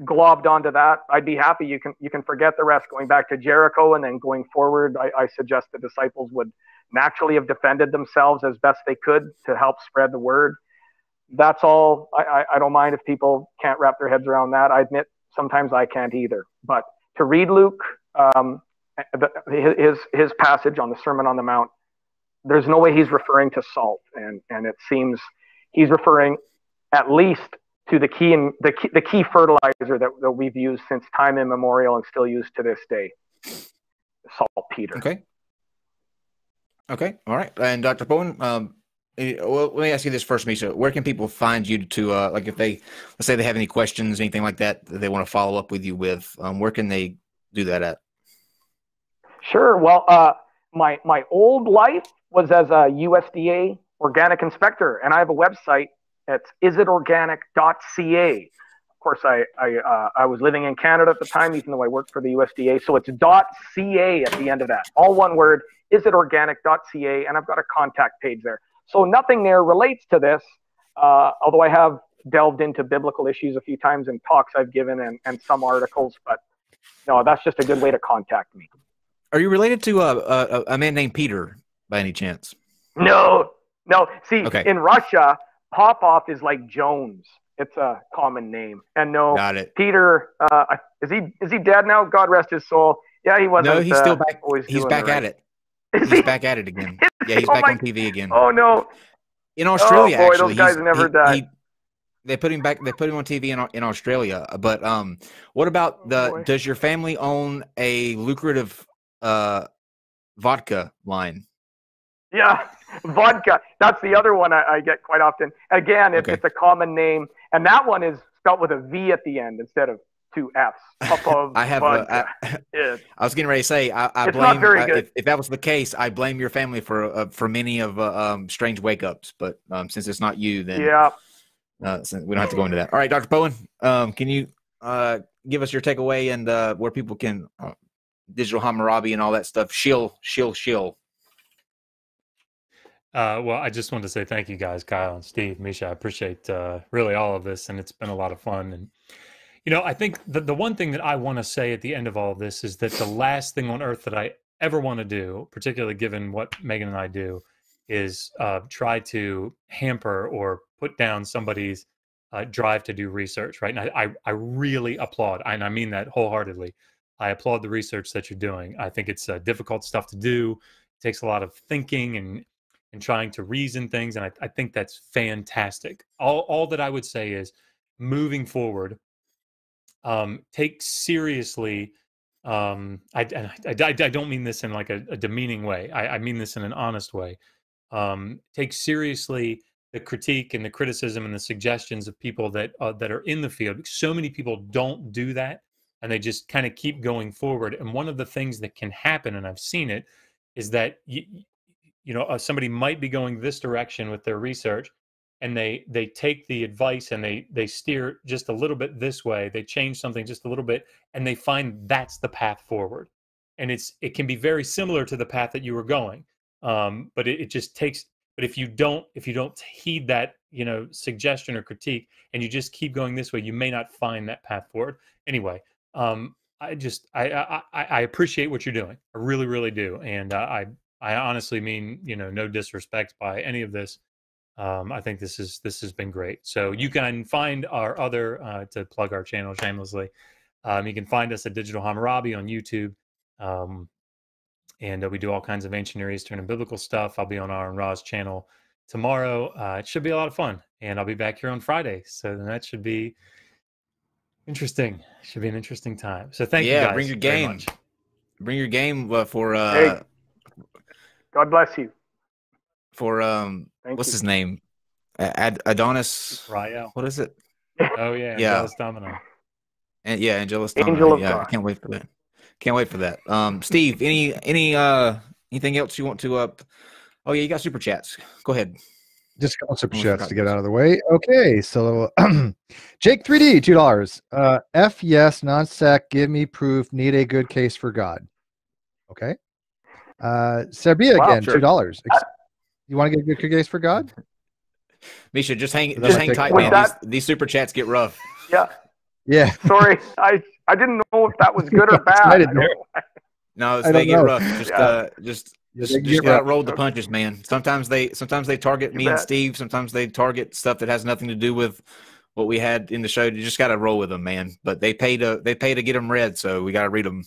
globbed onto that, I'd be happy. You can you can forget the rest. Going back to Jericho and then going forward, I, I suggest the disciples would naturally have defended themselves as best they could to help spread the word. That's all. I, I, I don't mind if people can't wrap their heads around that. I admit sometimes I can't either. But to read Luke, um, his his passage on the Sermon on the Mount there's no way he's referring to salt, and and it seems he's referring at least to the key and the key, the key fertilizer that, that we've used since time immemorial and still used to this day, saltpeter. Okay. Okay. All right. And Dr. Bowen, um, eh, well, let me ask you this first, Mischa. Where can people find you to, uh, like, if they, let's say they have any questions, anything like that, that they want to follow up with you with, um, where can they do that at? Sure. Well, uh, my my old life was as a USDA organic inspector, and I have a website. It's isitorganic.ca. Of course, I I, uh, I was living in Canada at the time, even though I worked for the USDA. So it's .ca at the end of that, all one word. Isitorganic.ca, and I've got a contact page there. So nothing there relates to this, uh, although I have delved into biblical issues a few times in talks I've given and, and some articles. But no, that's just a good way to contact me. Are you related to a, a, a man named Peter by any chance? No, no. See, Okay. in Russia, Popov is like Jones. It's a common name. And no, Got it. Peter, uh, is he is he dead now? God rest his soul. Yeah, he wasn't. No, he's uh, still back. He's back it at it. Is He's he? back at it again. Yeah, he's Oh back my- on TV again. Oh no. In Australia, boy, those actually, guys he's- never he- die. he- they put him back. They put him on TV in, in Australia. But um, what about Oh, the? boy. does your family own a lucrative uh vodka line? Yeah, vodka. That's the other one I, I get quite often. Again, it's, Okay. it's a common name, and that one is spelled with a V at the end instead of two F's. I have. A. I, Yeah. I was getting ready to say. I, I blame. very I- good. if, if that was the case, I blame your family for uh, for many of uh, um, strange wake ups. But um, since it's not you, then yeah. Uh, so we don't have to go into that. All right, Dr. Bowen, um, can you uh, give us your takeaway and uh, where people can uh, digital Hammurabi and all that stuff? Shill, shill, shill. Uh, well, I just wanted to say thank you guys, Kyle and Steve, Mischa. I appreciate uh, really all of this, and it's been a lot of fun. And you know, I think the the one thing that I want to say at the end of all of this is that the last thing on earth that I ever want to do, particularly given what Megan and I do, is uh, try to hamper or put down somebody's uh, drive to do research. Right, and I, I I really applaud, and I mean that wholeheartedly. I applaud the research that you're doing. I think it's uh, difficult stuff to do. It takes a lot of thinking and and trying to reason things. And I, I think that's fantastic. All, all that I would say is moving forward, um, take seriously. Um, I, I, I, I don't mean this in like a, a demeaning way. I, I mean this in an honest way. Um, take seriously the critique and the criticism and the suggestions of people that uh, that are in the field. So many people don't do that, and they just kind of keep going forward. And one of the things that can happen, and I've seen it, is that you, you know uh, somebody might be going this direction with their research and they they take the advice and they they steer just a little bit this way they change something just a little bit and they find that's the path forward and it's it can be very similar to the path that you were going um, but it, it just takes but if you don't if you don't heed that you know suggestion or critique and you just keep going this way you may not find that path forward anyway um, i just I, I i appreciate what you're doing i really really do and uh, i I honestly mean, you know, no disrespect by any of this. Um, I think this is this has been great. So you can find our other uh, to plug our channel shamelessly. Um, you can find us at Digital Hammurabi on YouTube, um, and uh, we do all kinds of ancient Near Eastern and biblical stuff. I'll be on Aron Ra's channel tomorrow. Uh, it should be a lot of fun, and I'll be back here on Friday. So that should be interesting. Should be an interesting time. So thank you Yeah, bring your game. Bring your game uh, for uh, Hey. God bless you. for um, Thank what's you. his name? Ad- Adonis. Rael. What is it? Oh yeah, Yeah. Angelus Domino. And yeah, Angelus. Angel Domino. of yeah, I can't wait for that. Can't wait for that. Um, Steve, any any uh anything else you want to up? Oh yeah, you got super chats. Go ahead. Just a couple super chats to get out of the way. Okay, so Jake 3D, two dollars. Uh, F yes, non-sec. Give me proof. Need a good case for God. Okay. Uh, Serbia Wow, again, sure. two dollars. You want to get a good case for God? Mischa, just hang just hang tight, man. Was These, these super chats get rough. Yeah. Yeah. Sorry, I I didn't know if that was good or bad. I I didn't know. know. No, I they don't get rough. Just Yeah. uh just Yeah, just, just get gotta rough. roll the punches, man. Sometimes they sometimes they target You me and. Steve. Sometimes they target stuff that has nothing to do with what we had in the show. You just gotta roll with them, man. But they pay to they pay to get them read, so we gotta read them.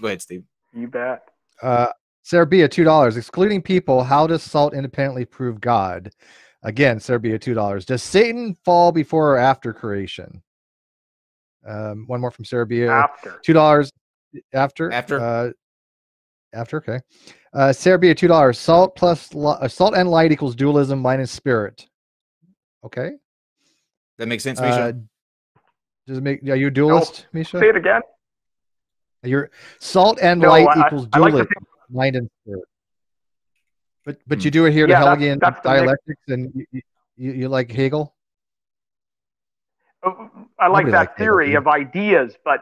Go ahead, Steve. You bet. Uh, Serbia, two dollars. Excluding people, how does salt independently prove God? Again, Serbia, two dollars. Does Satan fall before or after creation? Um, one more from Serbia, After. two dollars after. After. Uh, after, okay. Uh, Serbia, two dollars. Salt plus li- uh, salt and light equals dualism minus spirit. Okay. That makes sense, Uh, Mischa. does it make? Are you a dualist, Mischa? Say it again. You're salt and No, light I- equals I like dualism, think- mind and spirit. But but Hmm. you do it here to Yeah, that's- Hegelian that's the dialectics, and you, you, you you like Hegel. Uh, I like Nobody that liked Hegel, theory of ideas, but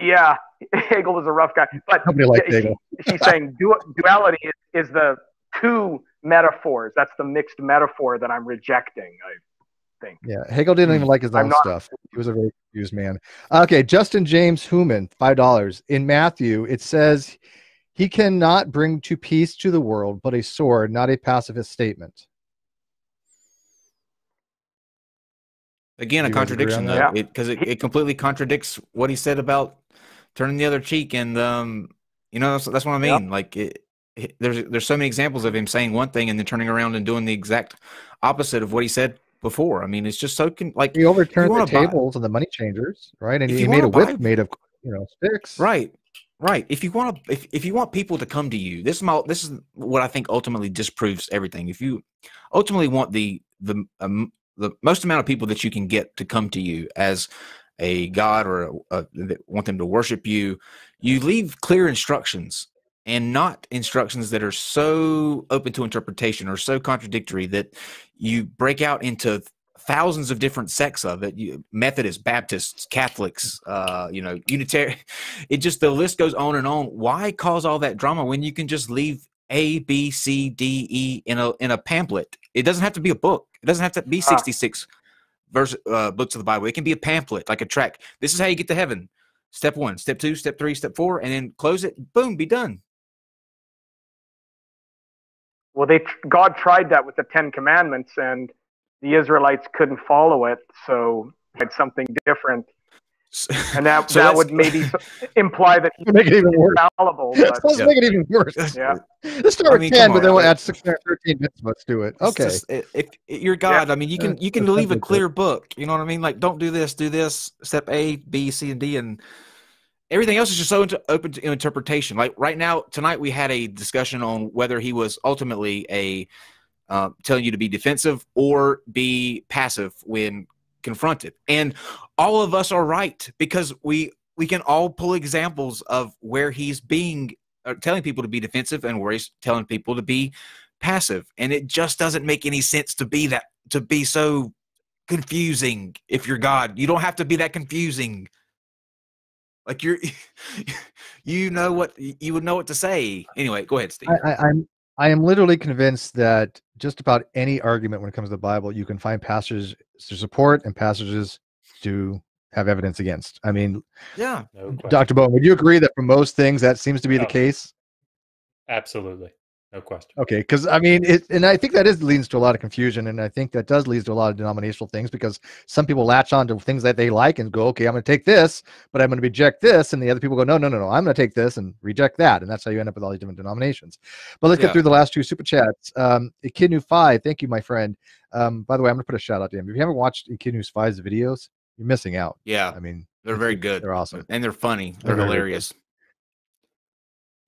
yeah, Hegel was a rough guy. But Nobody liked she- Hegel. she's saying du- duality is, is the two metaphors. That's the mixed metaphor that I'm rejecting. I think. Yeah, Hegel didn't even like his own not- stuff. He was a very confused man. Okay, Justin James Human, five dollars. In Matthew, it says he cannot bring to peace to the world, but a sword, not a pacifist statement. Again, a you guys agree contradiction on though, that? because it, it, completely contradicts what he said about turning the other cheek, and um, you know that's, that's what I Yep. mean. Like it, it- there's there's so many examples of him saying one thing and then turning around and doing the exact opposite of what he said before. I mean, it's just so con- like He overturned the wanna buy- tables and the money changers, right? And he made a whip buy- made of you know sticks. Right. Right. If you want to, if, if you want people to come to you, this is my, this is what I think ultimately disproves everything. If you ultimately want the the um, the most amount of people that you can get to come to you as a god or a, a, that want them to worship you, you leave clear instructions and not instructions that are so open to interpretation or so contradictory that you break out into thousands of different sects of it. You, methodists baptists catholics uh you know unitarian it just the list goes on and on. Why cause all that drama when you can just leave a b c d e in a in a pamphlet? It doesn't have to be a book. It doesn't have to be Ah. 66 verse uh, books of the bible. It can be a pamphlet like a track this is how you get to heaven. Step one step two step three step four and then close it. Boom be done. Well, they God tried that with the Ten Commandments, and the Israelites couldn't follow it, so had something different, and that So that would maybe imply that he's Make it even worse. infallible. Let's Yeah. make it even worse. Yeah. Let's start I with mean, 10, come but then we'll add 613 mitzvahs to it. It's Okay. just- i- if, if you're God, I mean, you can you can that's leave a something to- clear book. You know what I mean? Like, don't do this, do this. Step A, B, C, and D, and everything else is just so inter- open to interpretation. Like right now, tonight we had a discussion on whether he was ultimately a uh, telling you to be defensive or be passive when confronted, and all of us are right because we we can all pull examples of where he's being uh, telling people to be defensive and where he's telling people to be passive. And it just doesn't make any sense to be that to be so confusing if you're god. You don't have to be that confusing. Like you're you know what you would know what to say. Anyway go ahead steve. I, I, I'm I am literally convinced that just about any argument when it comes to the Bible, you can find passages to support and passages to have evidence against. I mean, yeah No. Dr. Bowen, would you agree that for most things that seems to be the case? Absolutely. No question. Okay, because I mean, it, and I think that is leads to a lot of confusion, and I think that does lead to a lot of denominational things because some people latch on to things that they like and go, okay, I'm going to take this, but I'm going to reject this, and the other people go, no, no, no, no, I'm going to take this and reject that, and that's how you end up with all these different denominations. But let's Yeah. get through the last two super chats. Um, Echidnu Five, thank you, my friend. Um, by the way, I'm going to put a shout out to him. If you haven't watched Echidnu Five's videos, you're missing out. yeah I mean, they're very good they're awesome. and they're funny They're they're hilarious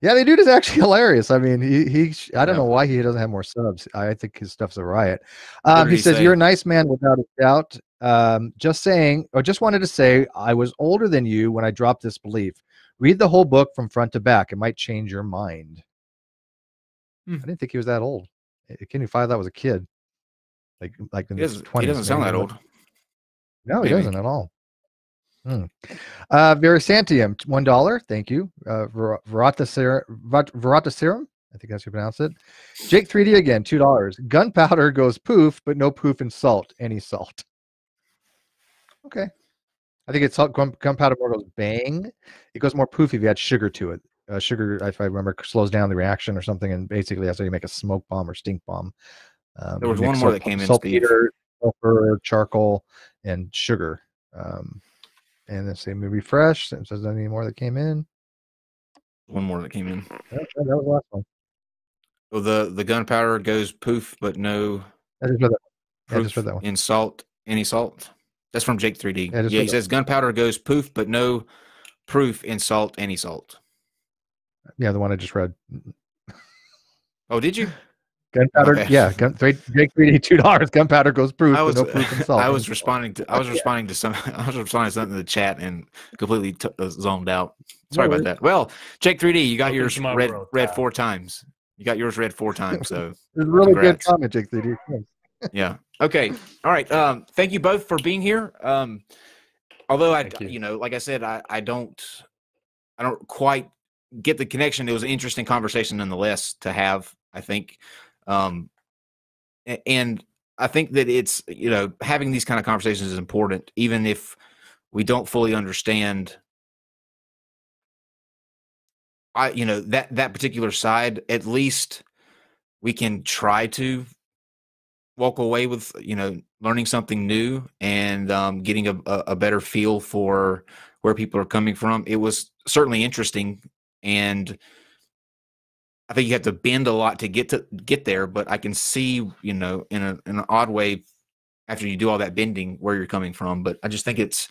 Yeah, the dude is actually hilarious. I mean, he he. I don't Yeah. know why he doesn't have more subs. I think his stuff's a riot. Um, he he says say? you're a nice man without a doubt. Um, just saying, or just wanted to say, I was older than you when I dropped this belief. Read the whole book from front to back. It might change your mind. Hmm. I didn't think he was that old. Can you find that was a kid? Like like in he his doesn't, he doesn't sound that old No, he doesn't at all. Hmm. Uh, Verisantium, one dollar. Thank you. Uh, Ver- Verata Ser- Verata Serum. I think that's how you pronounce it. Jake 3D again, two dollars. Gunpowder goes poof, but no poof in salt. Any salt. Okay. I think it's salt. Gun, gunpowder more goes bang. It goes more poof if you add sugar to it. Uh, sugar, if I remember, slows down the reaction or something, and basically that's how you make a smoke bomb or stink bomb. Um, There was one more salt- that came in. Saltpeter, sulfur, charcoal, and sugar. Um, and let's see, maybe fresh. Since there's any more that came in. One more that came in. That, that was the last one. Oh, the the gunpowder goes poof, but no I just read that. Yeah, I just read that one. in salt. Any salt? That's from Jake 3D. Yeah, Yeah, he that. says gunpowder goes poof, but no proof in salt. Any salt. Yeah, the one I just read. Oh, did you? Gunpowder. Okay. Yeah, gun, three, Jake 3D two dollars. Gunpowder goes proof. I was no proof. I was responding to I was responding to some I was responding to something in the chat and completely t- uh, zoned out. Sorry No about that. Well, Jake 3D, you got Welcome yours read world, read pal. four times. You got yours read four times. So It was a really Congrats. good comment, Jake 3D. Yeah. Okay. All right. Um, thank you both for being here. Um, although I, you. you know, like I said, I, I don't, I don't quite get the connection. It was an interesting conversation nonetheless to have. I think, um, and I think that it's you know having these kind of conversations is important, even if we don't fully understand. I you know that that particular side. At least we can try to walk away with you know learning something new and um, getting a, a, a better feel for where people are coming from. It was certainly interesting, and I think you have to bend a lot to get to get there. But I can see you know in a in an odd way after you do all that bending where you're coming from. But I just think it's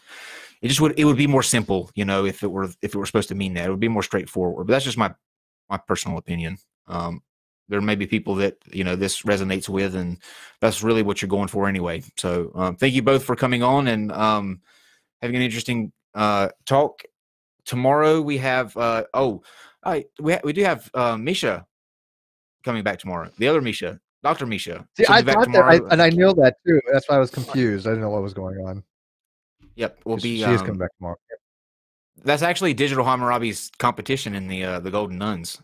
it just would it would be more simple, you know, if it were if it were supposed to mean that it would be more straightforward. But that's just my my personal opinion. Um, there may be people that you know this resonates with, and that's really what you're going for anyway. So um, thank you both for coming on and um, having an interesting uh, talk. Tomorrow we have uh, oh, I we ha- we do have uh, Misha coming back tomorrow. The other Misha, Doctor Misha. See, I be back thought that, I, tomorrow. and I knew that too. That's why I was confused. I didn't know what was going on. yep, will 'Cause be. she is um, coming back tomorrow. That's actually Digital Hammurabi's competition in the uh, the Golden Nuns.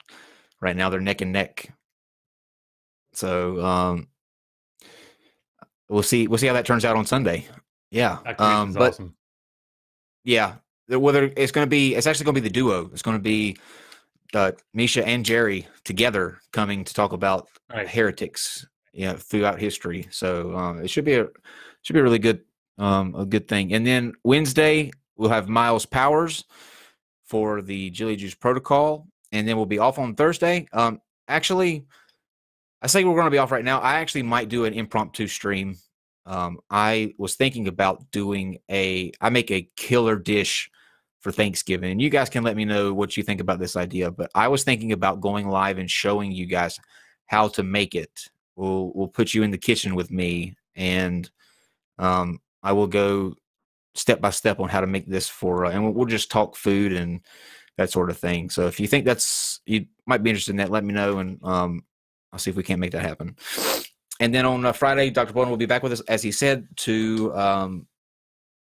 Right now, they're neck and neck. So um, we'll see. We'll see how that turns out on Sunday. Yeah, um, um, but awesome. yeah, whether it's going to be, it's actually going to be the duo. It's going to be uh, Misha and Jerry together coming to talk about Nice. heretics, you know, throughout history. So um, it should be a should be a really good um, a good thing. And then Wednesday we'll have Miles Powers for the Jilly Juice Protocol, and then we'll be off on Thursday. Um, actually, I say we're going to be off right now. I actually might do an impromptu stream. Um, I was thinking about doing a. I make a killer dish for Thanksgiving, and you guys can let me know what you think about this idea. But I was thinking about going live and showing you guys how to make it. We'll we'll put you in the kitchen with me, and um, I will go step by step on how to make this for, uh, and we'll, we'll just talk food and that sort of thing. So if you think that's you might be interested in that, let me know, and um, I'll see if we can't make that happen. And then on uh, Friday, Dr. Bowen will be back with us, as he said, to um,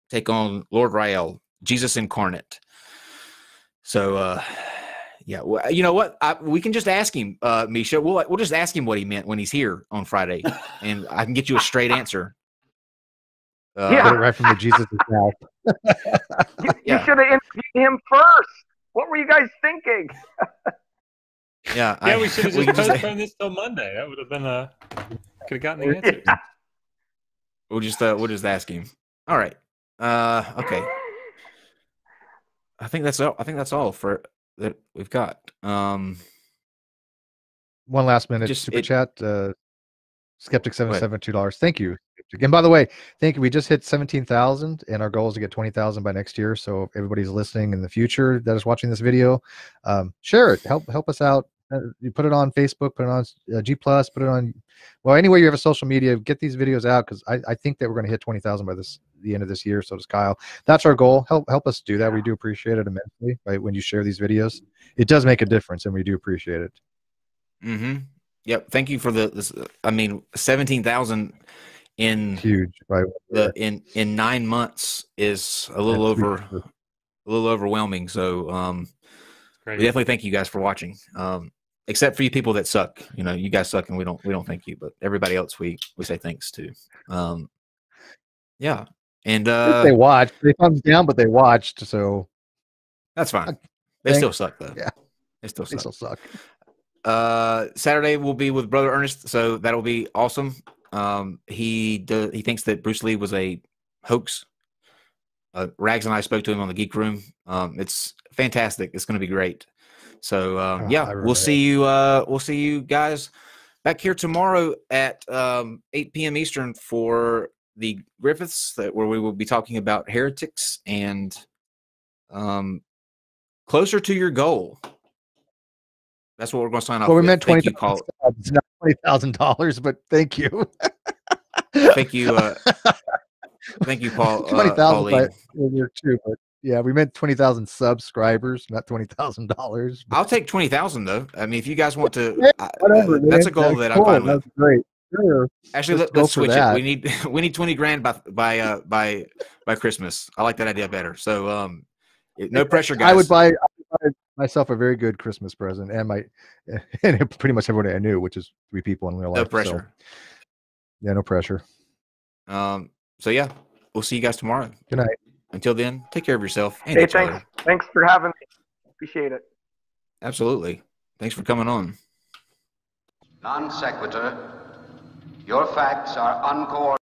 take on Lord RayEl, Jesus incarnate. So, uh, yeah, well, you know what? I, we can just ask him, uh, Mischa. We'll we'll just ask him what he meant when he's here on Friday, and I can get you a straight answer. Uh, Yeah. Get it right from the Jesus mouth. You, Yeah. you should have interviewed him first. What were you guys thinking? Yeah, Yeah, I- we should have just postponed this till Monday. That would have been a could have gotten the answers. We'll just uh, we'll just ask him. All right. Uh, okay. I think that's all. I think that's all for that we've got. Um, One last minute Just- super it- chat. Uh, Skeptic seven seven two dollars. Thank you. And by the way, thank you. We just hit seventeen thousand, and our goal is to get twenty thousand by next year. So everybody's listening in the future that is watching this video, um, share it. Help help us out. Uh, you put it on Facebook, put it on uh, G Plus, put it on well anywhere you have a social media. Get these videos out because I, I think that we're going to hit twenty thousand by this the end of this year. So does Kyle. That's our goal. Help help us do that. We do appreciate it immensely. Right when you share these videos, it does make a difference, and we do appreciate it. hmm Yep. Thank you for the. This, I mean, seventeen thousand in Huge. Right. the in in nine months is a little That's over huge. a little overwhelming. So um, Great. we definitely thank you guys for watching. Um, except for you people that suck. You know, you guys suck, and we don't we don't thank you. But everybody else, we we say thanks to. Um, yeah, and uh, they watched. They thumbs down, but they watched. So that's fine. They still suck though. yeah. they still they suck. still suck. Uh, Saturday will be with Brother Ernest, so that'll be awesome. Um, he do, he thinks that Bruce Lee was a hoax. Uh, Rags and I spoke to him on the Geek Room. Um, it's fantastic. It's going to be great. So uh, Oh, yeah, we'll see you. Uh, we'll see you guys back here tomorrow at um, 8 p.m. Eastern for the Griffiths, that where we will be talking about heretics and um, closer to your goal. That's what we're going to sign off. Well, we with. meant twenty you, It's not twenty thousand dollars, but thank you. Thank you. Uh, thank you, Paul. twenty Uh, thousand earlier too, but yeah, we meant twenty thousand subscribers, not twenty thousand dollars. I'll take twenty thousand though. I mean, if you guys want to, Yeah, I- Whatever. that's a goal That's that cool. Fine with. That's great. Sure. Actually, Let's let, go let's for switch it. that. We need we need twenty grand by by uh by by Christmas. I like that idea better. So um, no pressure, guys. I would buy, I would buy myself a very good Christmas present, and my and pretty much everybody I knew, which is three people in real life. no so, pressure. yeah, no pressure. Um, so yeah, we'll see you guys tomorrow. Good night. Until then, take care of yourself and Hey, thanks. other. Thanks for having me. Appreciate it. Absolutely. Thanks for coming on. Non sequitur. Your facts are uncoordinated.